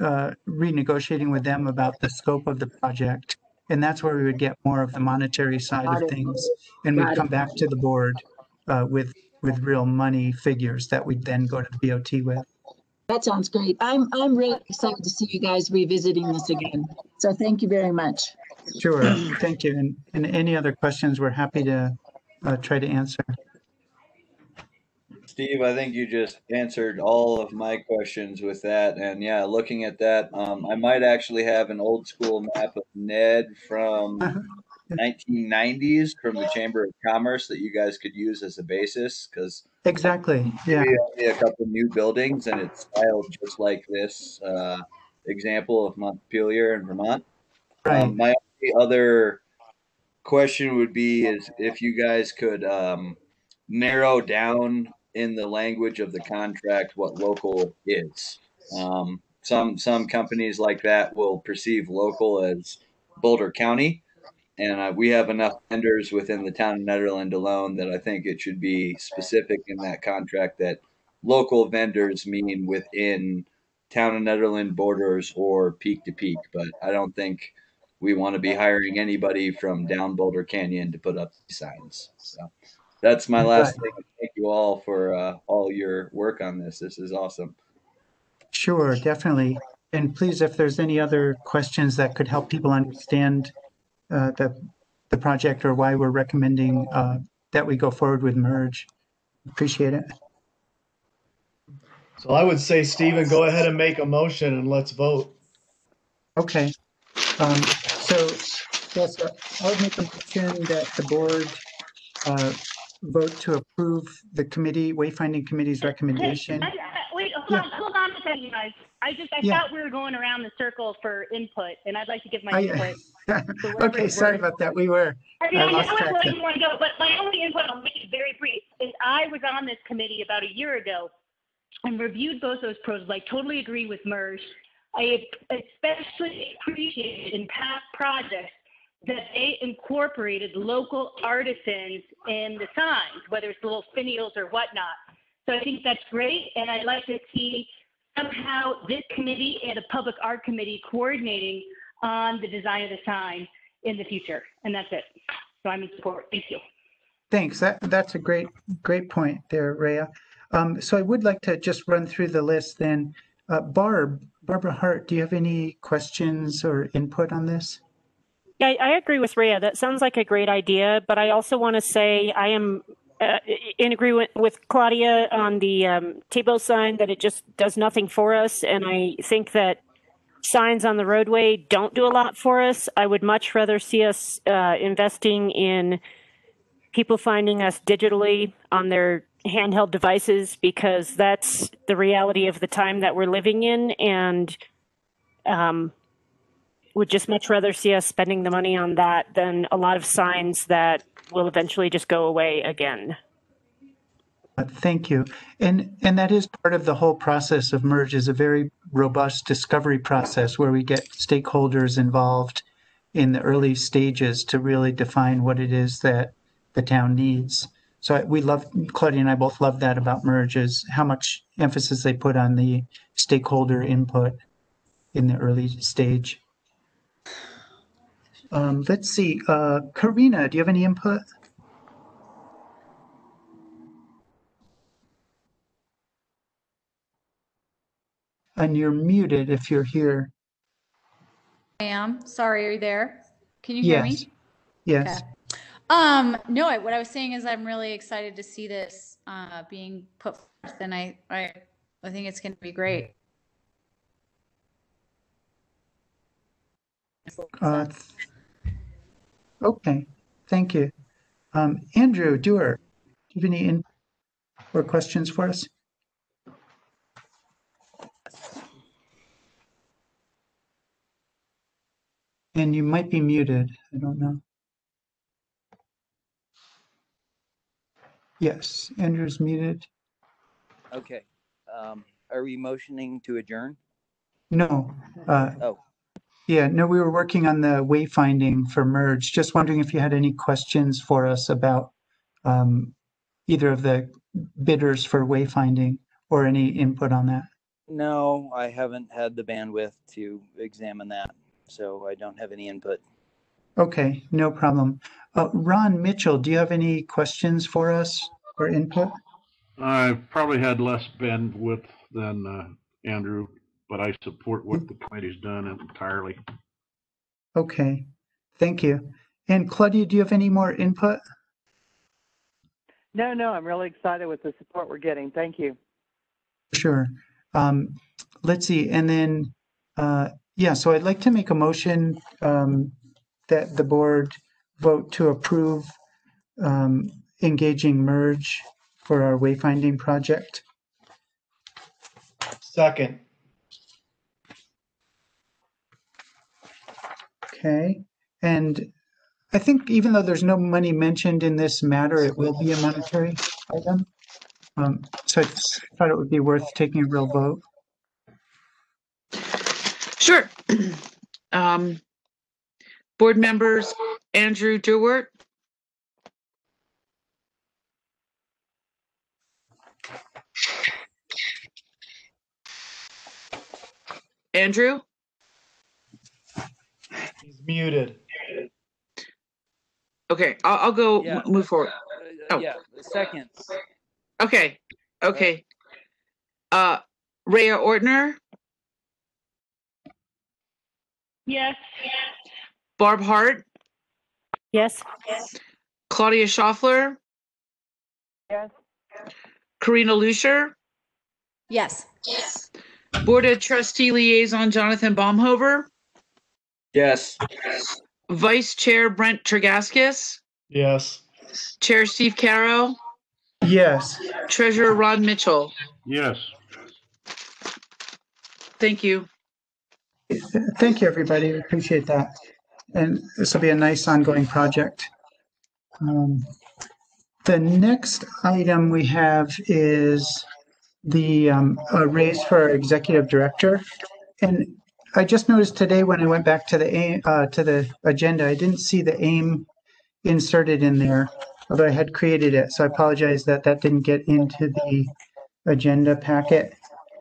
uh, renegotiating with them about the scope of the project. And that's where we would get more of the monetary side of things. And we'd come back to the board uh, with, with real money figures that we'd then go to the BOT with. That sounds great. I'm, I'm really excited to see you guys revisiting this again. So thank you very much. Sure, thank you. And, and any other questions, we're happy to uh, try to answer. Steve, I think you just answered all of my questions with that. And yeah, looking at that, um, I might actually have an old school map of Ned from 1990s from the Chamber of Commerce that you guys could use as a basis because Exactly, yeah. a couple new buildings and it's styled just like this uh, example of Montpelier in Vermont. Right. Um, my only other question would be is if you guys could um, narrow down in the language of the contract what local is. Um, some some companies like that will perceive local as Boulder County, and uh, we have enough vendors within the town of Nederland alone that I think it should be specific in that contract that local vendors mean within town of Nederland borders or peak to peak. But I don't think we want to be hiring anybody from down Boulder Canyon to put up these signs. So that's my last thing. Thank you all for uh, all your work on this. This is awesome. Sure, definitely. And please, if there's any other questions that could help people understand uh, the, the the project or why we're recommending uh, that we go forward with merge. Appreciate it. So I would say, Stephen, go ahead and make a motion and let's vote. Okay. Um, so, yes, uh, I would make a motion that the board uh, vote to approve the committee, wayfinding committee's recommendation. Hold on, hold on a second, guys. I just, I Yeah. thought we were going around the circle for input, and I'd like to give my I- input. So [laughs] whatever Okay, sorry about that. We were, I mean, I I know lost track where you want to go, but my only input, I'll make it very brief, is I was on this committee about a year ago and reviewed both those pros, like totally agree with MERS. I especially appreciated in past projects that they incorporated local artisans in the signs, whether it's little finials or whatnot. So I think that's great, and I'd like to see somehow this committee and the public art committee coordinating on the design of the sign in the future. And that's it. So I'm in support. Thank you. thanks. That, that's a great, great point there, Rhea. Um, So I would like to just run through the list then. Uh, Barb, Barbara Hart, do you have any questions or input on this? Yeah, I, I agree with Rhea. That sounds like a great idea, but I also want to say I am uh, in agreement with Claudia on the um, table sign that it just does nothing for us, and I think that signs on the roadway don't do a lot for us. I would much rather see us uh, investing in people finding us digitally on their handheld devices because that's the reality of the time that we're living in, and um, would just much rather see us spending the money on that than a lot of signs that will eventually just go away again. Thank you. And, and that is part of the whole process of merge is a very robust discovery process where we get stakeholders involved in the early stages to really define what it is that the town needs. So we love, Claudia and I both love that about merge is how much emphasis they put on the stakeholder input in the early stage. Um, let's see, uh, Karina, do you have any input? And you're muted if you're here. I am. Sorry, are you there? Can you hear Yes. me? Yes. Um, no, I, what I was saying is I'm really excited to see this uh, being put forth, and I, I, I think it's going to be great. Uh, Okay, thank you. Um, Andrew Dewar, do you have any in or questions for us? And you might be muted, I don't know. Yes, Andrew's muted. Okay. Um, are we motioning to adjourn? No, uh, Oh, yeah, no, we were working on the wayfinding for merge. Just wondering if you had any questions for us about um, either of the bidders for wayfinding or any input on that. no, I haven't had the bandwidth to examine that, so I don't have any input. Okay, no problem. Uh, Ron Mitchell, do you have any questions for us or input? I've probably had less bandwidth than uh, Andrew, but I support what the committee's done entirely. Okay, thank you. And Claudia, do you have any more input? No, no, I'm really excited with the support we're getting. Thank you. Sure. Um, let's see, and then, uh, yeah, so I'd like to make a motion, um, that the board vote to approve, um, engaging merge for our wayfinding project. Second. Okay, and I think even though there's no money mentioned in this matter, it will be a monetary item. Um, so I thought it would be worth taking a real vote. Sure. [clears throat] Um, board members, Andrew Dewart. Andrew, He's muted. okay, I'll, I'll go Yeah. m- move forward. Uh, Oh. Yeah, second. Okay, okay. Uh, Rhea Ortner, Yes. Barb Hart, Yes. Claudia Schaffler, Yes. Karina Lucier, Yes. Board of Trustee Liaison Jonathan Baumhover, Yes. Vice Chair Brent Tregaskis, Yes. Chair Steve Caro, Yes. Treasurer Ron Mitchell. Yes. Thank you. Thank you, everybody. We Appreciate that. And this will be a nice ongoing project. Um, The next item we have is the um, a raise for our executive director. And I just noticed today when I went back to the, aim- uh, to the agenda, I didn't see the aim inserted in there, although I had created it. So I apologize that that didn't get into the agenda packet.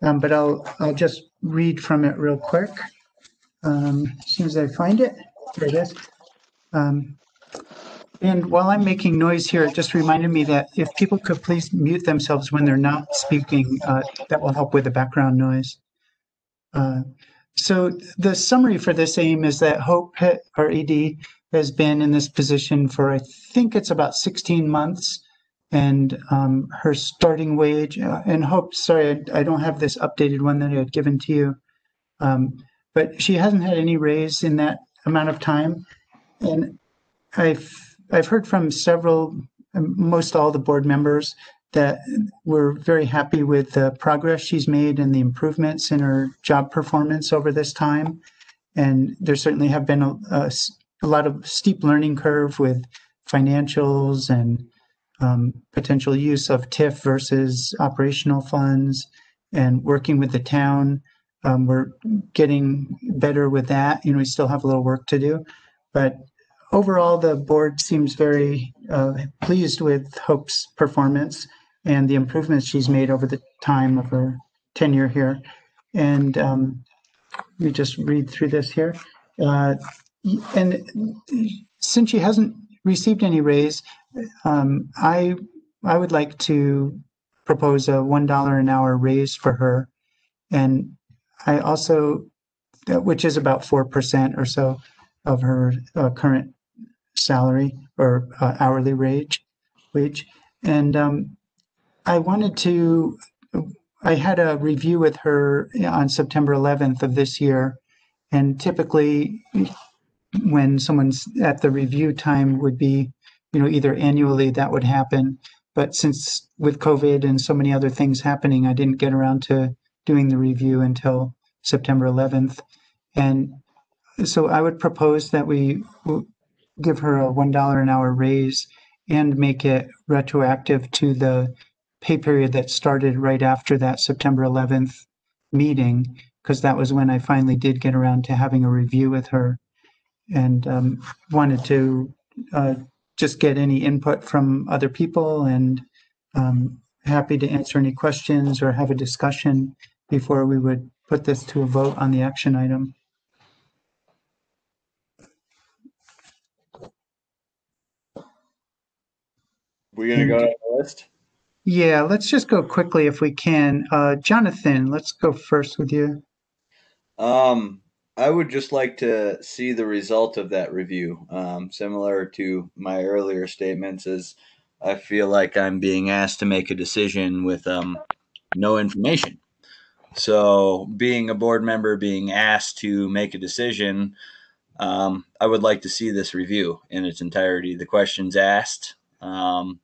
Um, But I'll, I'll just read from it real quick. Um, as soon as I find it, there it is. Um, and while I'm making noise here, it just reminded me that if people could please mute themselves when they're not speaking, uh, that will help with the background noise. Uh, so the summary for this aim is that Hope, ha- our ED, has been in this position for, I think it's about 16 months. And um, her starting wage, uh, and Hope, sorry, I, I don't have this updated one that I had given to you. Um, but she hasn't had any raise in that amount of time. And I've I've heard from several, um, most all the board members that we're very happy with the progress she's made and the improvements in her job performance over this time. And there certainly have been a lot of steep learning curve with financials and um, potential use of TIF versus operational funds and working with the town. Um, we're getting better with that. You know, we still have a little work to do, but overall, the board seems very uh, pleased with Hope's performance and the improvements she's made over the time of her tenure here. And um, me just read through this here. Uh, and since she hasn't received any raise, um, I I would like to propose a one dollar an hour raise for her, and I also, which is about four percent or so of her uh, current salary or uh, hourly wage, wage, and um, I wanted to. I had a review with her on September 11th of this year, and typically, when someone's at the review time would be, you know, either annually that would happen. But since with COVID and so many other things happening, I didn't get around to doing the review until September 11th. And so I would propose that we give her a $1 an hour raise and make it retroactive to the pay period that started right after that September 11th meeting, because that was when I finally did get around to having a review with her and um, wanted to uh, just get any input from other people and um, happy to answer any questions or have a discussion before we would put this to a vote on the action item. We're gonna go down the list. Yeah, let's just go quickly if we can. Uh, Jonathan, let's go first with you. Um, I would just like to see the result of that review. Um, similar to my earlier statements, as I feel like I'm being asked to make a decision with um, no information. So, being a board member, being asked to make a decision, um, I would like to see this review in its entirety. The questions asked, um,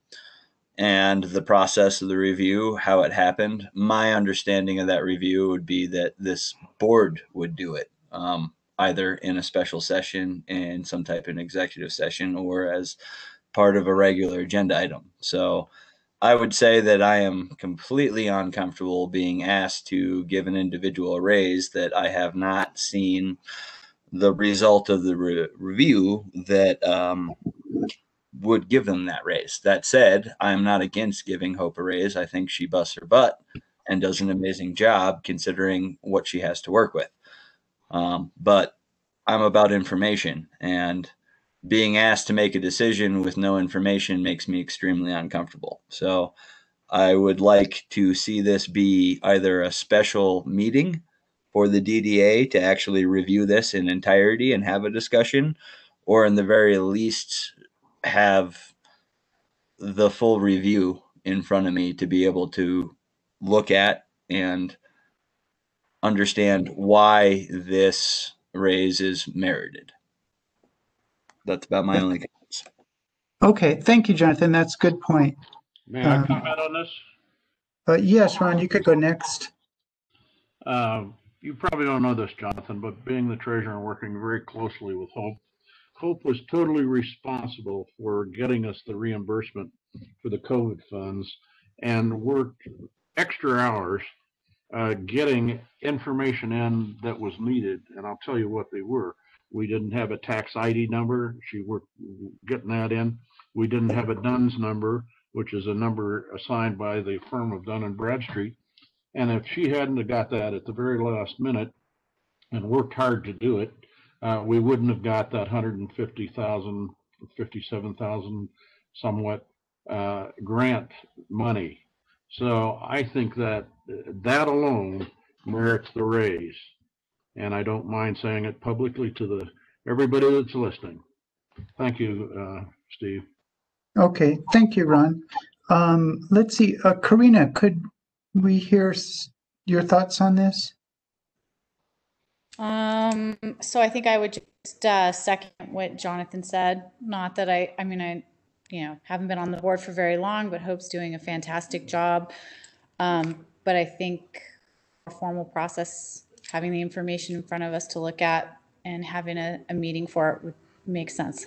and the process of the review, how it happened. My understanding of that review would be that this board would do it, um, either in a special session, and some type of executive session, or as part of a regular agenda item. So I would say that I am completely uncomfortable being asked to give an individual a raise that I have not seen the result of the re- review that um, would give them that raise. That said, I'm not against giving Hope a raise. I think she busts her butt and does an amazing job considering what she has to work with. Um, but I'm about information, and being asked to make a decision with no information makes me extremely uncomfortable. So I would like to see this be either a special meeting for the DDA to actually review this in entirety and have a discussion, or in the very least, have the full review in front of me to be able to look at and understand why this raise is merited. That's about my only comments. Okay, thank you, Jonathan. That's a good point. May I Um, comment on this? Uh, yes, Ron, you could go next. Uh, You probably don't know this, Jonathan, but being the treasurer and working very closely with Hope, Hope was totally responsible for getting us the reimbursement for the COVID funds and worked extra hours uh, getting information in that was needed. And I'll tell you what they were. We didn't have a tax ID number. She worked getting that in. We didn't have a DUNS number, which is a number assigned by the firm of Dun and Bradstreet. And if she hadn't have got that at the very last minute and worked hard to do it, uh, we wouldn't have got that 150,000, 57,000 somewhat uh, grant money. So I think that that alone merits the raise. And I don't mind saying it publicly to the everybody that's listening. Thank you, uh, Steve. Okay, thank you, Ron. Um, let's see, uh, Karina, could we hear your thoughts on this? Um, so I think I would just uh, second what Jonathan said. Not that I, I mean, I, you know, haven't been on the board for very long, but Hope's doing a fantastic job. Um, but I think a formal process, having the information in front of us to look at and having a, a meeting for it would make sense.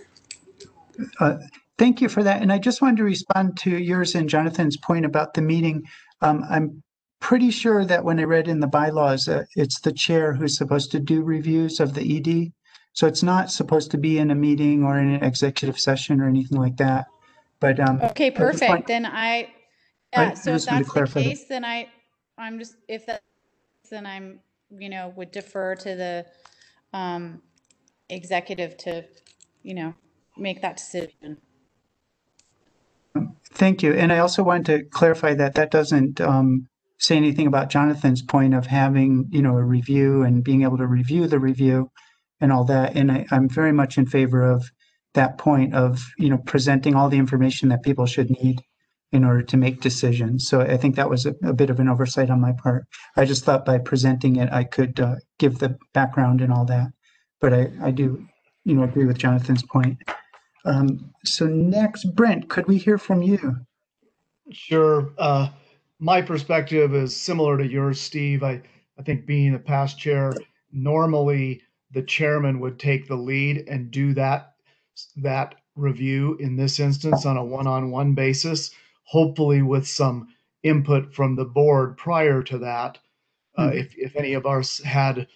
Uh, Thank you for that. And I just wanted to respond to yours and Jonathan's point about the meeting. Um, I'm pretty sure that when I read in the bylaws, uh, it's the chair who's supposed to do reviews of the ED. So it's not supposed to be in a meeting or in an executive session or anything like that. But um, Okay, I perfect. Then I, I yeah, so if just wanted to that's the clarify that. case, then I, I'm just, if that, then I'm, you know, would defer to the, um, executive to, you know, make that decision. Thank you. And I also wanted to clarify that that doesn't um, say anything about Jonathan's point of having, you know, a review and being able to review the review and all that. And I, I'm very much in favor of that point of, you know, presenting all the information that people should need in order to make decisions. So I think that was a, a bit of an oversight on my part. I just thought by presenting it, I could uh, give the background and all that. But I, I do, you know, agree with Jonathan's point. Um, so next, Brent, could we hear from you? Sure. Uh, my perspective is similar to yours, Steve. I, I think being a past chair, normally the chairman would take the lead and do that that review in this instance on a one-on-one basis, hopefully with some input from the board prior to that. Uh, if, if any of us had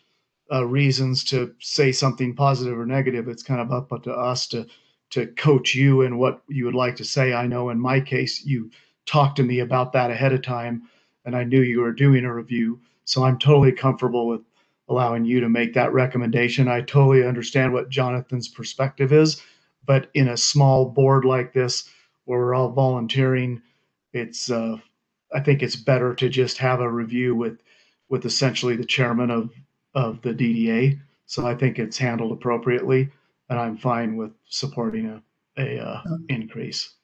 uh, reasons to say something positive or negative, it's kind of up to us to to coach you in what you would like to say. I know in my case, you talked to me about that ahead of time, and I knew you were doing a review. So I'm totally comfortable with allowing you to make that recommendation. I totally understand what Jonathan's perspective is, but in a small board like this, where we're all volunteering, it's uh, I think it's better to just have a review with with essentially the chairman of of the DDA. So I think it's handled appropriately, and I'm fine with supporting a a uh, increase.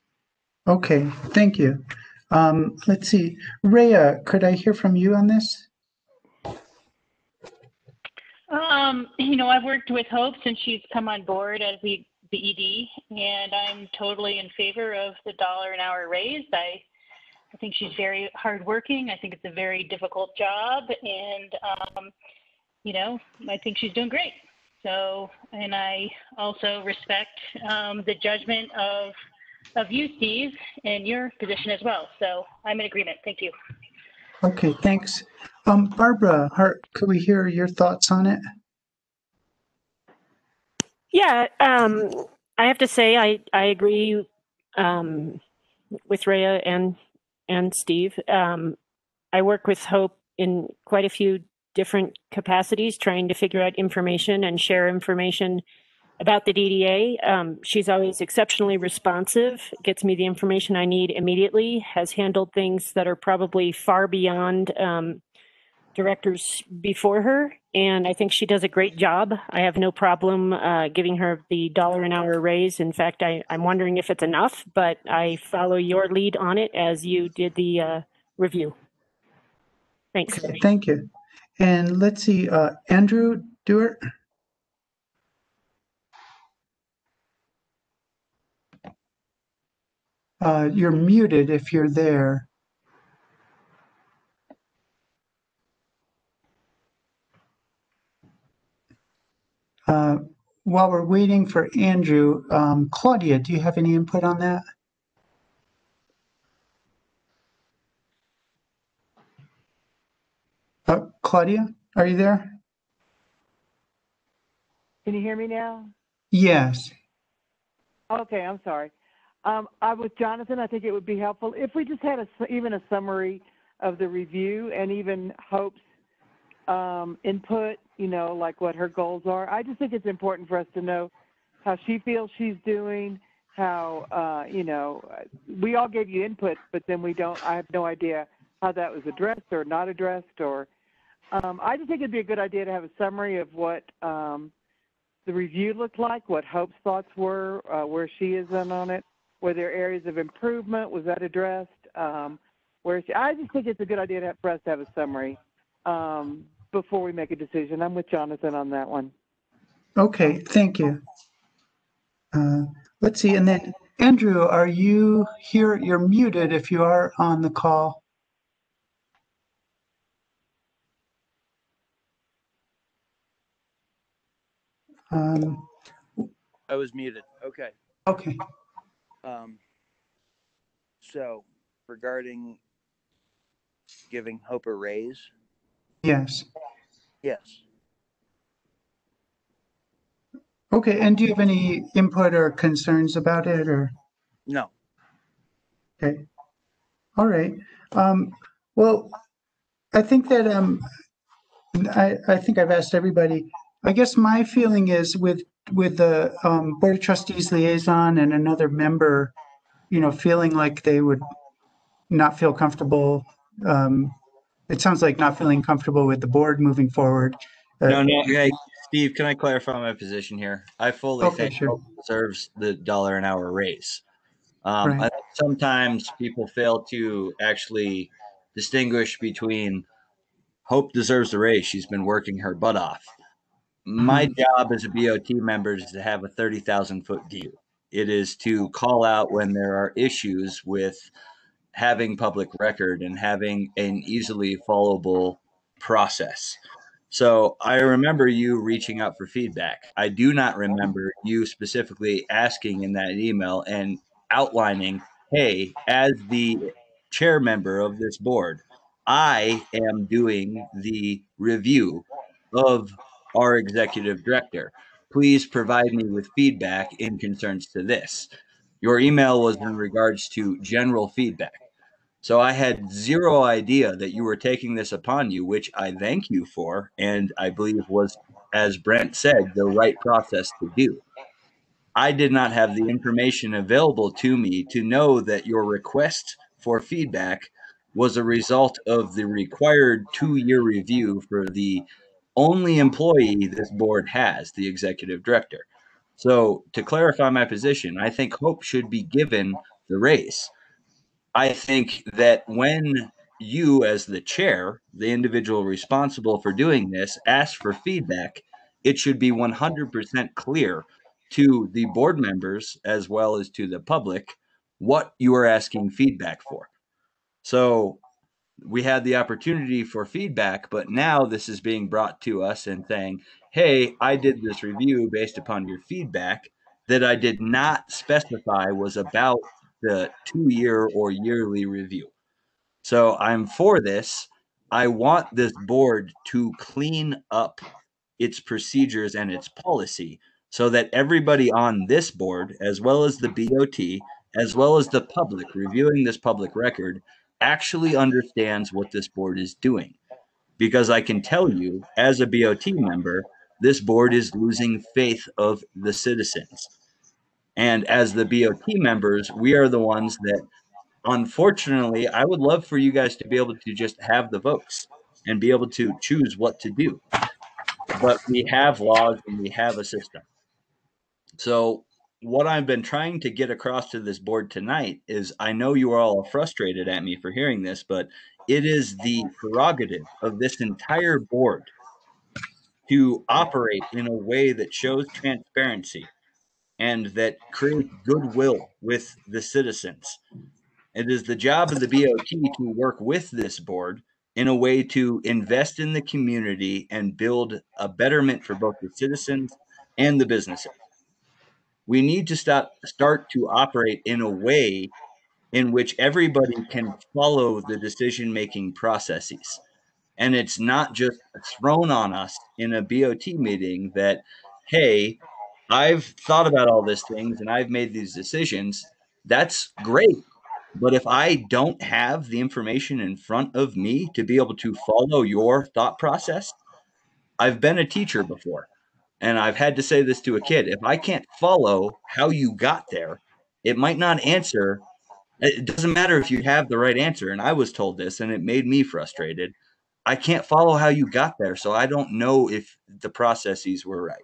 Okay, thank you. Um, let's see, Rhea, could I hear from you on this? Um, you know, I've worked with Hope since she's come on board as the, the ED, and I'm totally in favor of the dollar an hour raise. I, I think she's very hardworking. I think it's a very difficult job, and um, you know, I think she's doing great. So, and I also respect um, the judgment of of you, Steve, and your position as well. So, I'm in agreement. Thank you. Okay, thanks. Um, Barbara Hart, could we hear your thoughts on it? Yeah, um, I have to say I I agree um, with Rhea and and Steve. Um, I work with Hope in quite a few different capacities, trying to figure out information and share information about the DDA. Um, she's always exceptionally responsive, gets me the information I need immediately, has handled things that are probably far beyond um, directors before her, and I think she does a great job. I have no problem uh, giving her the dollar an hour raise. In fact, I, I'm wondering if it's enough, but I follow your lead on it as you did the uh, review. Thanks. Thank you. And let's see, uh, Andrew Dewar? Uh, you're muted if you're there. Uh, while we're waiting for Andrew, um, Claudia, do you have any input on that? Uh, Claudia, are you there? Can you hear me now? Yes. Okay, I'm sorry. Um, I with Jonathan, I think it would be helpful if we just had a, even a summary of the review and even Hope's um, input, you know, like what her goals are. I just think it's important for us to know how she feels she's doing, how, uh, you know, we all gave you input, but then we don't, I have no idea how that was addressed or not addressed or, um, I just think it'd be a good idea to have a summary of what, um, the review looked like, what Hope's thoughts were, uh, where she is on it. Were there areas of improvement? Was that addressed? Um, where she, I just think it's a good idea to have, for us to have a summary um, before we make a decision. I'm with Jonathan on that one. Okay, thank you. Uh, let's see, and then Andrew, are you here? You're muted if you are on the call. Um, I was muted. Okay. okay, Um, so regarding giving Hope a raise, yes. yes. Okay, and do you have any input or concerns about it or? No. Okay. All right. Um, well, I think that, um, I, I think I've asked everybody. I guess my feeling is with, with the, um, Board of Trustees liaison and another member, you know, feeling like they would not feel comfortable. Um, it sounds like not feeling comfortable with the board moving forward. Uh, No, no. Hey, Steve, can I clarify my position here? I fully Okay, think sure. Hope deserves the dollar an hour raise. Um, Right. I think sometimes people fail to actually distinguish between Hope deserves the raise. She's been working her butt off. My mm-hmm. job as a BOT member is to have a 30,000 foot view. It is to call out when there are issues with having public record and having an easily followable process. So I remember you reaching out for feedback. I do not remember you specifically asking in that email and outlining, hey, as the chair member of this board, I am doing the review of our executive director. Please provide me with feedback in concerns to this. Your email was in regards to general feedback. So I had zero idea that you were taking this upon you, which I thank you for, and I believe was, as Brent said, the right process to do. I did not have the information available to me to know that your request for feedback was a result of the required two year review for the only employee this board has, the executive director. So, to clarify my position, I think Hope should be given the race. I think that when you, as the chair, the individual responsible for doing this, ask for feedback, it should be 100% clear to the board members as well as to the public what you are asking feedback for. So we had the opportunity for feedback, but now this is being brought to us and saying, hey, I did this review based upon your feedback that I did not specify was about the two year or yearly review. So I'm for this. I want this board to clean up its procedures and its policy so that everybody on this board, as well as the BOT, as well as the public reviewing this public record, actually understands what this board is doing. Because I can tell you, as a BOT member, this board is losing faith of the citizens. And as the BOT members, we are the ones that, unfortunately, I would love for you guys to be able to just have the votes. and be able to choose what to do. But we have laws and we have a system. So, what I've been trying to get across to this board tonight is I know you are all frustrated at me for hearing this, but it is the prerogative of this entire board to operate in a way that shows transparency and that creates goodwill with the citizens. It is the job of the BOT to work with this board in a way to invest in the community and build a betterment for both the citizens and the businesses. We need to start start to operate in a way in which everybody can follow the decision making processes. And it's not just thrown on us in a BOT meeting that, hey, I've thought about all these things and I've made these decisions. That's great. But if I don't have the information in front of me to be able to follow your thought process, I've been a teacher before and I've had to say this to a kid. If I can't follow how you got there, it might not answer. It doesn't matter if you have the right answer. And I was told this and it made me frustrated. I can't follow how you got there. So I don't know if the processes were right.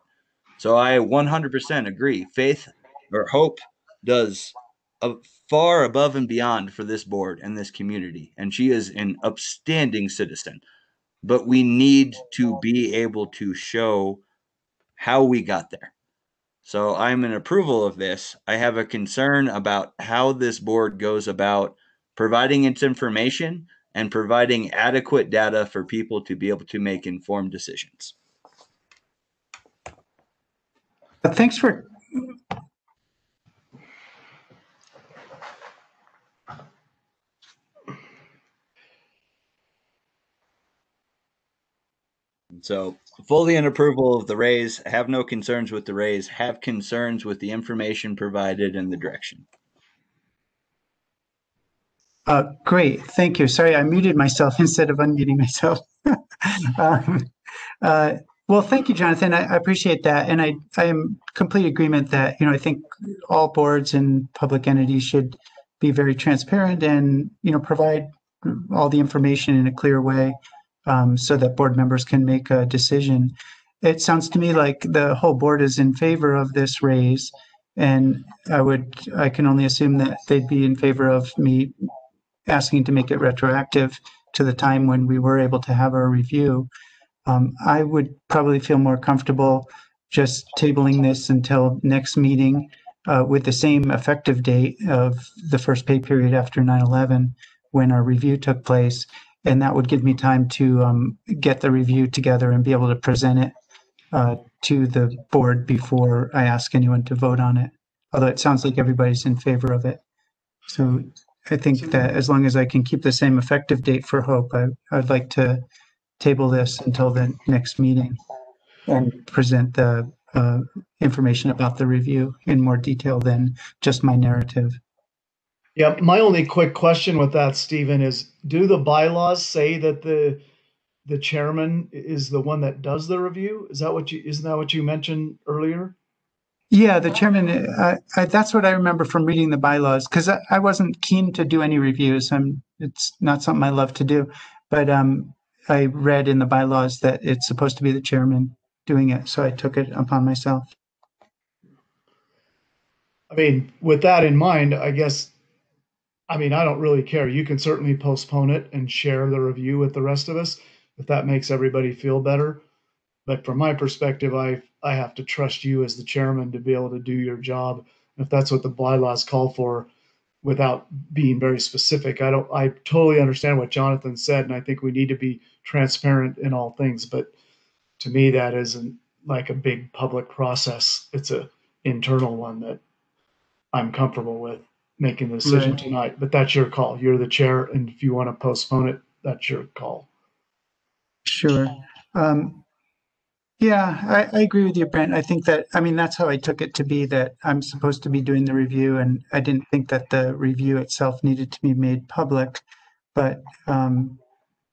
So I 100% agree. Faith or hope does a, far above and beyond for this board and this community. And she is an upstanding citizen. But we need to be able to show how we got there. So I'm in approval of this. I have a concern about how this board goes about providing its information and providing adequate data for people to be able to make informed decisions. But thanks for So fully in approval of the raise, have no concerns with the raise, have concerns with the information provided and the direction. Uh, great, thank you. Sorry, I muted myself [laughs] instead of unmuting myself. [laughs] um, uh, well, thank you, Jonathan. I, I, appreciate that, and I I am complete agreement that you know I think all boards and public entities should be very transparent and you know provide all the information in a clear way um, so that board members can make a decision. It sounds to me like the whole board is in favor of this raise, and I would I can only assume that they'd be in favor of me asking to make it retroactive to the time when we were able to have our review. Um, I would probably feel more comfortable just tabling this until next meeting uh, with the same effective date of the first pay period after 9/11 when our review took place and that would give me time to um, get the review together and be able to present it uh, to the board before I ask anyone to vote on it. Although it sounds like everybody's in favor of it. So I think that as long as I can keep the same effective date for Hope, I, I'd like to table this until the next meeting and present the uh, information about the review in more detail than just my narrative. Yeah, my only quick question with that, Stephen, is do the bylaws say that the the chairman is the one that does the review? Is that what you isn't that what you mentioned earlier? Yeah, the chairman. I, I, that's what I remember from reading the bylaws because I, I, wasn't keen to do any reviews. I'm. It's not something I love to do, but um, I read in the bylaws that it's supposed to be the chairman doing it, so I took it upon myself. I mean, with that in mind, I guess I mean, I don't really care. You can certainly postpone it and share the review with the rest of us if that makes everybody feel better. But from my perspective, I I have to trust you as the chairman to be able to do your job. If that's what the bylaws call for, without being very specific, I don't. I totally understand what Jonathan said, and I think we need to be transparent in all things. But to me, that isn't like a big public process. It's a internal one that I'm comfortable with making the decision right. tonight, but that's your call. You're the chair, and if you want to postpone it, that's your call. Sure. Um, yeah, I, I, agree with you, Brent. I think that, I mean, that's how I took it to be that I'm supposed to be doing the review, and I didn't think that the review itself needed to be made public. But um,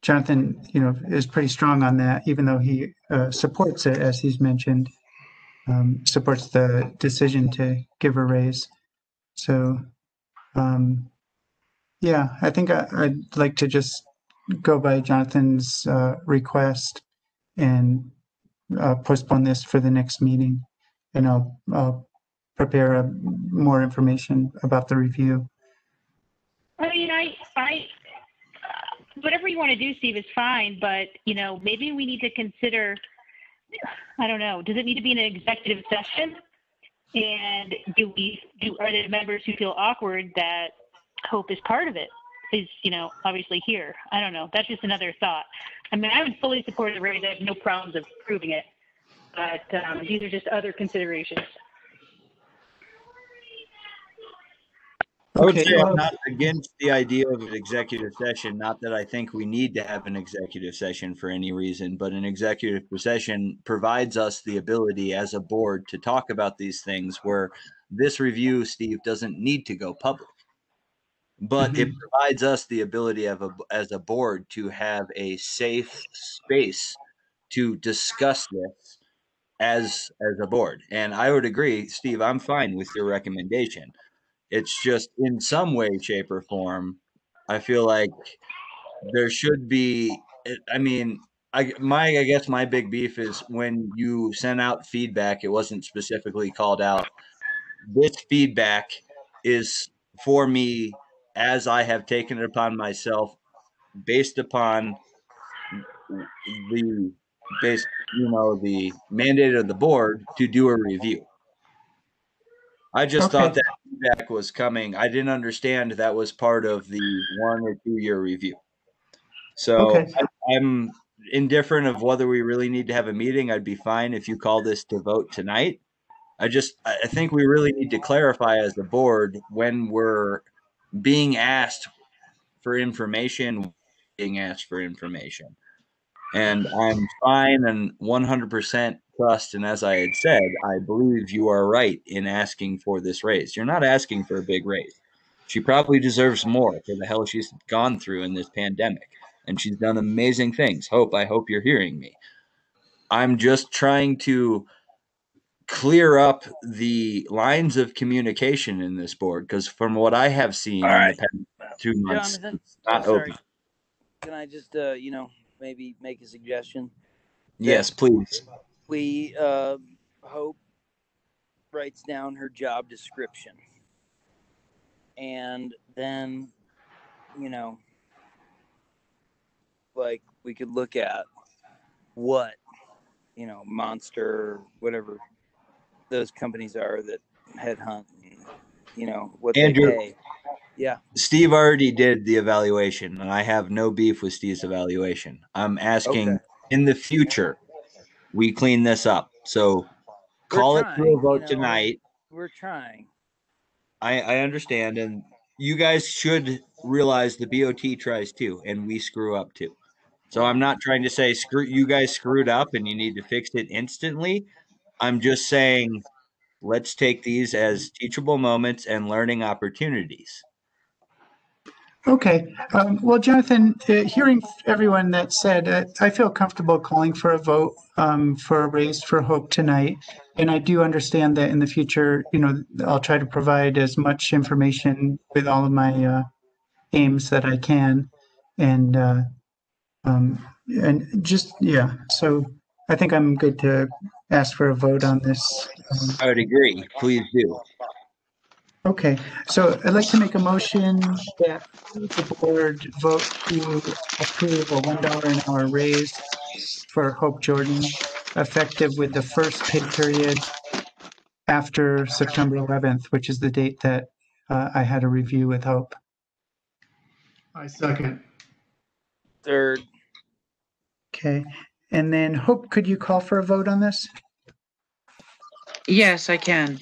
Jonathan, you know, is pretty strong on that, even though he uh, supports it, as he's mentioned, um, supports the decision to give a raise. So um, yeah, I think I, would like to just go by Jonathan's uh, request and uh, postpone this for the next meeting. And I'll, I'll prepare uh, more information about the review. I mean, I, I, uh, whatever you want to do, Steve, is fine, but, you know, maybe we need to consider, I don't know, does it need to be an executive session? And do we, do, are there members who feel awkward that Hope is part of it? Is, you know, obviously here. I don't know. That's just another thought. I mean, I would fully support the raise. I have no problems of approving it. But um, these are just other considerations. I would say I'm not against the idea of an executive session. Not that I think we need to have an executive session for any reason, but an executive session provides us the ability as a board to talk about these things where this review, Steve, doesn't need to go public. But it mm-hmm. provides us the ability of a, as a board to have a safe space to discuss this as as a board. And I would agree, Steve, I'm fine with your recommendation. It's just in some way, shape, or form, I feel like there should be. Eh, I mean, I my I guess my big beef is when you sent out feedback, it wasn't specifically called out. This feedback is for me as I have taken it upon myself, based upon the based you know the mandate of the board to do a review. I just thought that feedback was coming. I didn't understand that was part of the one or two year review. So Okay. I, I'm indifferent of whether we really need to have a meeting. I'd be fine if you call this to vote tonight. I just I I think we really need to clarify as the board when we're being asked for information, being asked for information. And I'm fine and 100% trust. And as I had said, I believe you are right in asking for this raise. You're not asking for a big raise. She probably deserves more for the hell she's gone through in this pandemic. And she's done amazing things. Hope, I hope you're hearing me. I'm just trying to clear up the lines of communication in this board because from what I have seen All in the past two months, Jonathan, it's not open. Can I just, uh, you know, maybe make a suggestion? Yes, please. We uh, hope writes down her job description, and then, you know, like we could look at what, you know, monster, whatever those companies are that headhunt, and, you know, what Andrew. Yeah. Steve already did the evaluation, and I have no beef with Steve's evaluation. I'm asking Okay. in the future, we clean this up. So We're call it trying, to a you vote know, tonight. We're trying. I, I understand, and you guys should realize the BOT tries too, and we screw up too. So I'm not trying to say screw you guys screwed up and you need to fix it instantly. I'm just saying let's take these as teachable moments and learning opportunities. Okay, um, well, Jonathan, uh, hearing everyone that said, uh, I feel comfortable calling for a vote um, for a raise for Hope tonight. And I do understand that in the future, you know, I'll try to provide as much information with all of my uh, aims that I can. And, uh, um, and just, yeah, so I think I'm good to ask for a vote on this. I would agree. Please do. Okay, so I'd like to make a motion that the board vote to approve a one dollar an hour raise for Hope Jordan, effective with the first pay period after September eleventh, which is the date that uh, I had a review with Hope. I second. Third. Okay, and then Hope, could you call for a vote on this? Yes, I can.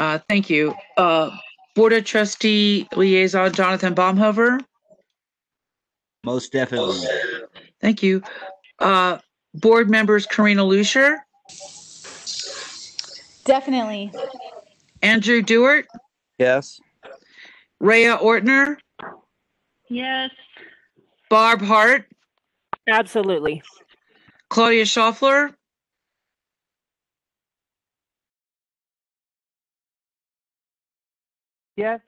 Uh, thank you. Uh, Board of Trustee Liaison Jonathan Baumhover. Most definitely. Thank you. Uh, Board members Karina Lucier, Definitely. Andrew Dewart, Yes. Rhea Ortner, Yes. Barb Hart, Absolutely. Claudia Schaffler, Yes.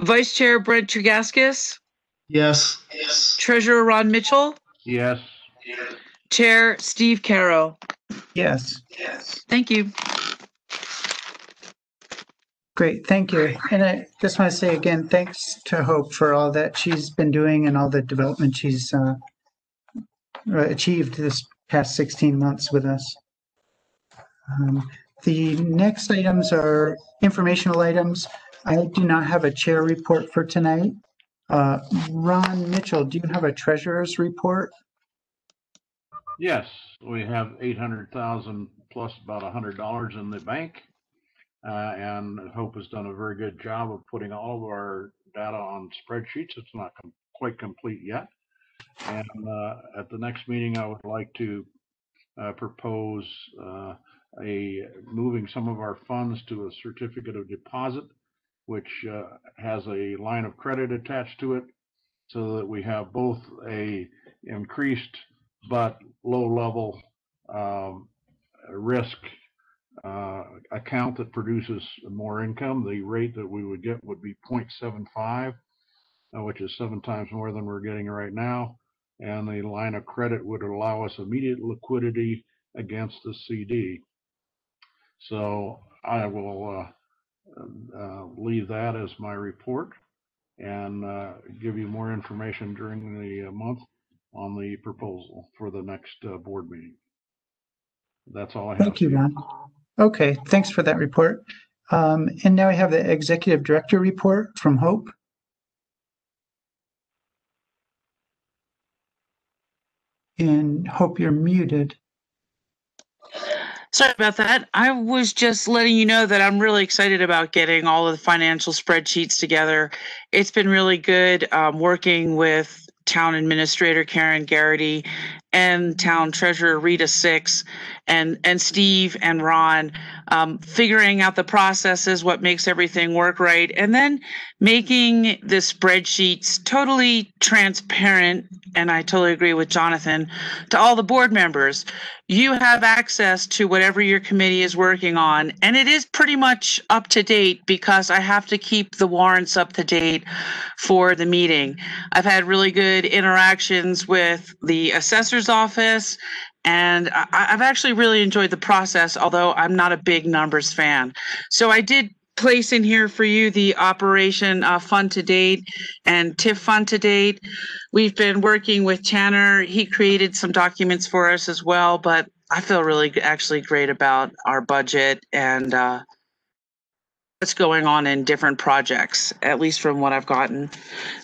Vice Chair Brent Tregaskis, Yes. Treasurer Ron Mitchell, Yes. Chair Steve Caro. Yes. Thank you. Great, thank you. And I just want to say again, thanks to Hope for all that she's been doing and all the development she's uh, achieved this past 16 months with us. Um, The next items are informational items. I do not have a chair report for tonight. Uh, Ron Mitchell, do you have a treasurer's report? Yes, we have eight hundred thousand plus about a hundred dollars in the bank. Uh, and Hope has done a very good job of putting all of our data on spreadsheets. It's not com- quite complete yet. And, uh, at the next meeting, I would like to, uh, propose, uh, a, moving some of our funds to a certificate of deposit, which, uh, has a line of credit attached to it so that we have both a increased but low level um, risk uh, account that produces more income. The rate that we would get would be 0.75, uh, which is seven times more than we're getting right now. And the line of credit would allow us immediate liquidity against the CD. So I will uh, leave that as my report and uh, give you more information during the uh, month on the proposal for the next uh, board meeting. That's all I have. Thank you, Ron. Okay, thanks for that report. Um, And now we have the executive director report from Hope. And Hope you're muted. Sorry about that. I was just letting you know that I'm really excited about getting all of the financial spreadsheets together. It's been really good um, working with town administrator Karen Garrity and town treasurer Rita Six and and Steve and Ron um, figuring out the processes, what makes everything work right, and then making the spreadsheets totally transparent. And I totally agree with Jonathan to all the board members. You have access to whatever your committee is working on, and it is pretty much up to date because I have to keep the warrants up to date for the meeting. I've had really good interactions with the assessor's office and I, I've actually really enjoyed the process, although I'm not a big numbers fan. So I did place in here for you the operation uh, fund to date and TIF fund to date. We've been working with Tanner. He created some documents for us as well, but I feel really actually great about our budget and uh, what's going on in different projects, at least from what I've gotten.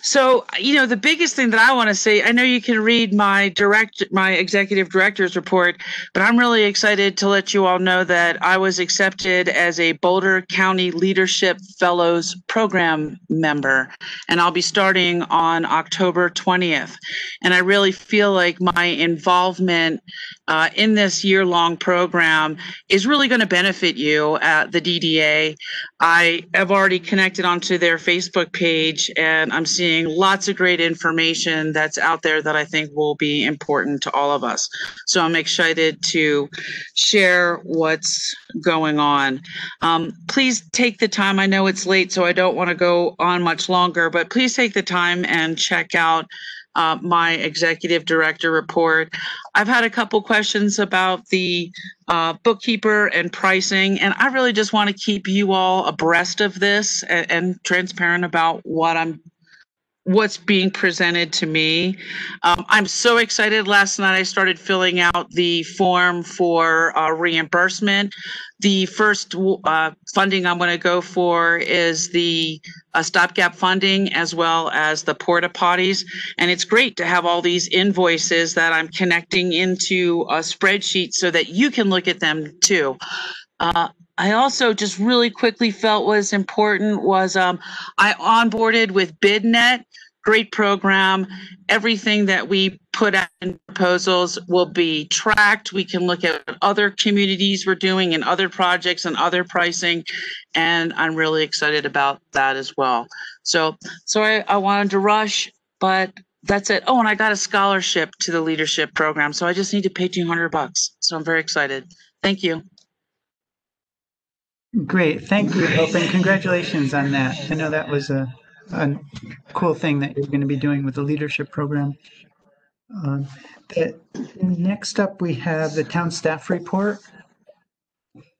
So, you know, the biggest thing that I want to say, I know you can read my direct, my executive director's report, but I'm really excited to let you all know that I was accepted as a Boulder County Leadership Fellows Program member, and I'll be starting on October 20th. And I really feel like my involvement uh, in this year-long program is really going to benefit you at the DDA. I have already connected onto their Facebook page and I'm seeing lots of great information that's out there that I think will be important to all of us. So I'm excited to share what's going on. Um, please take the time. I know it's late, so I don't want to go on much longer, but please take the time and check out uh, my executive director report. I've had a couple questions about the uh, bookkeeper and pricing, and I really just want to keep you all abreast of this and, and transparent about what I'm what's being presented to me. Um, I'm so excited. Last night I started filling out the form for uh, reimbursement. The first uh, funding I'm going to go for is the uh, stopgap funding as well as the porta potties. And it's great to have all these invoices that I'm connecting into a spreadsheet so that you can look at them too. Uh, I also just really quickly felt was important was um, I onboarded with BidNet. Great program. Everything that we put out in proposals will be tracked. We can look at other communities we're doing and other projects and other pricing. And I'm really excited about that as well. So sorry I wanted to rush, but that's it. Oh, and I got a scholarship to the leadership program. So I just need to pay 200 bucks. So I'm very excited. Thank you. Great, thank you, Hope, and congratulations on that. I know that was a, a cool thing that you're going to be doing with the leadership program. Um, the, next up, we have the town staff report.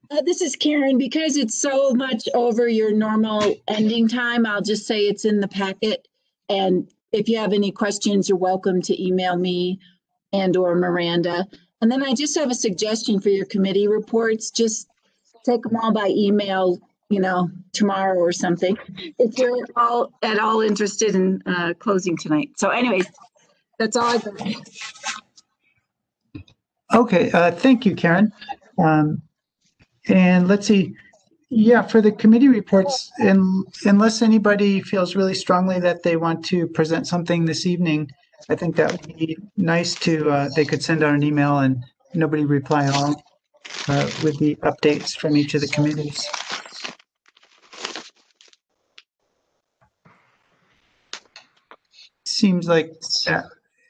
Uh, this is Karen. Because it's so much over your normal ending time, I'll just say it's in the packet. And if you have any questions, you're welcome to email me and or Miranda. And then I just have a suggestion for your committee reports. Just take them all by email, you know, tomorrow or something. If you're all at all interested in uh, closing tonight. So anyways, that's all I got. Okay, uh, thank you, Karen. Um, and let's see, yeah, for the committee reports, in, unless anybody feels really strongly that they want to present something this evening, I think that would be nice to, uh, they could send out an email and nobody reply at all uh, with the updates from each of the committees. Seems like that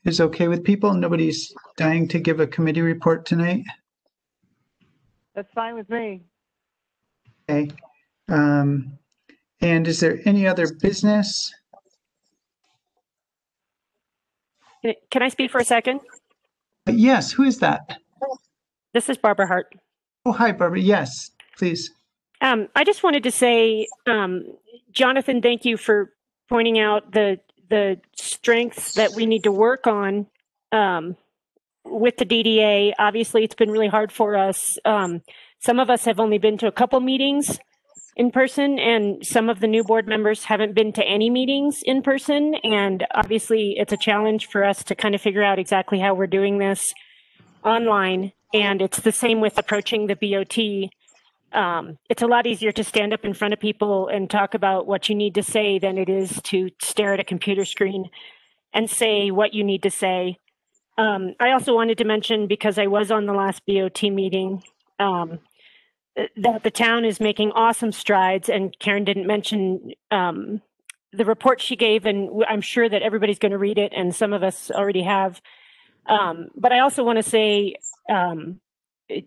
is okay with people. Nobody's dying to give a committee report tonight. That's fine with me. Okay. Um, and is there any other business? Can I speak for a second? Yes, who is that? This is Barbara Hart. Oh, hi, Barbara. Yes, please. Um, I just wanted to say, um, Jonathan, thank you for pointing out the the strengths that we need to work on um, with the DDA. Obviously, it's been really hard for us. Um, some of us have only been to a couple meetings in person, and some of the new board members haven't been to any meetings in person. And obviously, it's a challenge for us to kind of figure out exactly how we're doing this online. And it's the same with approaching the BOT. Um, it's a lot easier to stand up in front of people and talk about what you need to say than it is to stare at a computer screen and say what you need to say. Um, I also wanted to mention, because I was on the last BOT meeting, um, that the town is making awesome strides. And Karen didn't mention um, the report she gave, and I'm sure that everybody's going to read it, and some of us already have. Um, but I also want to say, um,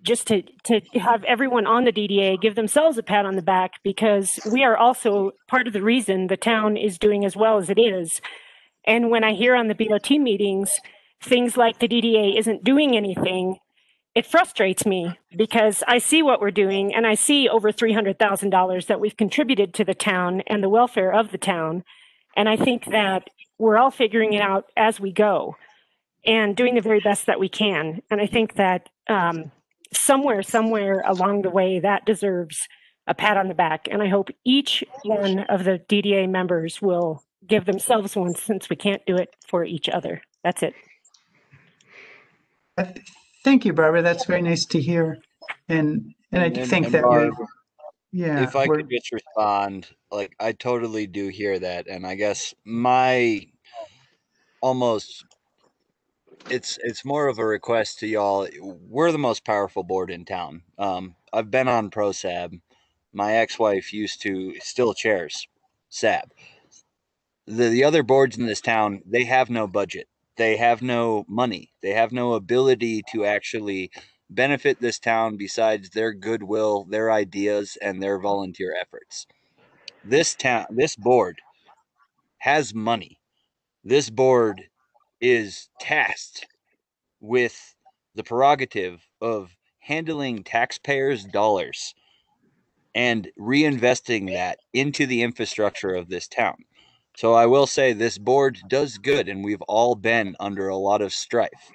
just to to have everyone on the DDA give themselves a pat on the back because we are also part of the reason the town is doing as well as it is. And when I hear on the BOT meetings things like the DDA isn't doing anything, it frustrates me because I see what we're doing and I see over $300,000 that we've contributed to the town and the welfare of the town. And I think that we're all figuring it out as we go and doing the very best that we can. And I think that um, somewhere, somewhere along the way, that deserves a pat on the back. And I hope each one of the DDA members will give themselves one since we can't do it for each other. That's it. Thank you, Barbara. That's very nice to hear. And and I think and that we, Barb, yeah, if I we're- could just respond, like I totally do hear that, and I guess my almost it's it's more of a request to y'all. We're the most powerful board in town. Um, I've been on ProSab. My ex-wife used to still chairs SAB. The the other boards in this town, they have no budget. They have no money. They have no ability to actually benefit this town besides their goodwill, their ideas, and their volunteer efforts. This town, this board has money. This board is tasked with the prerogative of handling taxpayers' dollars and reinvesting that into the infrastructure of this town. So I will say this board does good, and we've all been under a lot of strife.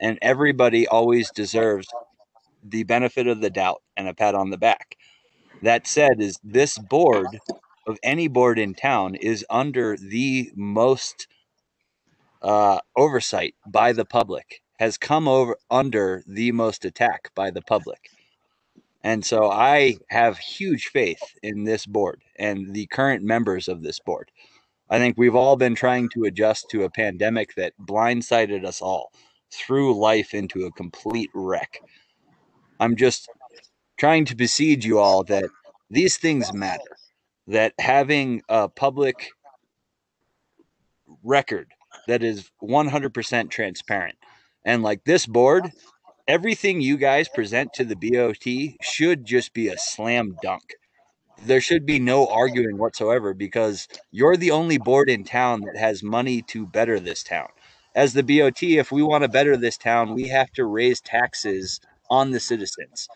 And everybody always deserves the benefit of the doubt and a pat on the back. That said, is this board of any board in town is under the most uh, oversight by the public, has come over under the most attack by the public. And so I have huge faith in this board and the current members of this board. I think we've all been trying to adjust to a pandemic that blindsided us all, threw life into a complete wreck. I'm just trying to besiege you all that these things matter, that having a public record that is 100% transparent. And like this board, everything you guys present to the BOT should just be a slam dunk. there should be no arguing whatsoever because you're the only board in town that has money to better this town. As the BOT, if we want to better this town, we have to raise taxes on the citizens.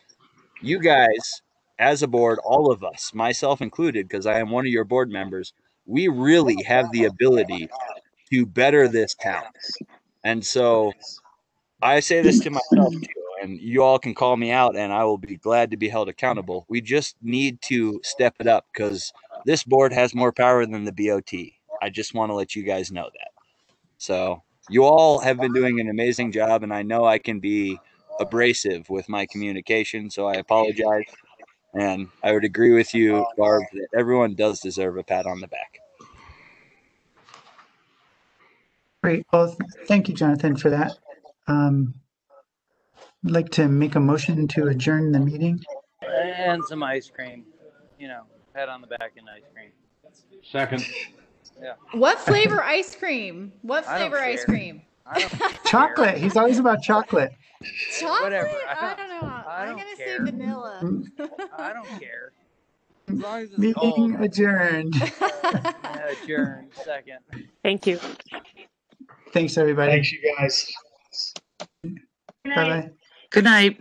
You guys, as a board, all of us, myself included, because I am one of your board members, we really have the ability to better this town. And so I say this to myself too, and you all can call me out, and I will be glad to be held accountable. We just need to step it up because this board has more power than the BOT. I just want to let you guys know that. So you all have been doing an amazing job, and I know I can be abrasive with my communication, so I apologize. And I would agree with you, Barb, that everyone does deserve a pat on the back. Great. Well, th- thank you, Jonathan, for that. Um, I'd like to make a motion to adjourn the meeting. And some ice cream. You know, pat on the back and ice cream. Second. Yeah. What flavor ice cream? What I don't flavor ice care. cream? [laughs] Chocolate. He's always about chocolate. Chocolate? Whatever. I don't know. I I'm don't gonna care. say vanilla. I don't care. [laughs] As long as it's Meeting cold. adjourned. [laughs] Yeah, adjourn. Second. Thank you. Thanks, everybody. Thanks, you guys. Bye-bye. Good night.